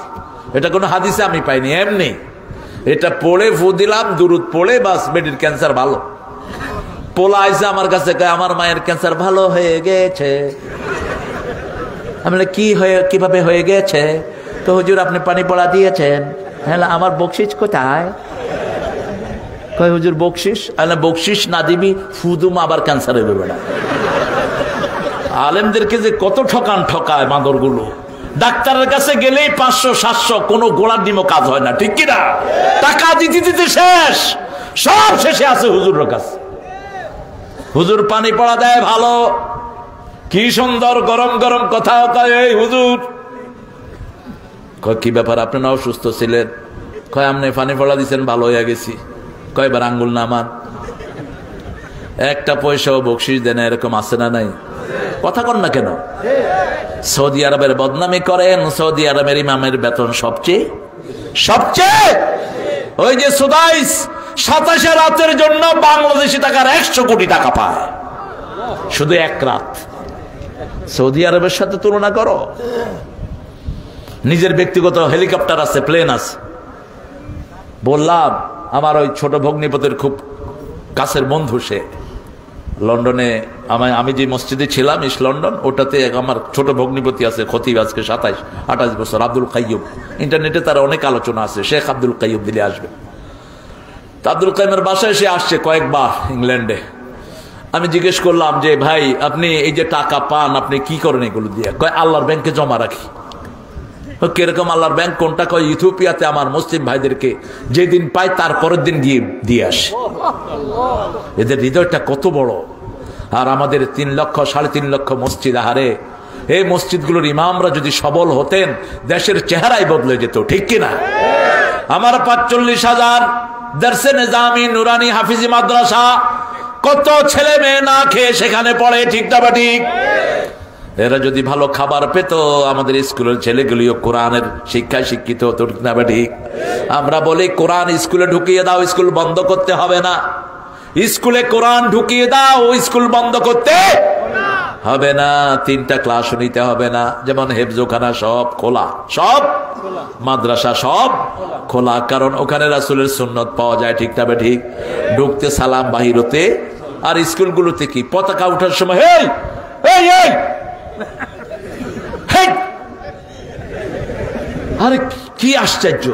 এটা কোনো হাদিসে আমি পাইনি, এমনি। এটা পড়ে ফু দিলাম, দুরুদ পড়ে, বাস, বেডির ক্যান্সার ভালো। পোলা আইসে আমার কাছে আমার মায়ের ক্যান্সার ভালো হয়ে গেছে। আমি কি হয়ে, কীভাবে হয়ে গেছে? তো হুজুর, আপনি পানি পড়া দিয়েছেন? হ্যাঁ আমার বকশিস কোথায়? কয়, হুজুর, বকশিস? আলে বকশিস না দিবি ফুদুম আবার ক্যান্সার হবে বেড়া আলেমদেরকে যে কত ঠকান ঠকায় বাঁদরগুলো ডাক্তারের কাছে গেলেই পাঁচশো, সাতশো, কোনো গোড়ার ডিমও কাজ হয় না, ঠিক কিনা টাকা দিতে দিতে শেষ। সব শেষে আছে হুজুরের কাছে। হুজুর পানি পড়া দেয় ভালো। কি সুন্দর গরম গরম কথা কয়, এই হুজুর। কয়, কি ব্যাপার, আপনি না অসুস্থ ছিলেন? কয় আপনি পানি পড়া দিচ্ছেন ভালো হয়ে গেছি। কয়বার আঙ্গুল নামান একটা পয়সাও বকশিস দেন এরকম আছে না নাই? কথা কন না কেন? সৌদি আরবের বদনামি করেন, সৌদি আরবের ইমামের বেতন সবচেয়ে সবচেয়ে! ওই যে সুদাইস, সাতাশে রাতের জন্য বাংলাদেশি টাকার একশো কোটি টাকা পায়। শুধু এক রাত। সৌদি আরবের সাথে তুলনা করো। নিজের ব্যক্তিগত হেলিকপ্টার আছে, প্লেন আছে। বললাম আমার ওই ছোট ভগ্নিপতির খুব কাছের বন্ধু সে। লন্ডনে আমি আমি যে মসজিদে ছিলাম ইস লন্ডন, ওটাতে আমার ছোট ভগ্নিপতি আছে, খতিব, আজকে সাতাইশ, আঠাশ বছর, আব্দুল কাইয়ুব ইন্টারনেটে তার অনেক আলোচনা আছে, শেখ আব্দুল কাইয়ুব দিলে আসবে। তা আব্দুল কাইমের বাসায় সে আসছে কয়েকবার ইংল্যান্ডে। আমি জিজ্ঞেস করলাম যে, ভাই, আপনি এই যে টাকা পান, আপনি কি করেন এগুলো দিয়ে? কয়, আল্লাহর ব্যাংকে জমা রাখি। কীরকম আল্লাহর ব্যাংক কোনটা কয়? ইথিওপিয়াতে আমার মুসলিম ভাইদেরকে যেদিন পাই তার পরের দিন গিয়ে দিয়ে আসে। এদের হৃদয়টা কত বড়। আর আমাদের তিন লক্ষ, সাড়ে তিন লক্ষ মসজিদ, আহারে। এই মসজিদগুলোর ইমামরা যদি সবল হতেন, দেশের চেহারাই বদলে যেত, ঠিক কিনা আমার পাঁচচল্লিশ হাজার দর্শে নিজামি নুরানি হাফিজি মাদ্রাসা কত ছেলে মেয়ে না খেয়ে সেখানে পড়ে, ঠিক না ঠিক? এরা যদি ভালো খাবার পেত, আমাদের স্কুলের ছেলেগুলিও কোরআনের শিক্ষায় শিক্ষিত হতো না ঠিক আমরা বলি, কোরআন স্কুলে ঢুকিয়ে দাও, স্কুল বন্ধ করতে হবে না। স্কুলে কোরআন ঢুকিয়ে দাও স্কুল বন্ধ করতে হবে না। তিনটা ক্লাস নিতে হবে না। যেমন হেফজোখানা সব খোলা, সব মাদ্রাসা সব খোলা। কারণ ওখানে রাসুলের সুন্নত পাওয়া যায়, ঠিক না ঠিক ঢুকতে সালাম বাহিরতে আর স্কুলগুলোতে কি? পতাকা উঠার সময় এই আরে কি আশ্চর্য।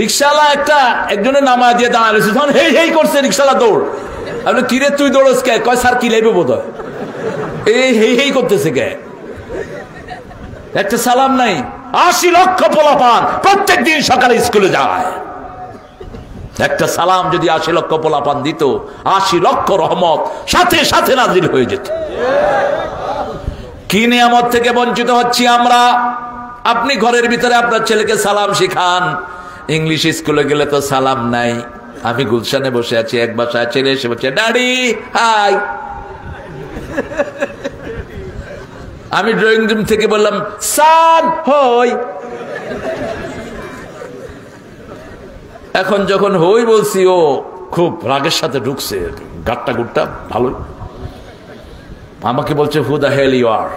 রিক্সাওয়ালা একটা, একজনের নামা দিয়ে দাঁড়াইছে তখন হেই হেই করছে রিক্সাওয়ালা দৌড়। আপনি কিরে তুই দৌড়স কে? কয়, স্যার, কি লেবে বোধ এই হেই হেই করতেছে কে? একটা সালাম নাই। আশি লক্ষ পোলাপান প্রত্যেক দিন সকালে স্কুলে যায়। একটা সালাম যদি আশি লক্ষ পোলাপান দিত, আশি লক্ষ রহমত সাথে সাথে নাজিল হয়ে যেত। কি নিয়ামত থেকে বঞ্চিত হচ্ছি আমরা? আপনি ঘরের ভিতরে আপনার ছেলেকে সালাম শিখান। ইংলিশ স্কুলে গেলে তো সালাম নাই। আমি গুলশানে বসে আছি, এক বাসায় ছেলে এসে বলছে ড্যাডি হাই আমি ড্রয়িং রুম থেকে বললাম সান হই। এখন যখন হই বলছি, ও খুব রাগের সাথে ঢুকছে। গাট্টা গুট্টা ভালো আমাকে বলছে who the hell you are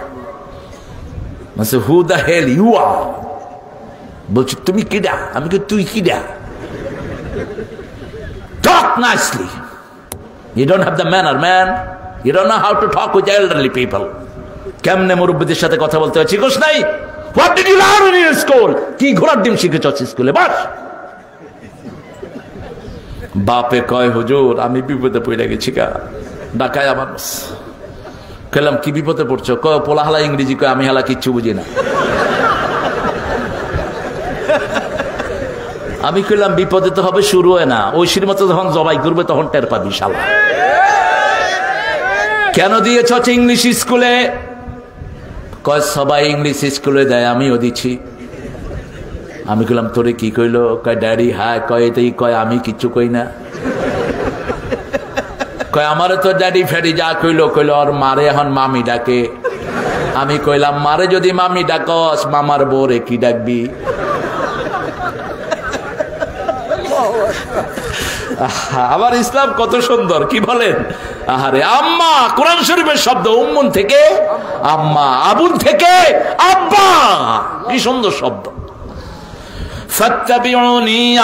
who the hell you are বলছে, তুমি কিডা? আমি কি তুই কিডা? Talk nicely you don't have the manner man you don't know how to talk with elderly people কেমনে মুরব্বীদের সাথে কথা বলতে হয়? শিখোস নাই? What did you learn in school কি ঘোড়ার ডিম শিখেছ স্কুলে? বাস! বাপে কয়, হুজুর, আমি বিপদে পড়ে গেছি কা ডাকায় আমার কেলাম, কি বিপদে পড়ছো? কয়, পোলা হালা ইংরেজি কয়, আমি হালা কিচ্ছু বুঝি না। আমি কইলাম, বিপদে তো হবে, শুরু হয় না। ঐশীর মতো যখন জবাই করবে, তখন টের পাবি, শালা। কেন দিয়েছ ইংলিশ স্কুলে? কয়, সবাই ইংলিশ স্কুলে দেয়, আমিও দিচ্ছি। আমি কইলাম, তোরে কি কইলো? কয়, ড্যাডি হ্যাঁ কয়, এটাই কয়, আমি কিচ্ছু কই না। কয়, আমারে তো ড্যাডি ফ্যাডি যা কইল কইল, আর মারে এখন মামি ডাকে। আমি কইলাম, মারে যদি মামি ডাকস, মামার বোরে কি ডাকবি? আবার ইসলাম কত সুন্দর, কি বলেন? আহারে, আম্মা, কোরআন শরীফের শব্দ উম্মন থেকে, আম্মা, আবুল থেকে, আব্বা, কি সুন্দর শব্দ।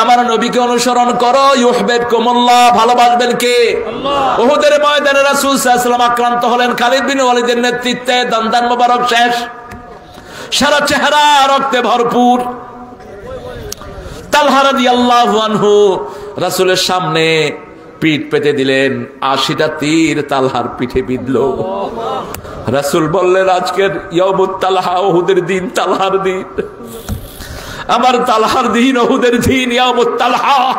আমার নবীকে অনুসরণ করো। ইউহবেব কুমুল্লাহ ভালোবাসবেন কে? ওহুদের ময়দানে রাসূল সাল্লাল্লাহু আক্রান্ত হলেন। খালিদ বিন ওয়ালিদের নেতৃত্বে দন্দান মোবারক শেষ। সারা চেহারা রক্তে ভরপুর। আনহু রাসূলের সামনে পিঠ পেতে দিলেন। আশিটা তীর তালহার পিঠে বিঁধল। রাসূল বললেন আজকের ইয়ামুত তালহা ওহুদের দিন তালহার দিন। আমার তালহার দিন ওহুদের দিন তালহা।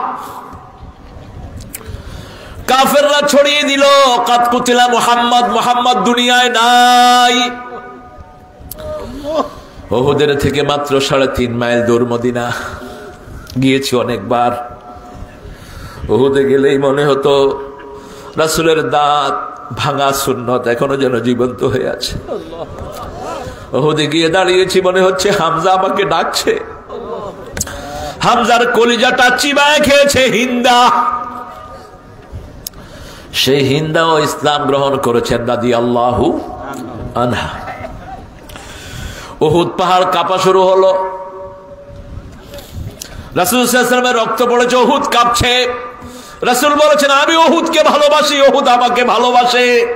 কাফেররা ছড়িয়ে দিল কাত কুতিলা মোহাম্মদ মোহাম্মদ দুনিয়ায় নাই। ওহুদের থেকে মাত্র সাড়ে তিন মাইল দূর মদিনা। গিয়েছি অনেকবার। ওহুদে গেলেই মনে হতো, রাসুলের দাঁত ভাঙা সুন্নত, এখনও যেন জীবন্ত হয়ে আছে। ওহুদে গিয়ে দাঁড়িয়েছি, মনে হচ্ছে হামজা আমাকে ডাকছে। হামজার কলিজাটা চিবায় খেয়েছে হিন্দা। সেই হিন্দাও ইসলাম গ্রহণ করেছেন দাদি আল্লাহু আনহা। ওহুদ পাহাড় কাপা শুরু হলো। রাসুলের রক্ত পড়েছে ওহুদ কাঁপছে। রাসুল বলেছেন, আমি ওহুদকে ভালোবাসি ওহুদ আমাকে ভালোবাসে।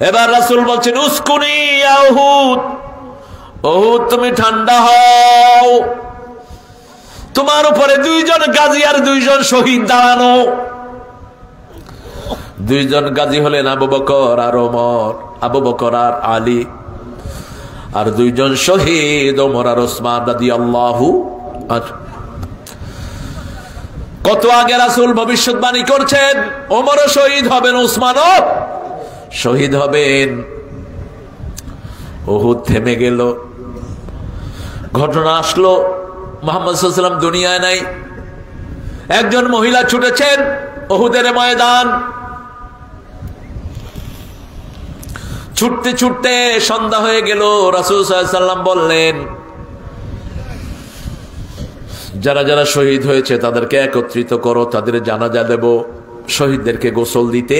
এবার রাসুল বলছেন, উস্কুনি ওহুদ ওহুদ তুমি ঠান্ডা হও। তোমার উপরে দুইজন গাজী আর দুইজন শহীদ দাঁড়ানো। দুইজন গাজী হলেন আবু বকর আর ওমর, আবু বকর আর আলী, আর দুইজন শহীদ ওমর আর ওসমান রাদি আল্লাহু কত আগে রাসুল ভবিষ্যৎবাণী করছেন, ওমরও শহীদ হবেন, ওসমানও শহীদ হবেন। ওহুদ থেমে গেল, ঘটনা আসলো। মোহাম্মদ দুনিয়ায় নাই। একজন মহিলা ছুটেছেন ওহুদের ময়দান। ছুটতে ছুটতে সন্ধ্যা হয়ে গেল, রাসুল সাল্লাম বললেন, যারা যারা শহীদ হয়েছে তাদেরকে একত্রিত করো, তাদের জানাজা দেব। শহীদদেরকে গোসল দিতে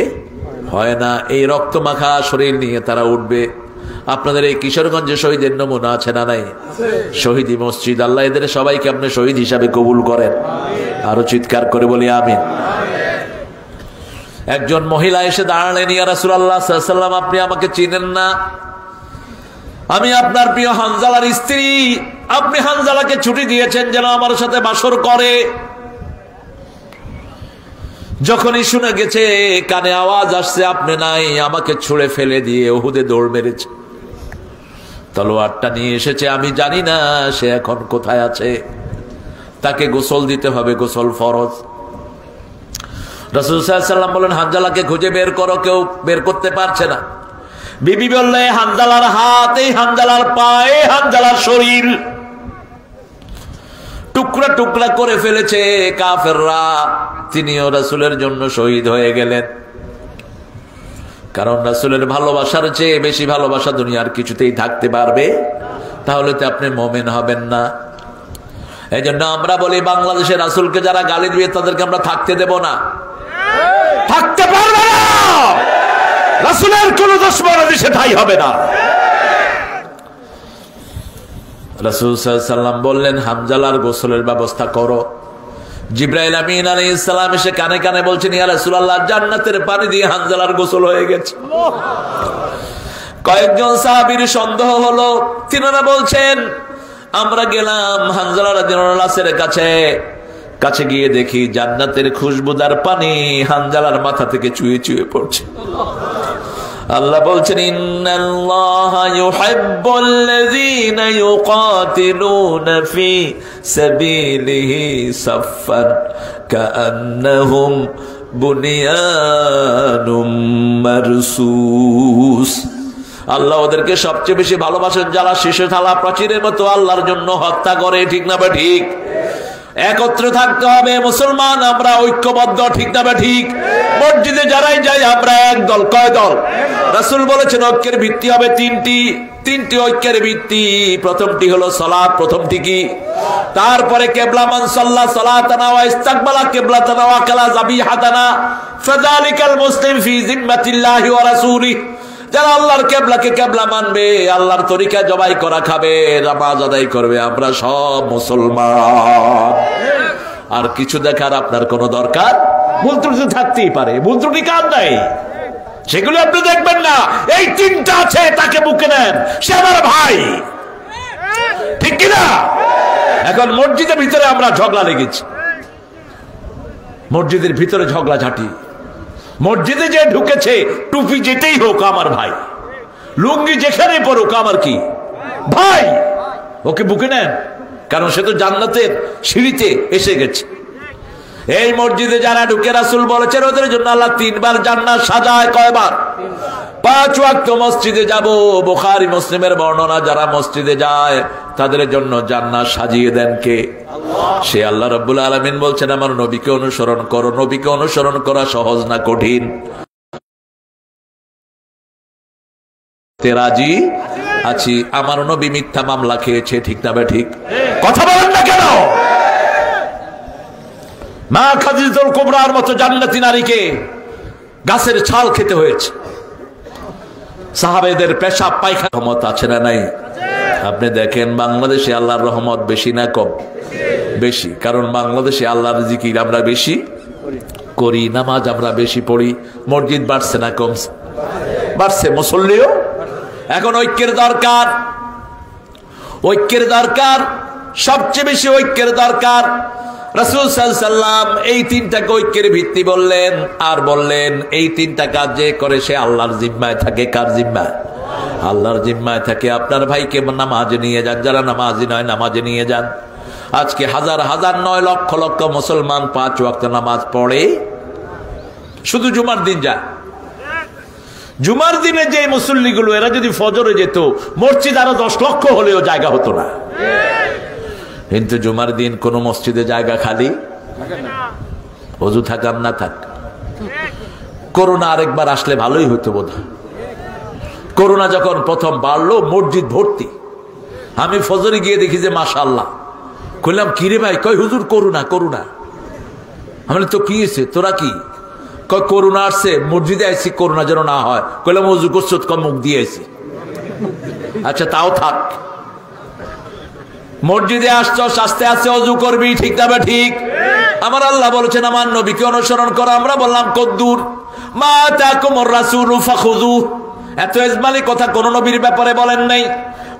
হয় না। এই রক্ত মাখা শরীর নিয়ে তারা উঠবে। আপনাদের এই কিশোরগঞ্জে শহীদের নমুনা আছে না নাই? শহীদি মসজিদ, আল্লাহ এদের সবাইকে আপনি শহীদ হিসাবে কবুল করেন। আরও চিৎকার করে বলি, আমিন। একজন মহিলা এসে দাঁড়ালেন, ইয়া রাসূলুল্লাহ সাল্লাম আপনি আমাকে চিনেন না? আমি আপনার প্রিয় হানজালার স্ত্রী। আপনি হানজালাকে ছুটি দিয়েছেন যেন আমার সাথে বাসর করে। যখনই শুনে গেছে, কানে আওয়াজ আসছে, আপনি নাই, আমাকে ছুঁড়ে ফেলে দিয়ে ওহুদে দৌড় মেরেছে। তলোয়ারটা নিয়ে এসেছে, আমি জানি না সে এখন কোথায় আছে। তাকে গোসল দিতে হবে, গোসল ফরজ। রসুল বলেন হানজালাকে খুঁজে বের করো, কেউ বের করতে পারছে না। বিবি বললে হানজালার হাত হানজালার পায়ে হানজালার শরীর। টুকরা টুকরা করে ফেলেছে কাফেররা। তিনিও রাসুলের জন্য শহীদ হয়ে গেলেন। কারণ রাসুলের ভালোবাসার চেয়ে বেশি ভালোবাসা দুনিয়ার কিছুতেই থাকতে পারবে। তাহলে তো আপনি মোমেন হবেন না। এই জন্য আমরা বলি বাংলাদেশের রাসুলকে যারা গালি দিয়ে তাদেরকে আমরা থাকতে দেব না। থাকতে পারবে না! রাসুলের কোন দোষ বাংলাদেশে ঠাই হবে না। রাসুল সাল্লাম বললেন, হামজালার গোসলের ব্যবস্থা করো। জিব্রাইল আমিন আলী ইসলাম এসে কানে কানে বলছেন জান্নাতের পানি দিয়ে হানজালার গোসল হয়ে গেছে। কয়েকজন সাহাবীর সন্দেহ হলো, তিনারা বলছেন, আমরা গেলাম হানজালা কাছে। কাছে গিয়ে দেখি জান্নাতের খুশবুদার পানি হানজালার মাথা থেকে চুয়ে চুয়ে পড়ছে। বলছেন বুনিয়ানুম মারসুস. আল্লাহ ওদেরকে সবচেয়ে বেশি ভালোবাসেন যারা শিশু থালা প্রাচীরের মতো আল্লাহর জন্য হত্যা করে, ঠিক না বা ঠিক? একত্রে থাকতে হবে, মুসলমান, আমরা ঐক্যবদ্ধ, ঠিক না ঠিক? মসজিদে যারাই যাই আমরা এক দল। কয় দল? রাসুল বলেছেন, ঐক্যের ভিত্তি হবে তিনটি। তিনটি ঐক্যের ভিত্তি। প্রথমটি হলো সলাদ প্রথমটি কি? তারপরে কেবলামান সাল্লাহ সালাতানা ওয়া ইস্তাকবালা কেবলাতানা ওয়া কালা জাবিহাতানা ফাযালিকাল মুসলিম ফি জিম্মাতিল্লাহি ওয়া রাসূলিহি। যারা আল্লাহর কেবলাকে কেবলা মানবে, আল্লাহর তরিকা জবাই করা খাবে, নামাজ আদায় করবে, আমরা সব মুসলমান। আর কিছু দেখার আপনার কোনো দরকার? ভুল ত্রুটি থাকতেই পারে। ভুল ত্রুটি কার নাই? সেগুলো আপনি দেখবেন না। এই তিনটা আছে, তাকে বুকে নেন। সে আমার ভাই। ঠিক কিনা এখন মসজিদের ভিতরে আমরা ঝগড়া লেগেছি। মসজিদের ভিতরে ঝগড়া ঝাঁটি। মসজিদে যে ঢুকেছে, টুপি যেতেই হোক আমার ভাই। লুঙ্গি যেখানে পড়ুক আমার কি? ভাই! ওকে বুকে নেন, কারণ সে তো জান্নাতের সিঁড়িতে এসে গেছে। এই মসজিদে যারা ঢুকে রাসুল বলেছেন, ওদের জন্য আল্লাহ তিনবার জান্নাত সাজায় কয়বার? পাঁচ ওয়াক্ত মসজিদে যাব, বোখারি, মুসলিমের বর্ণনা, যারা মসজিদে যায়, তাদের জন্য জান্নাত সাজিয়ে দেন কে? সে আল্লাহ রব্বুল আলমিন বলছেন, আমার নবীকে অনুসরণ করো, নবীকে অনুসরণ করা সহজ না কঠিন? রাজি? আছি। আমার নবী মিথ্যা মামলা খেয়েছে, ঠিক না ঠিক? কথা বলেন না কেন? মা খাদিজুল কোবরার মতো জান্নাতি নারীকে গাছের ছাল খেতে হয়েছে। সাহাবেদের পেশাব পায়খানা ক্ষমতা আছে না নাই? আপনি দেখেন বাংলাদেশে আল্লাহর রহমত বেশি না কম? বেশি। কারণ বাংলাদেশে আল্লাহর জিকির আমরা বেশি করি, নামাজ আমরা বেশি পড়ি, মসজিদ বাড়ছে না কমছে বাড়ছে, মুসল্লিও? এখন ঐক্যের দরকার। ঐক্যের দরকার, সবচেয়ে বেশি ঐক্যের দরকার রাসুল সাল্লাম এই তিনটাকে ঐক্যের ভিত্তি বললেন আর বললেন, এই তিনটা কাজ যে করে সে আল্লাহর জিম্মায় থাকে। কার জিম্মায় আল্লাহর জিম্মায় থাকে। আপনার ভাইকে নামাজে নিয়ে যান। যারা নামাজি নয়, নামাজে নিয়ে যান। আজকে হাজার হাজার নয় লক্ষ লক্ষ মুসলমান পাঁচ ওয়াক্ত নামাজ পড়ে। শুধু জুমার দিন যায় জুমার দিনে যে মুসল্লিগুলো, এরা যদি ফজরে যেত, মসজিদ আরও দশ লক্ষ হলেও জায়গা হতো না। কিন্তু জুমার দিন কোন মসজিদে জায়গা খালি? অজু থাকার না থাক। করোনা আরেকবার আসলে ভালোই হতো বোধ করোনা যখন প্রথম বাড়লো, মসজিদ ভর্তি। আমি ফজরে গিয়ে দেখি যে মাসা আল্লাহ কইলাম, কিরে ভাই? কই হুজুর করুণা করুণা আমি তো কি হয়েছে? তোরা কি? কয়, করোনা আসছে, মসজিদে আইসি করোনা যেন না হয়। কইলাম, অজু করছ, কয়, মুখ দিয়ে আইসি আচ্ছা তাও থাক। মসজিদে আসছ, শাস্তে আসছে অজু করবি, ঠিক না ঠিক? আমার আল্লাহ বলেছেন, আমার নবীকে অনুসরণ করো। আমরা বললাম, কদ্দুর। মা তাকুমুর রাসূলু ফাখুযু এত ইসমালি কথা কোন নবীর ব্যাপারে বলেন নাই।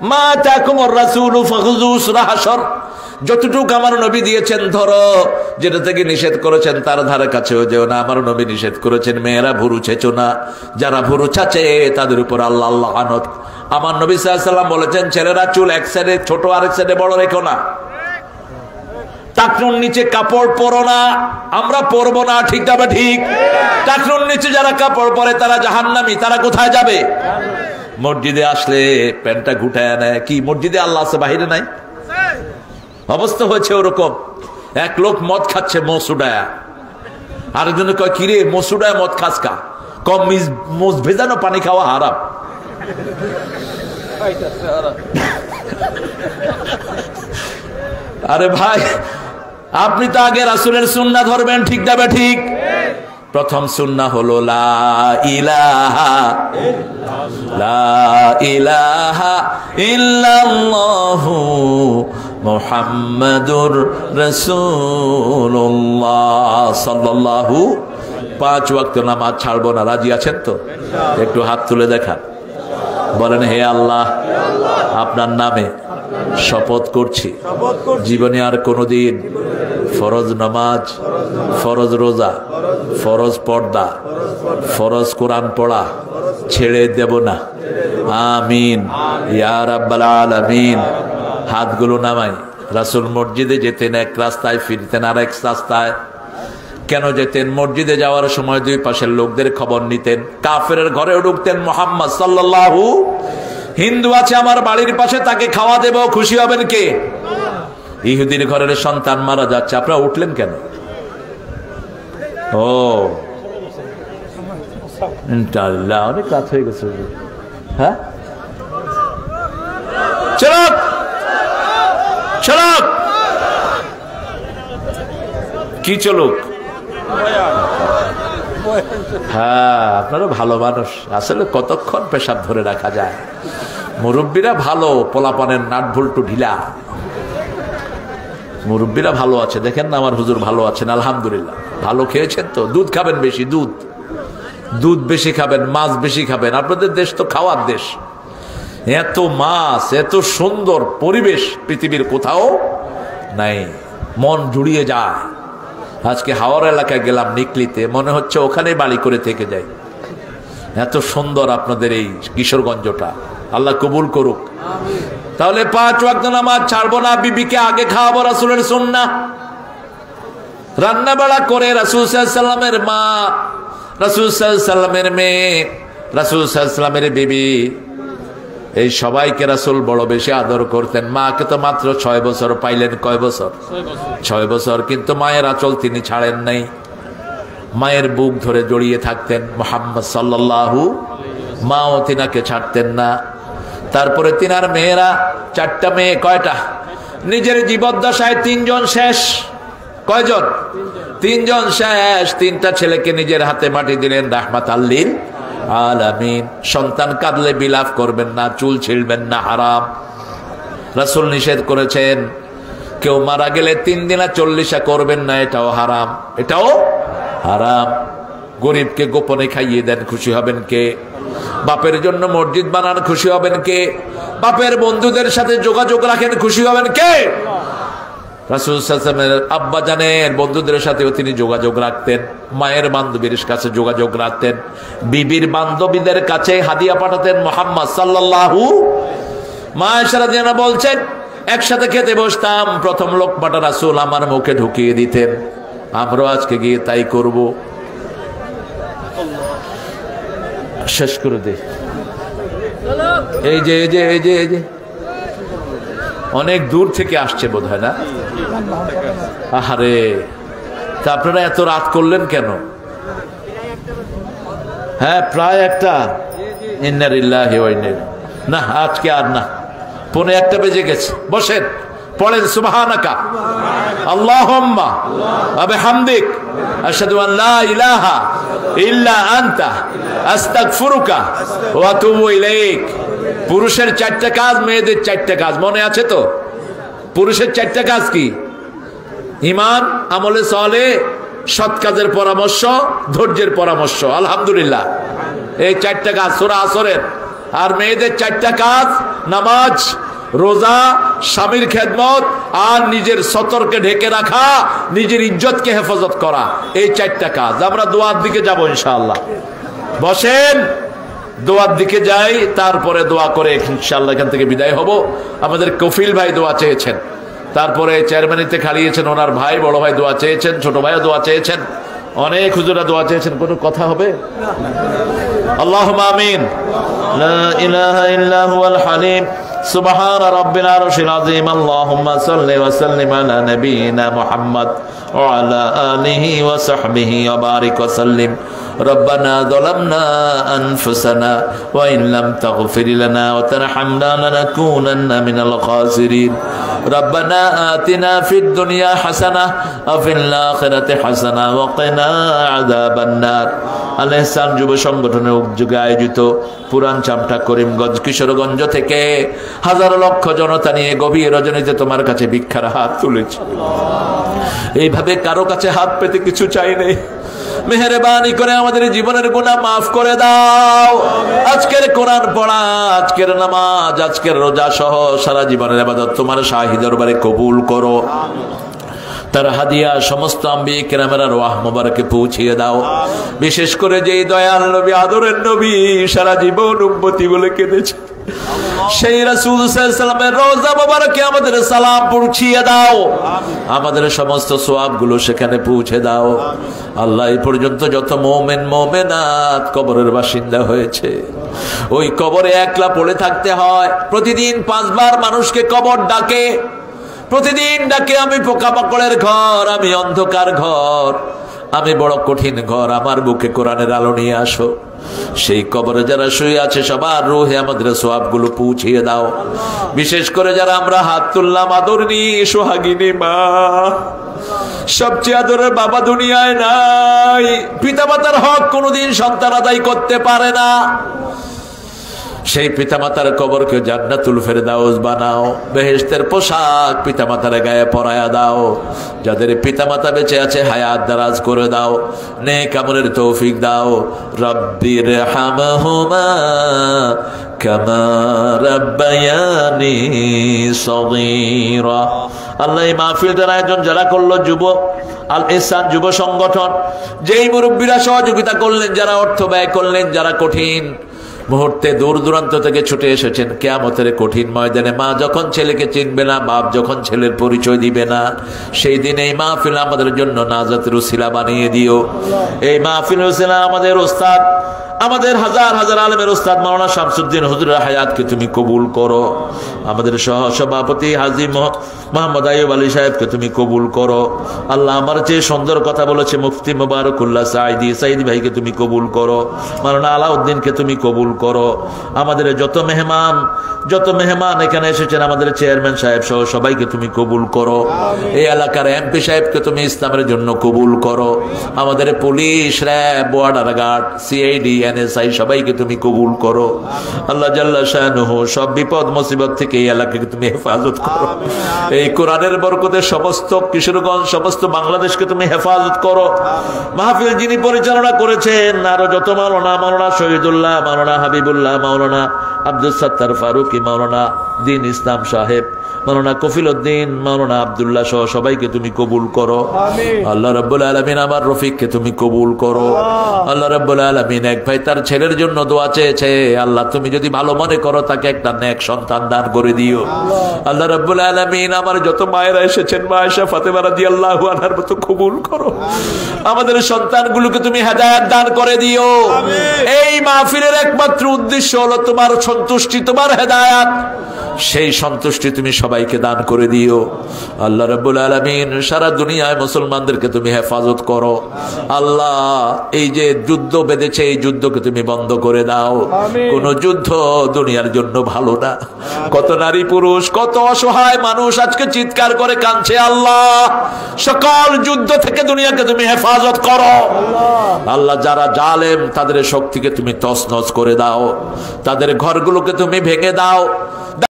মা তাকুমুর রাসূলু ফাখুযু সূরা হাসর যতটুকু আমার নবী দিয়েছেন ধরো, যেটা থেকে নিষেধ করেছেন তার ধারে কাছেও যেও না। আমার নবী নিষেধ করেছেন, মেয়েরা ভুরু ছেচো না। যারা ভুরু ছাচে, তাদের উপর আল্লাহ আল্লাহ আনত। আমার নবী সাল্লাম বলেছেন, ছেলেরা চুল এক সাইডে ছোট, আরেক সাইডে বড় রেখো না। নিচে কাপড় পরো না। আমরা পরবো না, ঠিক যাবে ঠিক? টাকনুর নিচে যারা কাপড় পরে, তারা জাহান্নামি। তারা কোথায় যাবে? মসজিদে আসলে প্যান্টটা ঘুটায় নেয়। কি, মসজিদে আল্লাহ আছে, বাহিরে নাই? অবস্থা হয়েছে ওরকম। এক লোক মদ খাচ্ছে মসুডায়া। আরেকজনে কয়, কিরে, মসুডায় মদ খাস কা? কম মোজ ভেজানো পানি খাওয়া হারাম। আরে ভাই, আপনি তো আগে রাসুলের সুন্না ধরবেন, ঠিক যাবে, ঠিক? প্রথম সুন্না হলো লা ইলাহা লা ইলাহা পাঁচ ওয়াক্ত নামাজ ছাড়বো না, রাজি আছেন তো? একটু হাত তুলে দেখান বলেন, হে আল্লাহ, আপনার নামে শপথ করছি। জীবনে আর কোনোদিন ফরজ নামাজ, ফরজ রোজা, ফরজ পর্দা, ফরজ কোরআন পড়া ছেড়ে দেব না। আমিন। ইয়ার আব্বাল আমিন হাতগুলো নামাই। রাসুল মসজিদে যেতেন, এক রাস্তায় ফিরতেন আর এক রাস্তায় কেন যেতেন? মসজিদে যাওয়ার সময় দুই পাশের লোকদের খবর নিতেন। কাফের ঘরে ঢুকতেন মোহাম্মদ সাল্লাল্লাহু। হিন্দু আছে আমার বাড়ির পাশে, তাকে খাওয়া দেব, খুশি হবেন কে? ইহুদির ঘরের সন্তান মারা যাচ্ছে। আপনারা উঠলেন কেন? ও। অনেক হয়ে গেছে। হ্যাঁ? কি চলুক? হ্যাঁ আপনারা ভালো মানুষ। আসলে কতক্ষণ পেশাব ধরে রাখা যায়? মুরব্বীরা ভালো, পোলাপানের নাট ভুলটু ঢিলা। মুরব্বীরা ভালো আছে, দেখেন না আমার হুজুর ভালো আছেন, আলহামদুলিল্লাহ। ভালো খেয়েছেন তো? দুধ খাবেন বেশি, দুধ। দুধ বেশি খাবেন, মাছ বেশি খাবেন। আপনাদের দেশ তো খাওয়ার দেশ। এত মাছ, এত সুন্দর পরিবেশ পৃথিবীর কোথাও নাই। মন জুড়িয়ে যায়। আজকে হাওয়ার এলাকায় গেলাম নিকলিতে, মনে হচ্ছে ওখানেই বাড়ি করে থেকে যাই। এত সুন্দর আপনাদের এই কিশোরগঞ্জটা। আল্লাহ কবুল করুক। তাহলে পাঁচ ওয়াক্ত নামাজ ছাড়বো না, বিবিকে আগে খাওয়াবো রাসুলের সন্না রান্না বাড়া করে রাসুল সাল্লামের মা, রাসুল সাল্লামের মেয়ে, রাসুল সাল্লামের বিবি। এই সবাইকে রাসুল বড় বেশি আদর করতেন। মাকে তো মাত্র ছয় বছর পাইলেন কয় বছর? ছয় বছর। কিন্তু মায়ের আচল তিনি ছাড়েন নাই। মায়ের বুক ধরে জড়িয়ে থাকতেন মোহাম্মদ সাল্লাহু মাও তিনাকে ছাড়তেন না। তারপরে তিনার মেয়েরা চারটা মেয়ে কয়টা? নিজের জীবদ্দশায় তিনজন শেষ। কয়জন? তিনজন। শেষ। তিনটা ছেলেকে নিজের হাতে মাটি দিলেন রাহমাত আল্লিন আলামিন। সন্তান কাঁদলে বিলাপ করবেন না, চুল ছিড়বেন না, হারাম। রাসুল নিষেধ করেছেন, কেউ মারা গেলে তিন দিনা চল্লিশা করবেন না, এটাও হারাম। এটাও হারাম। গরিবকে গোপনে খাইয়ে দেন, খুশি হবেন কে? বাপের জন্য মসজিদ বানান, খুশি হবেন কে? বাপের বন্ধুদের সাথে যোগাযোগ রাখেন, খুশি হবেন কে? রাসুলের আব্বা জানের বন্ধুদের সাথেও তিনি যোগাযোগ রাখতেন, মায়ের বান্ধবীর কাছে যোগাযোগ রাখতেন, বিবির বান্ধবীদের কাছে হাদিয়া পাঠাতেন মোহাম্মদ সাল্লাহু মায়েশারা যেন বলছেন, একসাথে খেতে বসতাম, প্রথম লোক লোকমাটা রাসুল আমার মুখে ঢুকিয়ে দিতেন। আমরাও আজকে গিয়ে তাই করব। শেষ করে দে। এই যে এই যে এই যে এই যে। অনেক দূর থেকে আসছে বোধ হয় না? আহারে, তা আপনারা এত রাত করলেন কেন? হ্যাঁ প্রায় একটা। ইন্নারিল্লাহ না, আজকে আর না। পনে একটা বেজে গেছে। বসেন, পড়েন, সুবহানাকা। আল্লাহুম্মা আবে হামদিক ইলাহা ইল্লা আনতা। আস্তাগফিরুকা ওয়া আতুবু ইলাইক। পুরুষের চারটা কাজ, মেয়েদের চারটা কাজ। মনে আছে তো? পুরুষের চারটা কাজ কি? ইমান, আমলে সলে, সৎ কাজের পরামর্শ, ধৈর্যের পরামর্শ। আলহামদুলিল্লাহ। এই চারটা কাজ, সোরা আসরের। আর মেয়েদের চারটা কাজ, নামাজ, রোজা, স্বামীর খেদমত, আর নিজের সতর্কে ঢেকে রাখা, নিজের ইজ্জতকে হেফাজত করা। এই চারটা কাজ। আমরা দোয়ার দিকে যাব ইনশাআল্লাহ। বসেন। দোয়ার দিকে যাই তারপরে দোয়া করে ইনশাল্লাহ এখান থেকে বিদায় হব আমাদের কফিল ভাই দোয়া চেয়েছেন তারপরে চেয়ারম্যানিতে খালিয়েছেন ওনার ভাই বড় ভাই দোয়া চেয়েছেন ছোট ভাইও দোয়া চেয়েছেন অনেক হুজুরা দোয়া চেয়েছেন কোনো কথা হবে আল্লাহ আমিন لا إله إلا هو الحليم سبحان رب العرش العظيم اللهم صل وسلم على نبينا محمد وعلى آله وصحبه وبارك وسلم রব্বানা রব্বানা দুনিয়া হাসানা যুব সংগঠনের উদ্যোগে আয়োজিত পুরান চামটা করিমগঞ্জ কিশোরগঞ্জ থেকে হাজার লক্ষ জনতা নিয়ে গভীর রজনীতে তোমার কাছে ভিক্ষার হাত তুলেছে। এইভাবে কারও কাছে হাত পেতে কিছু চাই নেই। মেহরবানি করে আমাদের জীবনের গুণা মাফ করে দাও। আজকের কোরআন পড়া, আজকের নামাজ, আজকের রোজা সহ সারা জীবনের আবাদত তোমার শাহি দরবারে কবুল করো। তার হাদিয়া সমস্ত আম্বি কেরামেরা রোয়াহ মোবারকে পৌঁছিয়ে দাও। বিশেষ করে যে দয়াল নবী, আদরের নবী, সারা জীবন উম্মতি বলে কেঁদেছে। সেই রাসূল সাল্লামের রোজা মোবারকে আমাদের সালাম পৌঁছিয়ে দাও। আমাদের সমস্ত সোয়াবগুলো সেখানে পৌঁছে দাও। আল্লাহ এই পর্যন্ত যত মোমেন মোমেনাত কবরের বাসিন্দা হয়েছে ওই কবরে একলা পড়ে থাকতে হয়। প্রতিদিন পাঁচবার মানুষকে কবর ডাকে। প্রতিদিন ডাকে আমি পোকামাকড়ের ঘর আমি অন্ধকার ঘর আমি বড় কঠিন ঘর আমার বুকে কোরআনের আলো নিয়ে আসো। সেই কবরে যারা শুয়ে আছে, সবার রুহে আমাদের সবগুলো গুলো পৌঁছিয়ে দাও। বিশেষ করে যারা আমরা হাত তুললাম আদর নিয়ে সোহাগিনী মা। সবচেয়ে আদরের বাবা দুনিয়ায় নাই। পিতামাতার হক কোনোদিন সন্তান আদায় করতে পারে না। সেই পিতামাতার কবরকে জান্নাতুল ফেরদাউস বানাও। বেহেশতের পোশাক পিতামাতার গায়ে পরায়া দাও। যাদের পিতামাতা বেঁচে আছে, হায়াত দারাজ করে দাও। নে কামরের তৌফিক দাও। রব্বির হামহুমা কামা রাব্বায়ানি সগীরা। আল্লাহ এই মাহফিলটার আয়োজন যারা করল, যুব আল ইহসান যুব সংগঠন, যেই মুরব্বীরা সহযোগিতা করলেন, যারা অর্থ ব্যয় করলেন, যারা কঠিন মুহূর্তে দূর দূরান্ত থেকে ছুটে এসেছেন কেয়ামতের কঠিন ময়দানে। মা যখন ছেলেকে চিনবে না, বাপ যখন ছেলের পরিচয় দিবে না, সেই দিন এই মাহফিল আমাদের জন্য নাজাতের উসিলা বানিয়ে দিও। এই মাহফিল উসিলা আমাদের ওস্তাদ আমাদের হাজার হাজার আলমের ওস্তাদ মাওলানা শামসুদ্দিন হুজুর হায়াতকে তুমি কবুল করো। আমাদের সহ সভাপতি হাজি মোহাম্মদ আইব আলী সাহেবকে তুমি কবুল করো। আল্লাহ আমার যে সুন্দর কথা বলেছে, মুফতি মুবারকুল্লাহ সাইদি সাইদি ভাইকে তুমি কবুল করো। মাওলানা আলাউদ্দিনকে তুমি কবুল করো। আমাদের যত মেহমান যত মেহমান এখানে এসেছেন, আমাদের চেয়ারম্যান সাহেব সহ সবাইকে তুমি কবুল করো। এই এলাকার এমপি সাহেবকে তুমি ইসলামের জন্য কবুল করো। আমাদের police, RAB border guard, CID NSI সবাইকে তুমি কবুল করো। আল্লাহ জাল্লা শাহনুহ সব বিপদ মুসিবত থেকে এই এলাকাকে তুমি হেফাজত করো। এই কোরআনের বরকতে সমস্ত কিশোরগঞ্জ সমস্ত বাংলাদেশকে তুমি হেফাজত করো। মাহফিল যিনি পরিচালনা করেছেন আরও যত মাওলানা মাওলানা শহীদুল্লাহ মাওলানা হাবিবুল্লাহ মাওলানা আব্দুল সত্তার ফারুকি মাওলানা দিন ইসলাম সাহেব মাওলানা কফিল উদ্দিন মাওলানা আবদুল্লাহ সহ সবাইকে তুমি কবুল করো। আল্লাহ রব্বুল আলমিন আমার রফিককে তুমি কবুল করো। আল্লাহ রব্বুল আলমিন এক ভাই তার ছেলের জন্য দোয়া চেয়েছে আল্লাহ তুমি যদি ভালো মনে করো তাকে একটা নেক সন্তান দান করে দিও। আল্লাহ। রব্বুল আলমিন আমার যত মায়েরা এসেছেন মা এসা ফাতেমারা দিয়ে আল্লাহ আনার মতো কবুল করো। আমাদের সন্তানগুলোকে তুমি হেদায়াত দান করে দিও। এই মাহফিলের একমাত্র উদ্দেশ্য হলো তোমার সন্তুষ্টি তোমার হেদায়াত। সেই সন্তুষ্টি তুমি সবাইকে দান করে দিও। আল্লাহ রব্বুল আলমিন সারা দুনিয়ায় মুসলমানদেরকে তুমি হেফাজত করো। আল্লাহ এই যে যুদ্ধ বেঁধেছে এই যুদ্ধকে তুমি বন্ধ করে দাও। কোন যুদ্ধ দুনিয়ার জন্য ভালো না। কত নারী পুরুষ কত অসহায় মানুষ আজকে চিৎকার করে কাঁদছে আল্লাহ সকল যুদ্ধ থেকে দুনিয়াকে তুমি হেফাজত করো। আল্লাহ। যারা জালেম তাদের শক্তিকে তুমি তসনস করে দাও। তাদের ঘরগুলোকে তুমি ভেঙে দাও।